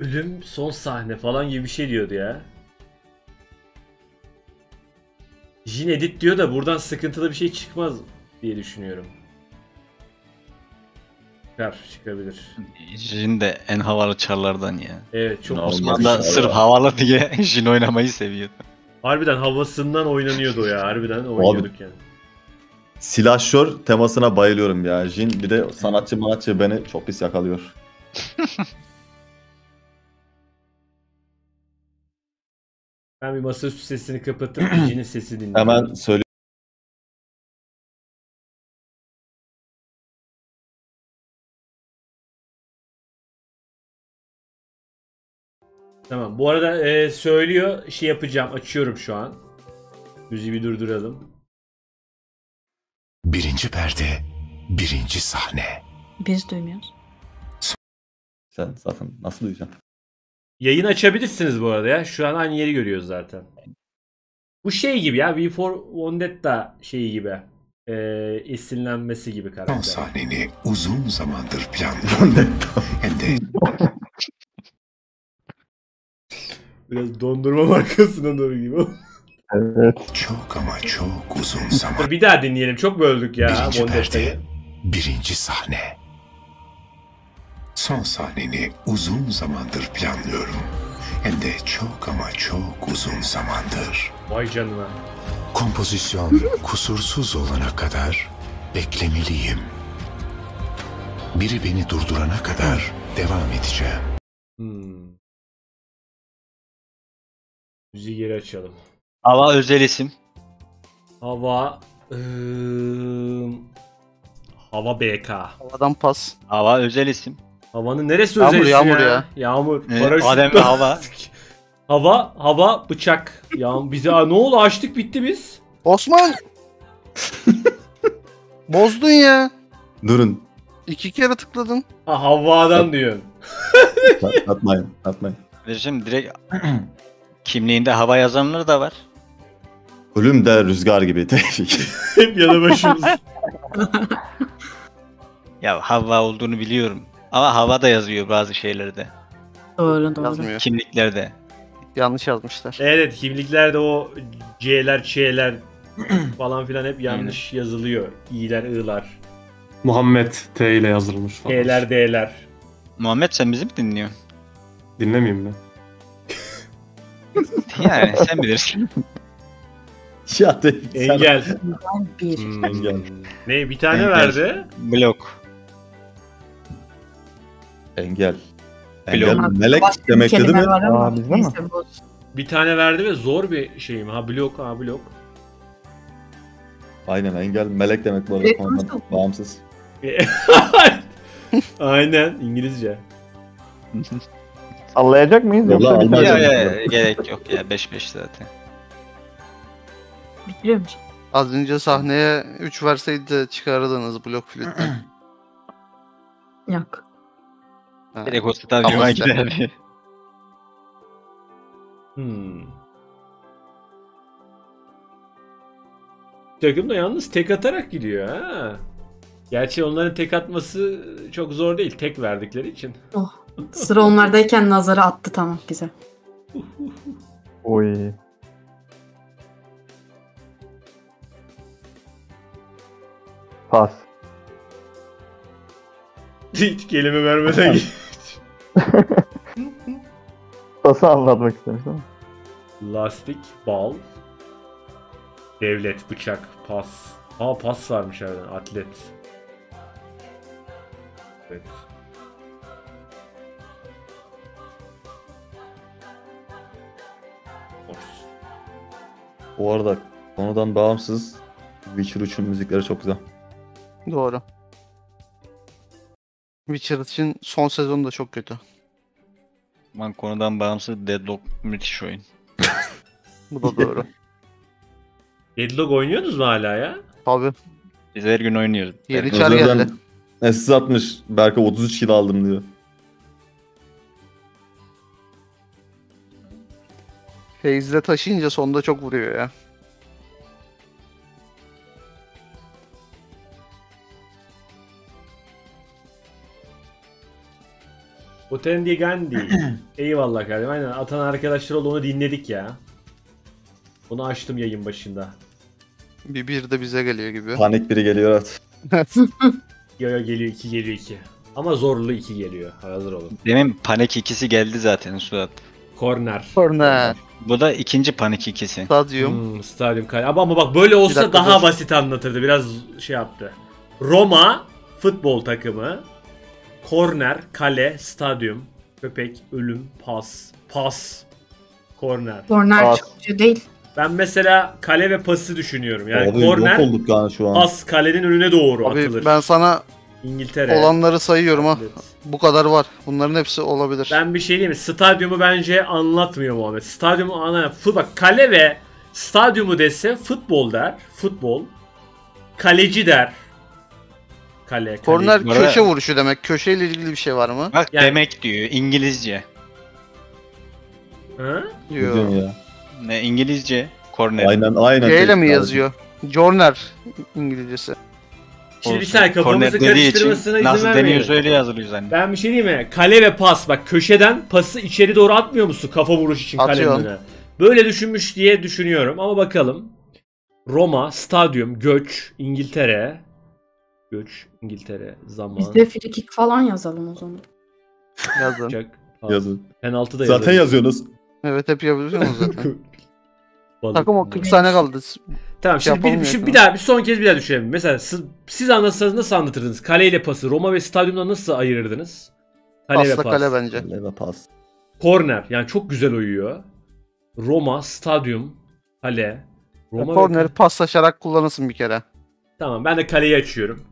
Ölüm son sahne falan gibi bir şey diyordu ya. Jin edit diyor da buradan sıkıntılı bir şey çıkmaz diye düşünüyorum. Çıkar, çıkabilir. Jin de en havalı çarlardan ya. Evet çok. Osman da sırf havalı diye Jin oynamayı seviyor. Harbiden havasından oynanıyordu o ya. Harbiden oynuyorduk yani. Silahşör temasına bayılıyorum ya. Jin bir de sanatçı manatçı beni çok pis yakalıyor. Ben bir masaüstü sesini kapatıp Jin'in sesini dinliyorum. Hemen söyle. Tamam. Bu arada e, söylüyor. Şey yapacağım. Açıyorum şu an. Müziği bir durduralım. Birinci perde, birinci sahne. Biz duymuyoruz. Sen zaten nasıl duyacaksın? Yayın açabilirsiniz bu arada ya. Şu an aynı yeri görüyoruz zaten. Bu şey gibi ya. V for Vendetta şeyi gibi. E, esinlenmesi gibi Son karakter. sahneni uzun zamandır planlıyorum. Hem de Biraz dondurma markasına doğru gibi. Evet. çok ama çok uzun zaman. Bir daha dinleyelim. Çok böldük ya Birinci perde, birinci sahne. Son sahneni uzun zamandır planlıyorum. Hem de çok ama çok uzun zamandır. Vay canına. Kompozisyon kusursuz olana kadar beklemeliyim. Biri beni durdurana kadar devam edeceğim. Hmm. Müziği geri açalım. Hava özel isim. Hava ıı, Hava BK. Havadan pas. Hava özel isim. Havanın neresi Yağmur, özel yağmur ya? ya. Yağmur. Evet, Paraşüt. Adem ve hava. hava, hava, bıçak. Ya bize Aa, ne oldu? Açtık bitti biz. Osman! Bozdun ya. Durun. İki kere tıkladın. Ha Havva'dan diyorsun. atmayın, atmayın. Kardeşim direkt kimliğinde hava yazanları da var. Ölüm de rüzgar gibi Tevfik. Hep yanı başımız. Ya hava olduğunu biliyorum. Ama hava da yazıyor bazı şeylerde. Doğru doğru. Yazmıyor. Kimliklerde. Yanlış yazmışlar. evet kimliklerde o C'ler, Ç'ler falan filan hep yanlış yazılıyor. İ'ler, I'lar. Muhammed T ile yazılmış falan. T'ler, D'ler. Muhammed sen bizi mi dinliyorsun? Dinlemeyeyim mi? Yani sen bilirsin. Ya Engel. Bir. Hmm. Engel. Ne bir tane Engel. verdi? Blok. Engel. Blok. Engel melek Başka bir demek dedi mi? Aa, bizde mi? Bir tane verdi ve zor bir şey mi? Ha blok, ha blok. Aynen engel melek demek bu arada. Melek konudan? Bağımsız. Aynen İngilizce. Sallayacak mıyız yoksa Ya, ya, gerek yok ya 5-5 zaten. Bitiriyor musun? Az önce sahneye 3 verseydi de çıkardınız blok flütten. Yok. Ha. Direkt o stadyuma giderdi. Hmm. Takım da yalnız tek atarak gidiyor ha. Gerçi onların tek atması çok zor değil. Tek verdikleri için. Sıra onlardayken nazara attı tamam güzel. Oy. Pas. Hiç kelime vermeden gidiyor. Pası anlatmak istemiş ama. Lastik, bal, devlet, bıçak, pas. Aa pas varmış harbiden. Atlet. Evet. Bu arada konudan bağımsız Witcher 3'ün müzikleri çok güzel. Doğru. Witcher için son sezonu da çok kötü. Man konudan bağımsız Deadlock müthiş oyun. Bu da doğru. Deadlock oynuyorsunuz mu hala ya? Tabii. Biz her gün oynuyoruz. Yeni çar geldi. Esis atmış. Berke 33 kilo aldım diyor. Feyz'le taşıyınca sonunda çok vuruyor ya. Otendi Gandhi. Eyvallah kardeşim. Aynen atan arkadaşlar oldu onu dinledik ya. Onu açtım yayın başında. Bir bir de bize geliyor gibi. Panik biri geliyor evet. Yo yo geliyor 2 geliyor 2. Ama zorlu 2 geliyor. Hazır olun. Demin panik ikisi geldi zaten Suat. Corner. Corner. Bu da ikinci panik ikisi. Stadyum. Hmm, stadyum kale. Ama, ama bak böyle olsa daha dur. basit anlatırdı. Biraz şey yaptı. Roma futbol takımı. Korner, kale, stadyum, köpek, ölüm, pas, pas, korner. Korner Pas. çok değil. Ben mesela kale ve pası düşünüyorum. Yani Abi yok korner, olduk yani şu an. pas kalenin önüne doğru Abi atılır. ben sana İngiltere. olanları sayıyorum ha. Evet. Bu kadar var. Bunların hepsi olabilir. Ben bir şey diyeyim mi? Stadyumu bence anlatmıyor Muhammed. Stadyumu ana fut bak kale ve stadyumu dese futbol der. Futbol. Kaleci der. Kale. Korner arada- köşe vuruşu demek. Köşeyle ilgili bir şey var mı? Bak Yani- demek diyor İngilizce. Hı? Ya? Ne İngilizce? Corner. Aynen aynen. G ile mi yazıyor? Corner İngilizcesi. Şimdi bir Olsun. saniye kafamızı Corner dediği için karıştırmasına izin Nasıl vermeyin. deniyorsa öyle yazılıyor zaten. Ben bir şey diyeyim mi? Kale ve pas. Bak köşeden pası içeri doğru atmıyor musun kafa vuruş için kalenin Atıyorsun. önüne? Böyle düşünmüş diye düşünüyorum ama bakalım. Roma, stadyum, göç, İngiltere. Göç, İngiltere, zaman. Biz de free kick falan yazalım o zaman. Yazın. Pas. Yazın. Penaltı da Zaten yazarız. yazıyorsunuz. Evet hep yapıyorsunuz zaten. Takım o 40 saniye kaldı. Tamam şimdi, Yapalım bir, şimdi bir daha bir son kez bir daha düşünelim. Mesela siz, siz anlatsanız nasıl anlatırdınız? Kale ile pası Roma ve stadyumda nasıl ayırırdınız? Kale ve Pasla pas. kale bence. Leva pas. Korner yani çok güzel uyuyor. Roma, stadyum, kale. Roma ve Corner'ı paslaşarak kullanırsın bir kere. Tamam ben de kaleyi açıyorum.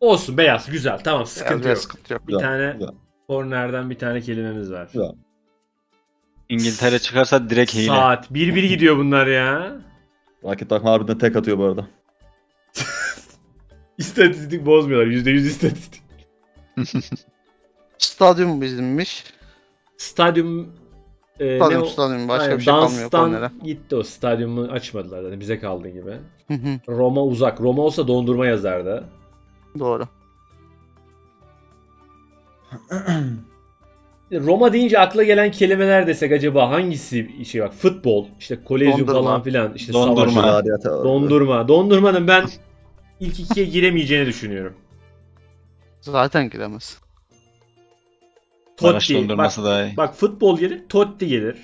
Olsun beyaz güzel tamam sıkıntı yok. sıkıntı yok. Bir Güzel, tane güzel. kornerden bir tane kelimemiz var. Güzel. İngiltere çıkarsa direkt hile. Saat 1-1 gidiyor bunlar ya. Rakip takım harbiden tek atıyor bu arada. İstatistik bozmuyorlar. %100 istatistik. Stadyum bizimmiş. Stadyum e, Stadyum, o? stadyum. Başka Aynen, bir şey kalmıyor danstan kornere. gitti o. Stadyumu açmadılar zaten. Bize kaldığı gibi. Hı hı, Roma uzak. Roma olsa dondurma yazardı. Doğru. Roma deyince akla gelen kelimeler desek acaba hangisi şey bak futbol işte kolezyum falan filan işte Dondurma. savaş. Radyatör. Dondurma. Dondurmanın ben ilk ikiye giremeyeceğini düşünüyorum. Zaten giremez. Totti. Bak, daha iyi. bak futbol gelir, Totti gelir.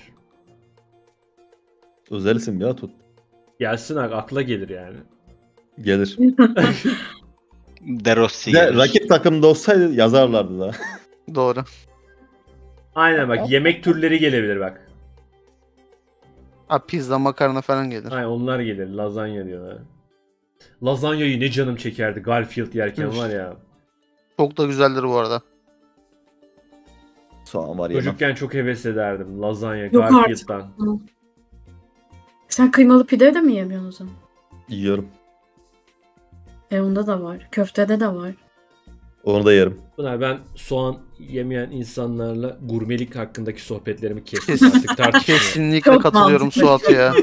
Özel isim ya tut. Gelsin ak- akla gelir yani. Gelir. De Rossi de gelir. rakip takımda olsaydı yazarlardı da. Doğru. Aynen bak yemek türleri gelebilir bak. Ha pizza, makarna falan gelir. Aynen onlar gelir. Lazanya diyorlar. Lazanyayı ne canım çekerdi Garfield yerken var ya. Çok da güzeldir bu arada. Soğan var. Çocukken çok heves ederdim. Lazanya Yok Garfield'dan. Sen kıymalı pide de mi yemiyorsun o zaman? Yiyorum. E onda da var. Köftede de var. Onu da yerim. Pınar ben soğan yemeyen insanlarla gurmelik hakkındaki sohbetlerimi kestim artık tartışmıyorum. Kesinlikle Çok katılıyorum. Suat ya.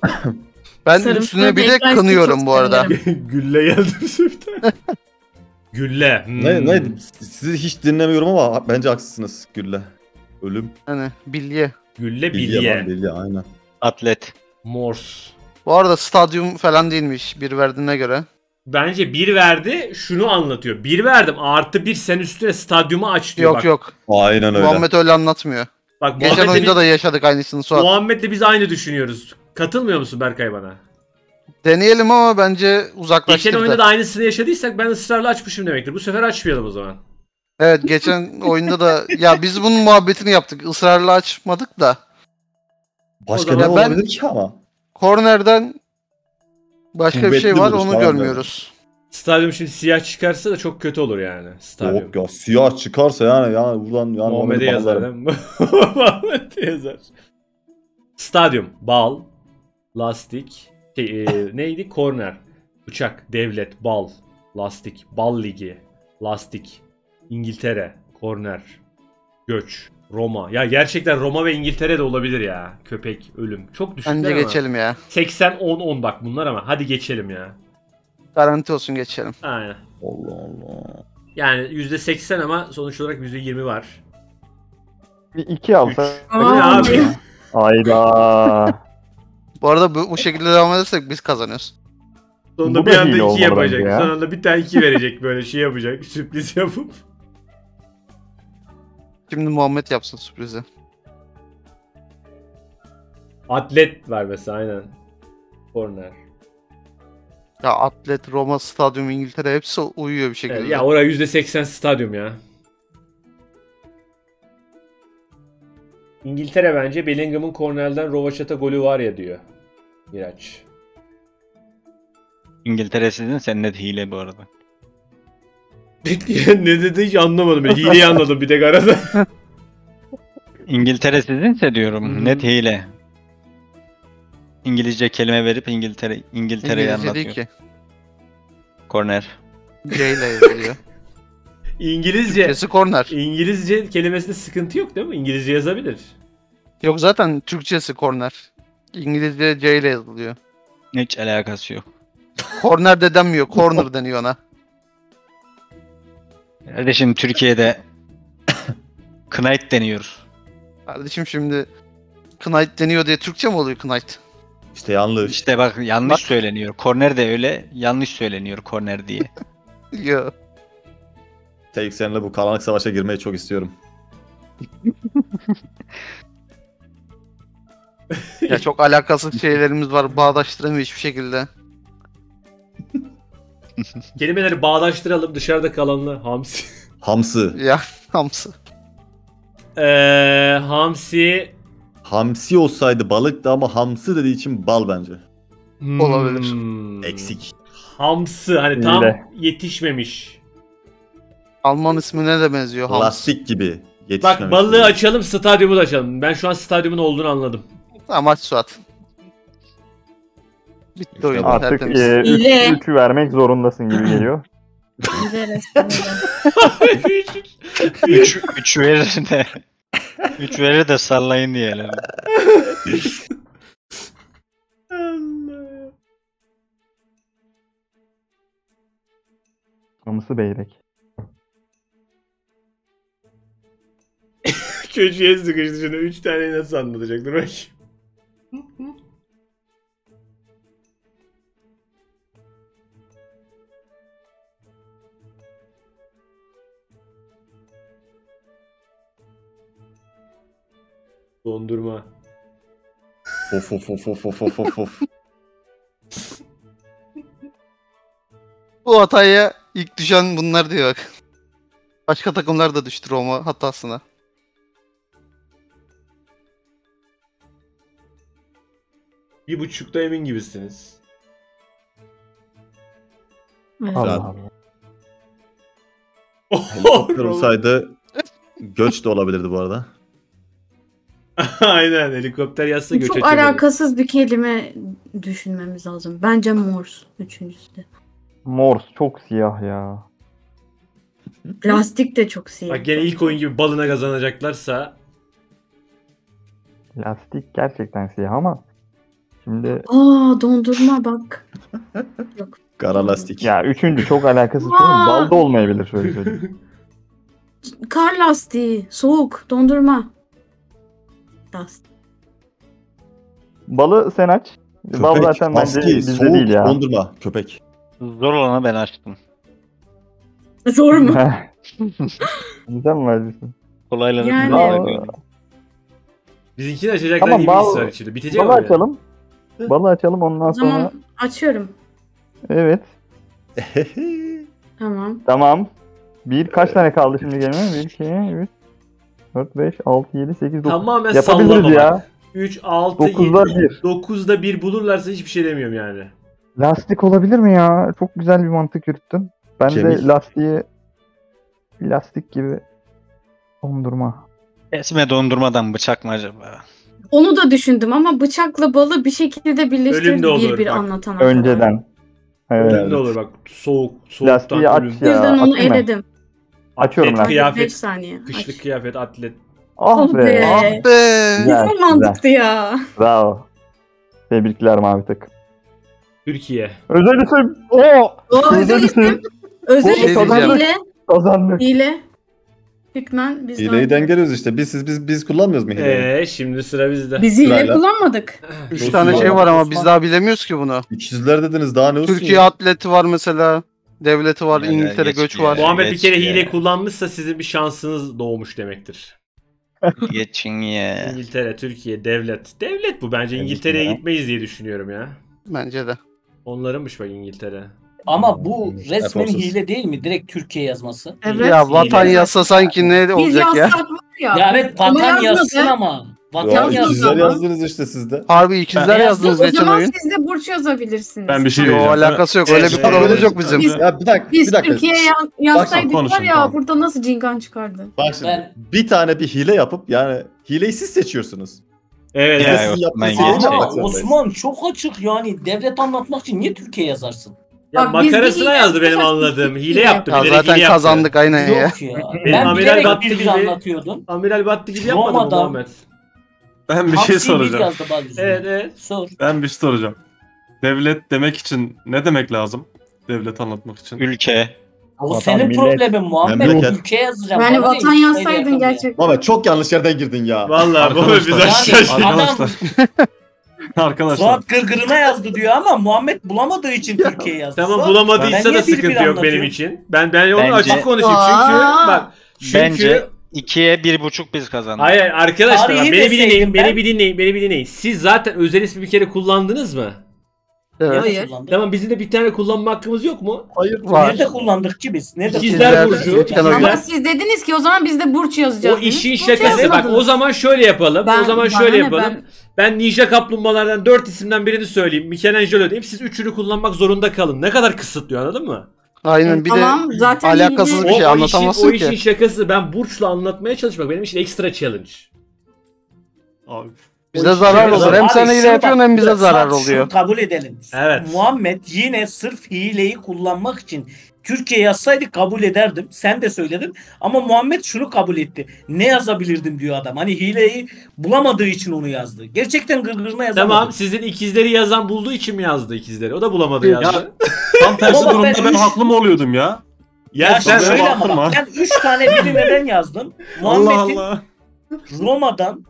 ben Sarımsağı üstüne bir de beklerken kınıyorum çok bu arada. Gülle geldi süften. Gülle. hmm. Ne, ne, sizi hiç dinlemiyorum ama bence haksızsınız Gülle. Ölüm. Hani bilye. Gülle Bilye. bilye. lan, bilye aynen. Atlet. Morse. Bu arada stadyum falan değilmiş bir verdiğine göre. Bence bir verdi şunu anlatıyor. Bir verdim artı bir sen üstüne stadyumu aç diyor. Yok bak. yok. Aynen öyle. Muhammed öyle anlatmıyor. Bak Geçen Muhammed'le oyunda biz, da yaşadık aynısını Suat. Muhammed'le biz aynı düşünüyoruz. Katılmıyor musun Berkay bana? Deneyelim ama bence uzaklaştırdı. Geçen oyunda da aynısını yaşadıysak ben ısrarla açmışım demektir. Bu sefer açmayalım o zaman. Evet geçen oyunda da ya biz bunun muhabbetini yaptık. Israrla açmadık da. Başka ne olabilir ki ama? Kornerden başka bir Kuvvetli şey var onu görmüyoruz. Stadyum şimdi siyah çıkarsa da çok kötü olur yani. Stadyum. Yok ya siyah çıkarsa yani yani buradan yani Muhammed'e yazar değil mi? Muhammed'e yazar. Stadyum, bal, lastik, şey, e, neydi? Korner, bıçak, devlet, bal, lastik, bal ligi, lastik, İngiltere, korner, göç, Roma. Ya gerçekten Roma ve İngiltere de olabilir ya. Köpek, ölüm. Çok düşükler Bence ama. geçelim ya. 80 10 10 bak bunlar ama hadi geçelim ya. Garanti olsun geçelim. Aynen. Allah Allah. Yani %80 ama sonuç olarak %20 var. Bir iki alsa. Ne Aa, abi? Ayda. Bu arada bu, bu şekilde devam edersek biz kazanıyoruz. Sonunda Bu bir da anda hile iki olmalı yapacak. bence ya. Sonunda bir tane iki verecek böyle şey yapacak. Sürpriz yapıp. Şimdi Muhammed yapsın sürprizi. Atlet var mesela aynen. Corner. Ya Atlet, Roma, Stadyum, İngiltere hepsi uyuyor bir şekilde. Evet, ya oraya %80 stadyum ya. İngiltere bence Bellingham'ın kornerden Rovaşat'a golü var ya diyor. Miraç. İngiltere sizin sen net hile bu arada. Ne dedi hiç anlamadım. Ben Hileyi anladım bir tek arada. İngiltere sizinse diyorum. Hı hı. Net hile. İngilizce kelime verip İngiltere İngiltere'yi İngilizce değil anlatıyor. ki. Korner. C ile yazılıyor. İngilizce. Türkçesi korner. İngilizce kelimesinde sıkıntı yok değil mi? İngilizce yazabilir. Yok zaten Türkçesi korner. İngilizce C ile yazılıyor. Hiç alakası yok. Korner de denmiyor. Corner deniyor ona. Kardeşim Türkiye'de Knight deniyor. Kardeşim şimdi Knight deniyor diye Türkçe mi oluyor Knight? İşte yanlış. İşte bak yanlış Bak. söyleniyor. Korner de öyle yanlış söyleniyor korner diye. Ya. Tek seninle bu karanlık savaşa girmeyi çok istiyorum. ya çok alakasız şeylerimiz var. Bağdaştıramıyor hiçbir şekilde. Kelimeleri bağdaştıralım dışarıda kalanla. Hamsi. Hamsı. Ya hamsı. Eee hamsi. Hamsi olsaydı balıktı ama hamsı dediği için bal bence. Olabilir. Hmm. Eksik. Hamsı hani tam Hile. yetişmemiş. Alman ismine de benziyor hams. Lastik gibi. Bak balığı açalım stadyumu da açalım. Ben şu an stadyumun olduğunu anladım. Amaç Suat. Bitti oyun. Artık tertemiz. e, üç, üçü vermek zorundasın gibi geliyor. 3 3 verir de 3 verir de sallayın diyelim. Namısı Beyrek. Köşeye sıkıştı şimdi. 3 tane nasıl anlatacak? Dur bakayım. Dondurma. Of of of of of of of of. Bu hataya ilk düşen bunlar diyor bak. Başka takımlar da düştü Roma hatasına. Bir buçukta emin gibisiniz. Allah. Allah. Helikopter olsaydı göç de olabilirdi bu arada. Aynen helikopter yazsa göç Çok alakasız bir kelime düşünmemiz lazım. Bence Morse üçüncüsü de. Morse çok siyah ya. Plastik de çok siyah. Bak gene ilk oyun gibi balına kazanacaklarsa Lastik gerçekten siyah ama şimdi Aa dondurma bak. Kara lastik. ya üçüncü çok alakasız. Balda olmayabilir şöyle söyleyeyim. Kar lastiği, soğuk, dondurma. Lastik. Balı sen aç. Bal Köpek, zaten bence maske, bizde soğuk, değil ya. dondurma, köpek. Zor olanı ben açtım. Zor mu? Güzel mi vermişsin? Kolayları Yani- koyayım. bizimkini açacaklar Tamam, gibi bal- var içinde. Bitecek Balı açalım. Balı açalım ondan sonra. zaman açıyorum. Evet. Tamam. Tamam. Bir kaç tane kaldı şimdi gelme? 1, 2, 3, 4, 5, 6, 7, 8, 9. Tamamen Yapabiliriz sallama ya. bak. 3, 6, 7, Dokuzda bir. 9'da 1 bulurlarsa hiçbir şey demiyorum yani. Lastik olabilir mi ya? Çok güzel bir mantık yürüttün. Ben Kemik. de lastiği lastik gibi dondurma. Kesme dondurmadan bıçak mı acaba? Onu da düşündüm ama bıçakla balı bir şekilde birleştirip bir bir kadar. Önceden. Evet. Ölüm de olur bak. Soğuk, soğuktan Lastiği aç ölüm. O yüzden Ya, onu eledim. Açıyorum Atlet, ben. Hadi 5 kıyafet, saniye. kışlık Aç. kıyafet, atlet. Ah Oh be. be. Ah be. Güzel, Güzel mantıktı ya. Bravo. Tebrikler mavi takım. Türkiye. Özel isim. Oo. O özel isim. Özel isim hile. Kazandık. Hile. Hükmen bizden. Hileyi dengeliyoruz işte. Biz siz biz biz kullanmıyoruz mu hileyi? Eee şimdi sıra bizde. Biz hile Sırayla. kullanmadık. 3 Dostum tane şey var ama biz daha bilemiyoruz ki bunu. İkizler dediniz daha ne olsun? Türkiye atleti var mesela. Devleti var, Yani İngiltere geç göç var. Muhammed bir kere ya. hile kullanmışsa sizin bir şansınız doğmuş demektir. Geçin ya. İngiltere, Türkiye, devlet. Devlet bu bence. İngiltere'ye gitmeyiz diye düşünüyorum ya. Bence de. Onlarınmış bak İngiltere. Ama bu resmen hile değil mi? Direkt Türkiye yazması. Evet. Ya vatan Hile. yazsa sanki ne olacak ya? yazsak var ya. Ya evet vatan yazsın ama. Vatan Ya, Yazmadı ikizler yazdınız işte siz de. Harbi ikizler Ben yazdınız O geçen zaman oyun. siz de burç yazabilirsiniz. Ben bir şey Yo diyeceğim. alakası yok. Öyle bir Evet, kuralımız evet. yok bizim. Biz- Ya bir dakika, Biz bir dakika. Türkiye'ye yaz- yazsaydık var konuşun, ya tamam. burada nasıl cingan çıkardı. Bak şimdi Ben- bir tane bir hile yapıp yani hileyi siz seçiyorsunuz. Evet. Biz de sizin yaptığınız hileyi geçeyim. Ama yapmak zorundayız. Osman çok açık yani. Devlet anlatmak için niye Türkiye yazarsın? Ya Bak, biz makarasına bir hile yazdı benim yapacağız. anladığım. Hile yaptı. Ya bilerek zaten hile yaptı. kazandık aynen ya. Yok ya. Benim ben amiral bilerek battı bir bir gibi- anlatıyordum. Amiral battı gibi yapmadı mı Muhammed? Ben bir şey soracağım. Evet evet. Sor. Ben bir şey soracağım. Devlet demek için ne demek lazım? Devlet anlatmak için. Ülke. O Vatan, senin millet, problemin Muhammed. memleket. Ülke yazacağım. Yani Bana vatan yazsaydın gerçekten. Ama çok yanlış yerden girdin ya. Vallahi Muhammed biz aşağı Yani adam Arkadaşlar. Arkadaşlar. Suat gırgırına yazdı diyor ama Muhammed bulamadığı için Türkiye yazdı. Tamam Suat, bulamadıysa ben da bir sıkıntı yok benim için. Ben ben onu Bence- açık konuşayım çünkü bak çünkü Bence 2'ye 1.5 biz kazandık. Hayır arkadaşlar Tarihi bak, beni bir dinleyin, ben- beni bir dinleyin, beni bir dinleyin. Siz zaten özel ismi bir kere kullandınız mı? Evet. Hayır. Tamam bizim de bir tane kullanma hakkımız yok mu? Hayır. Var. Nerede kullandık ki biz? Nerede İkizler? Burcu. Ama siz dediniz ki o zaman biz de burç yazacağız. O işin Burç şakası. Bak yazmadınız. o zaman şöyle yapalım. Ben- o zaman şöyle yapalım. ben- Ben... Ninja Kaplumbağalardan 4 isimden birini söyleyeyim. Michelangelo diyeyim. Siz üçünü kullanmak zorunda kalın. Ne kadar kısıtlıyor anladın mı? Aynen bir tamam, de zaten alakasız bir şey o anlatamazsın işin, o ki. işin şakası. Ben Burç'la anlatmaya çalışmak benim için ekstra challenge. Abi, Bize zarar olur. Hem sen hile şunu yapıyorsun hem bize zarar şunu oluyor. kabul edelim. Evet. Muhammed yine sırf hileyi kullanmak için Türkiye yazsaydı kabul ederdim. Sen de söyledin. Ama Muhammed şunu kabul etti. Ne yazabilirdim diyor adam. Hani hileyi bulamadığı için onu yazdı. Gerçekten gırgırına yazamadı. Tamam sizin ikizleri yazan bulduğu için mi yazdı ikizleri? O da bulamadı Ya, yazdı. Tam tersi durumda ben ben üç- haklı mı oluyordum ya? Ya, Ya sen şöyle ama bak, ben 3 tane biri neden yazdım? Muhammed'in. Roma'dan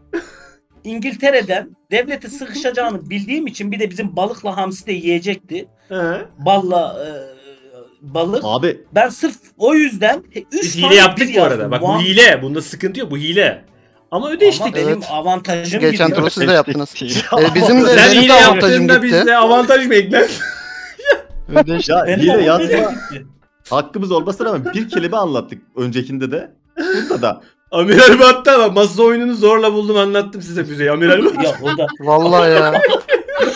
İngiltere'den devleti sıkışacağını bildiğim için bir de bizim balıkla hamsi de yiyecekti. He. Balla e, balık. Abi Ben sırf o yüzden 3 Biz hile yaptık bu arada. Bak bu hile. Bunda sıkıntı yok. Bu hile. Ama Ama ödeştik. benim Evet. avantajım Geçen gidiyor. turu siz de yaptınız. Ee, bizim de Sen benim hile de avantajım yaptığında gitti. bizde avantaj mı ekler? ya Benim hile yazma hakkımız olmasına rağmen bir kelime anlattık öncekinde de. Bunda da. Amiral Battı ama masa oyununu zorla buldum anlattım size füzeyi. Amiral Battı. Ya o da Vallahi ya.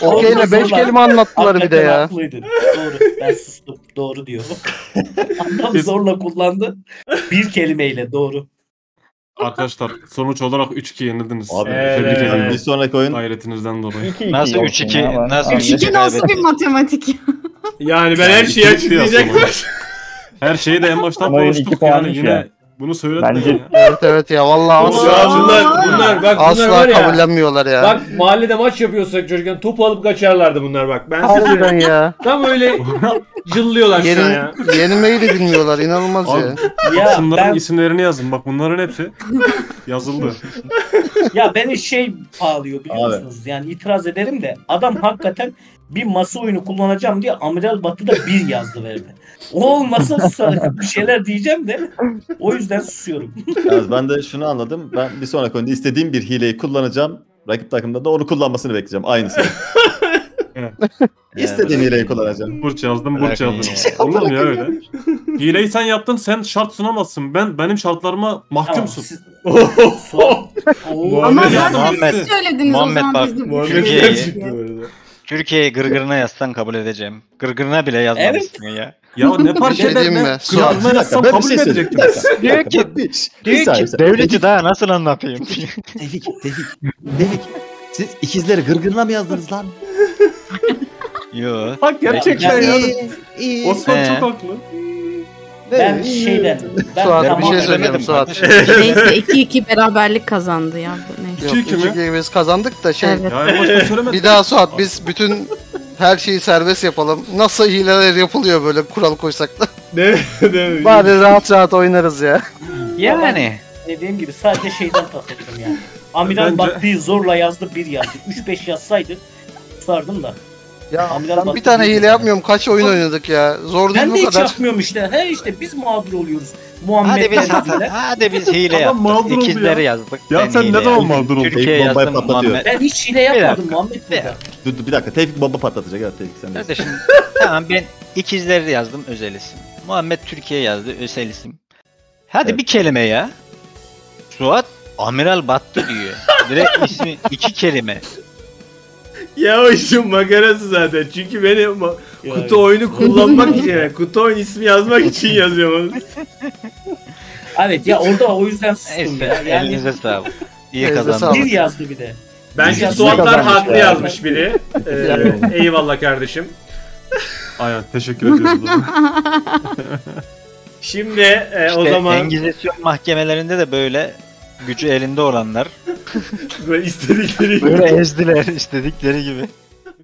Okeyle Olmaz 5 vallahi. kelime anlattılar bir de ya. haklıydı. Doğru. Ben sustum. Doğru diyor. Adam zorla kullandı. Bir kelimeyle doğru. Arkadaşlar sonuç olarak 3-2 yenildiniz. Abi Evet. Tebrik ediyorum. bir sonraki oyun Gayretinizden dolayı. 2-2 Nasıl olsun 3-2? ya, ben- Nasıl Abi, 3-2 nasıl bir matematik? Yani ben her şeyi Yani açıklayacak ikinci var. Her şeyi de en baştan Ama oyun iki konuştuk yani yine ya. Bunu söyledim Bence- ya. Evet evet ya vallahi Ya asla, bunlar, bunlar bak bunlar asla var ya. kabullenmiyorlar ya. Bak mahallede maç yapıyorsak çocukken topu alıp kaçarlardı bunlar bak. Ben size Harbiden ya. tam öyle cıllıyorlar şu an ya. Yerin, yenilmeyi de bilmiyorlar inanılmaz Abi, ya. Ya Şunların ben isimlerini yazın. Bak bunların hepsi yazıldı. ya beni şey bağlıyor biliyor Abi. musunuz? Yani itiraz ederim de adam hakikaten bir masa oyunu kullanacağım diye Amiral Batı'da bir yazdı verdi. O olmasa susarım. bir şeyler diyeceğim de o yüzden susuyorum. Yani ben de şunu anladım. Ben bir sonraki oyunda istediğim bir hileyi kullanacağım. Rakip takımda da onu kullanmasını bekleyeceğim. Aynısını. Evet. İstediğim hileyi kullanacağım. Burç yazdım, burç yazdım. ya. Olur mu ya öyle? Hileyi sen yaptın, sen şart sunamazsın. Ben benim şartlarıma mahkumsun. Ama Muhammed Muhammed- Muhammed o zaman bak, biz de bu Muhammed şekilde Türkiye'yi- gırgırına yazsan kabul edeceğim. Gırgırına bile yazmamışsın ya. Ya ne fark şey eder diyeyim ne? mi? Bir yazsam kabul şey. Bir Diyor ki- Diyor ki devleti daha nasıl anlatayım? Tevfik, Tevfik, Tevfik. Siz ikizleri gırgırına mı yazdınız lan? Yo. Bak gerçekten Ya-. Osman çok haklı. Ben şeyden ben Suat bir tamam- şey demedim söyleyeceğim Suat. kardeşim. Neyse 2-2 beraberlik kazandı ya. bu Neyse. Yok, iki biz kazandık da şey. Evet. Söylemedim. Bir daha Suat biz bütün her şeyi serbest yapalım. Nasıl hileler yapılıyor böyle kural koysak da. Ne? ne? Bari rahat rahat oynarız ya. Yani. dediğim gibi sadece şeyden takıldım yani. Amiral Bence- Batı'yı zorla yazdı bir yazdı. 3-5 yazsaydı sardım da. Ya Amiral ben bir tane hile ya. yapmıyorum. Kaç oyun oynadık ya. Zor değil Ben de bu hiç kadar. yapmıyorum işte. He işte biz mağdur oluyoruz. Muhammed Hadi biz hadi biz hile mağdur yaptık. oldu İkizleri ya. yazdık. Ya ben sen ne zaman mağdur oldun? Türkiye Bombayı yazdım patlatıyor. Muhammed. Ben hiç hile yapmadım dakika, Muhammed bir. Dur, dur, bir dakika. Tevfik bomba patlatacak. Evet Tevfik sen de. Kardeşim tamam ben ikizleri yazdım özel isim. Muhammed Türkiye yazdı özel isim. Hadi Evet. bir kelime ya. Suat Amiral Battı diyor. Direkt ismi iki kelime. Ya o işin makarası zaten. Çünkü beni ma- kutu oyunu kullanmak için, yani kutu oyun ismi yazmak için yazıyorum. Evet ya orada o yüzden sustum ya. Yani elinize sağlık. İyi kazandınız. bir yazdı bir de. Bence Suatlar haklı ya. yazmış biri. Ee, eyvallah kardeşim. Aynen teşekkür ediyoruz. Şimdi e, o İşte zaman Engizisyon mahkemelerinde de böyle gücü elinde olanlar böyle istedikleri böyle ezdiler istedikleri gibi.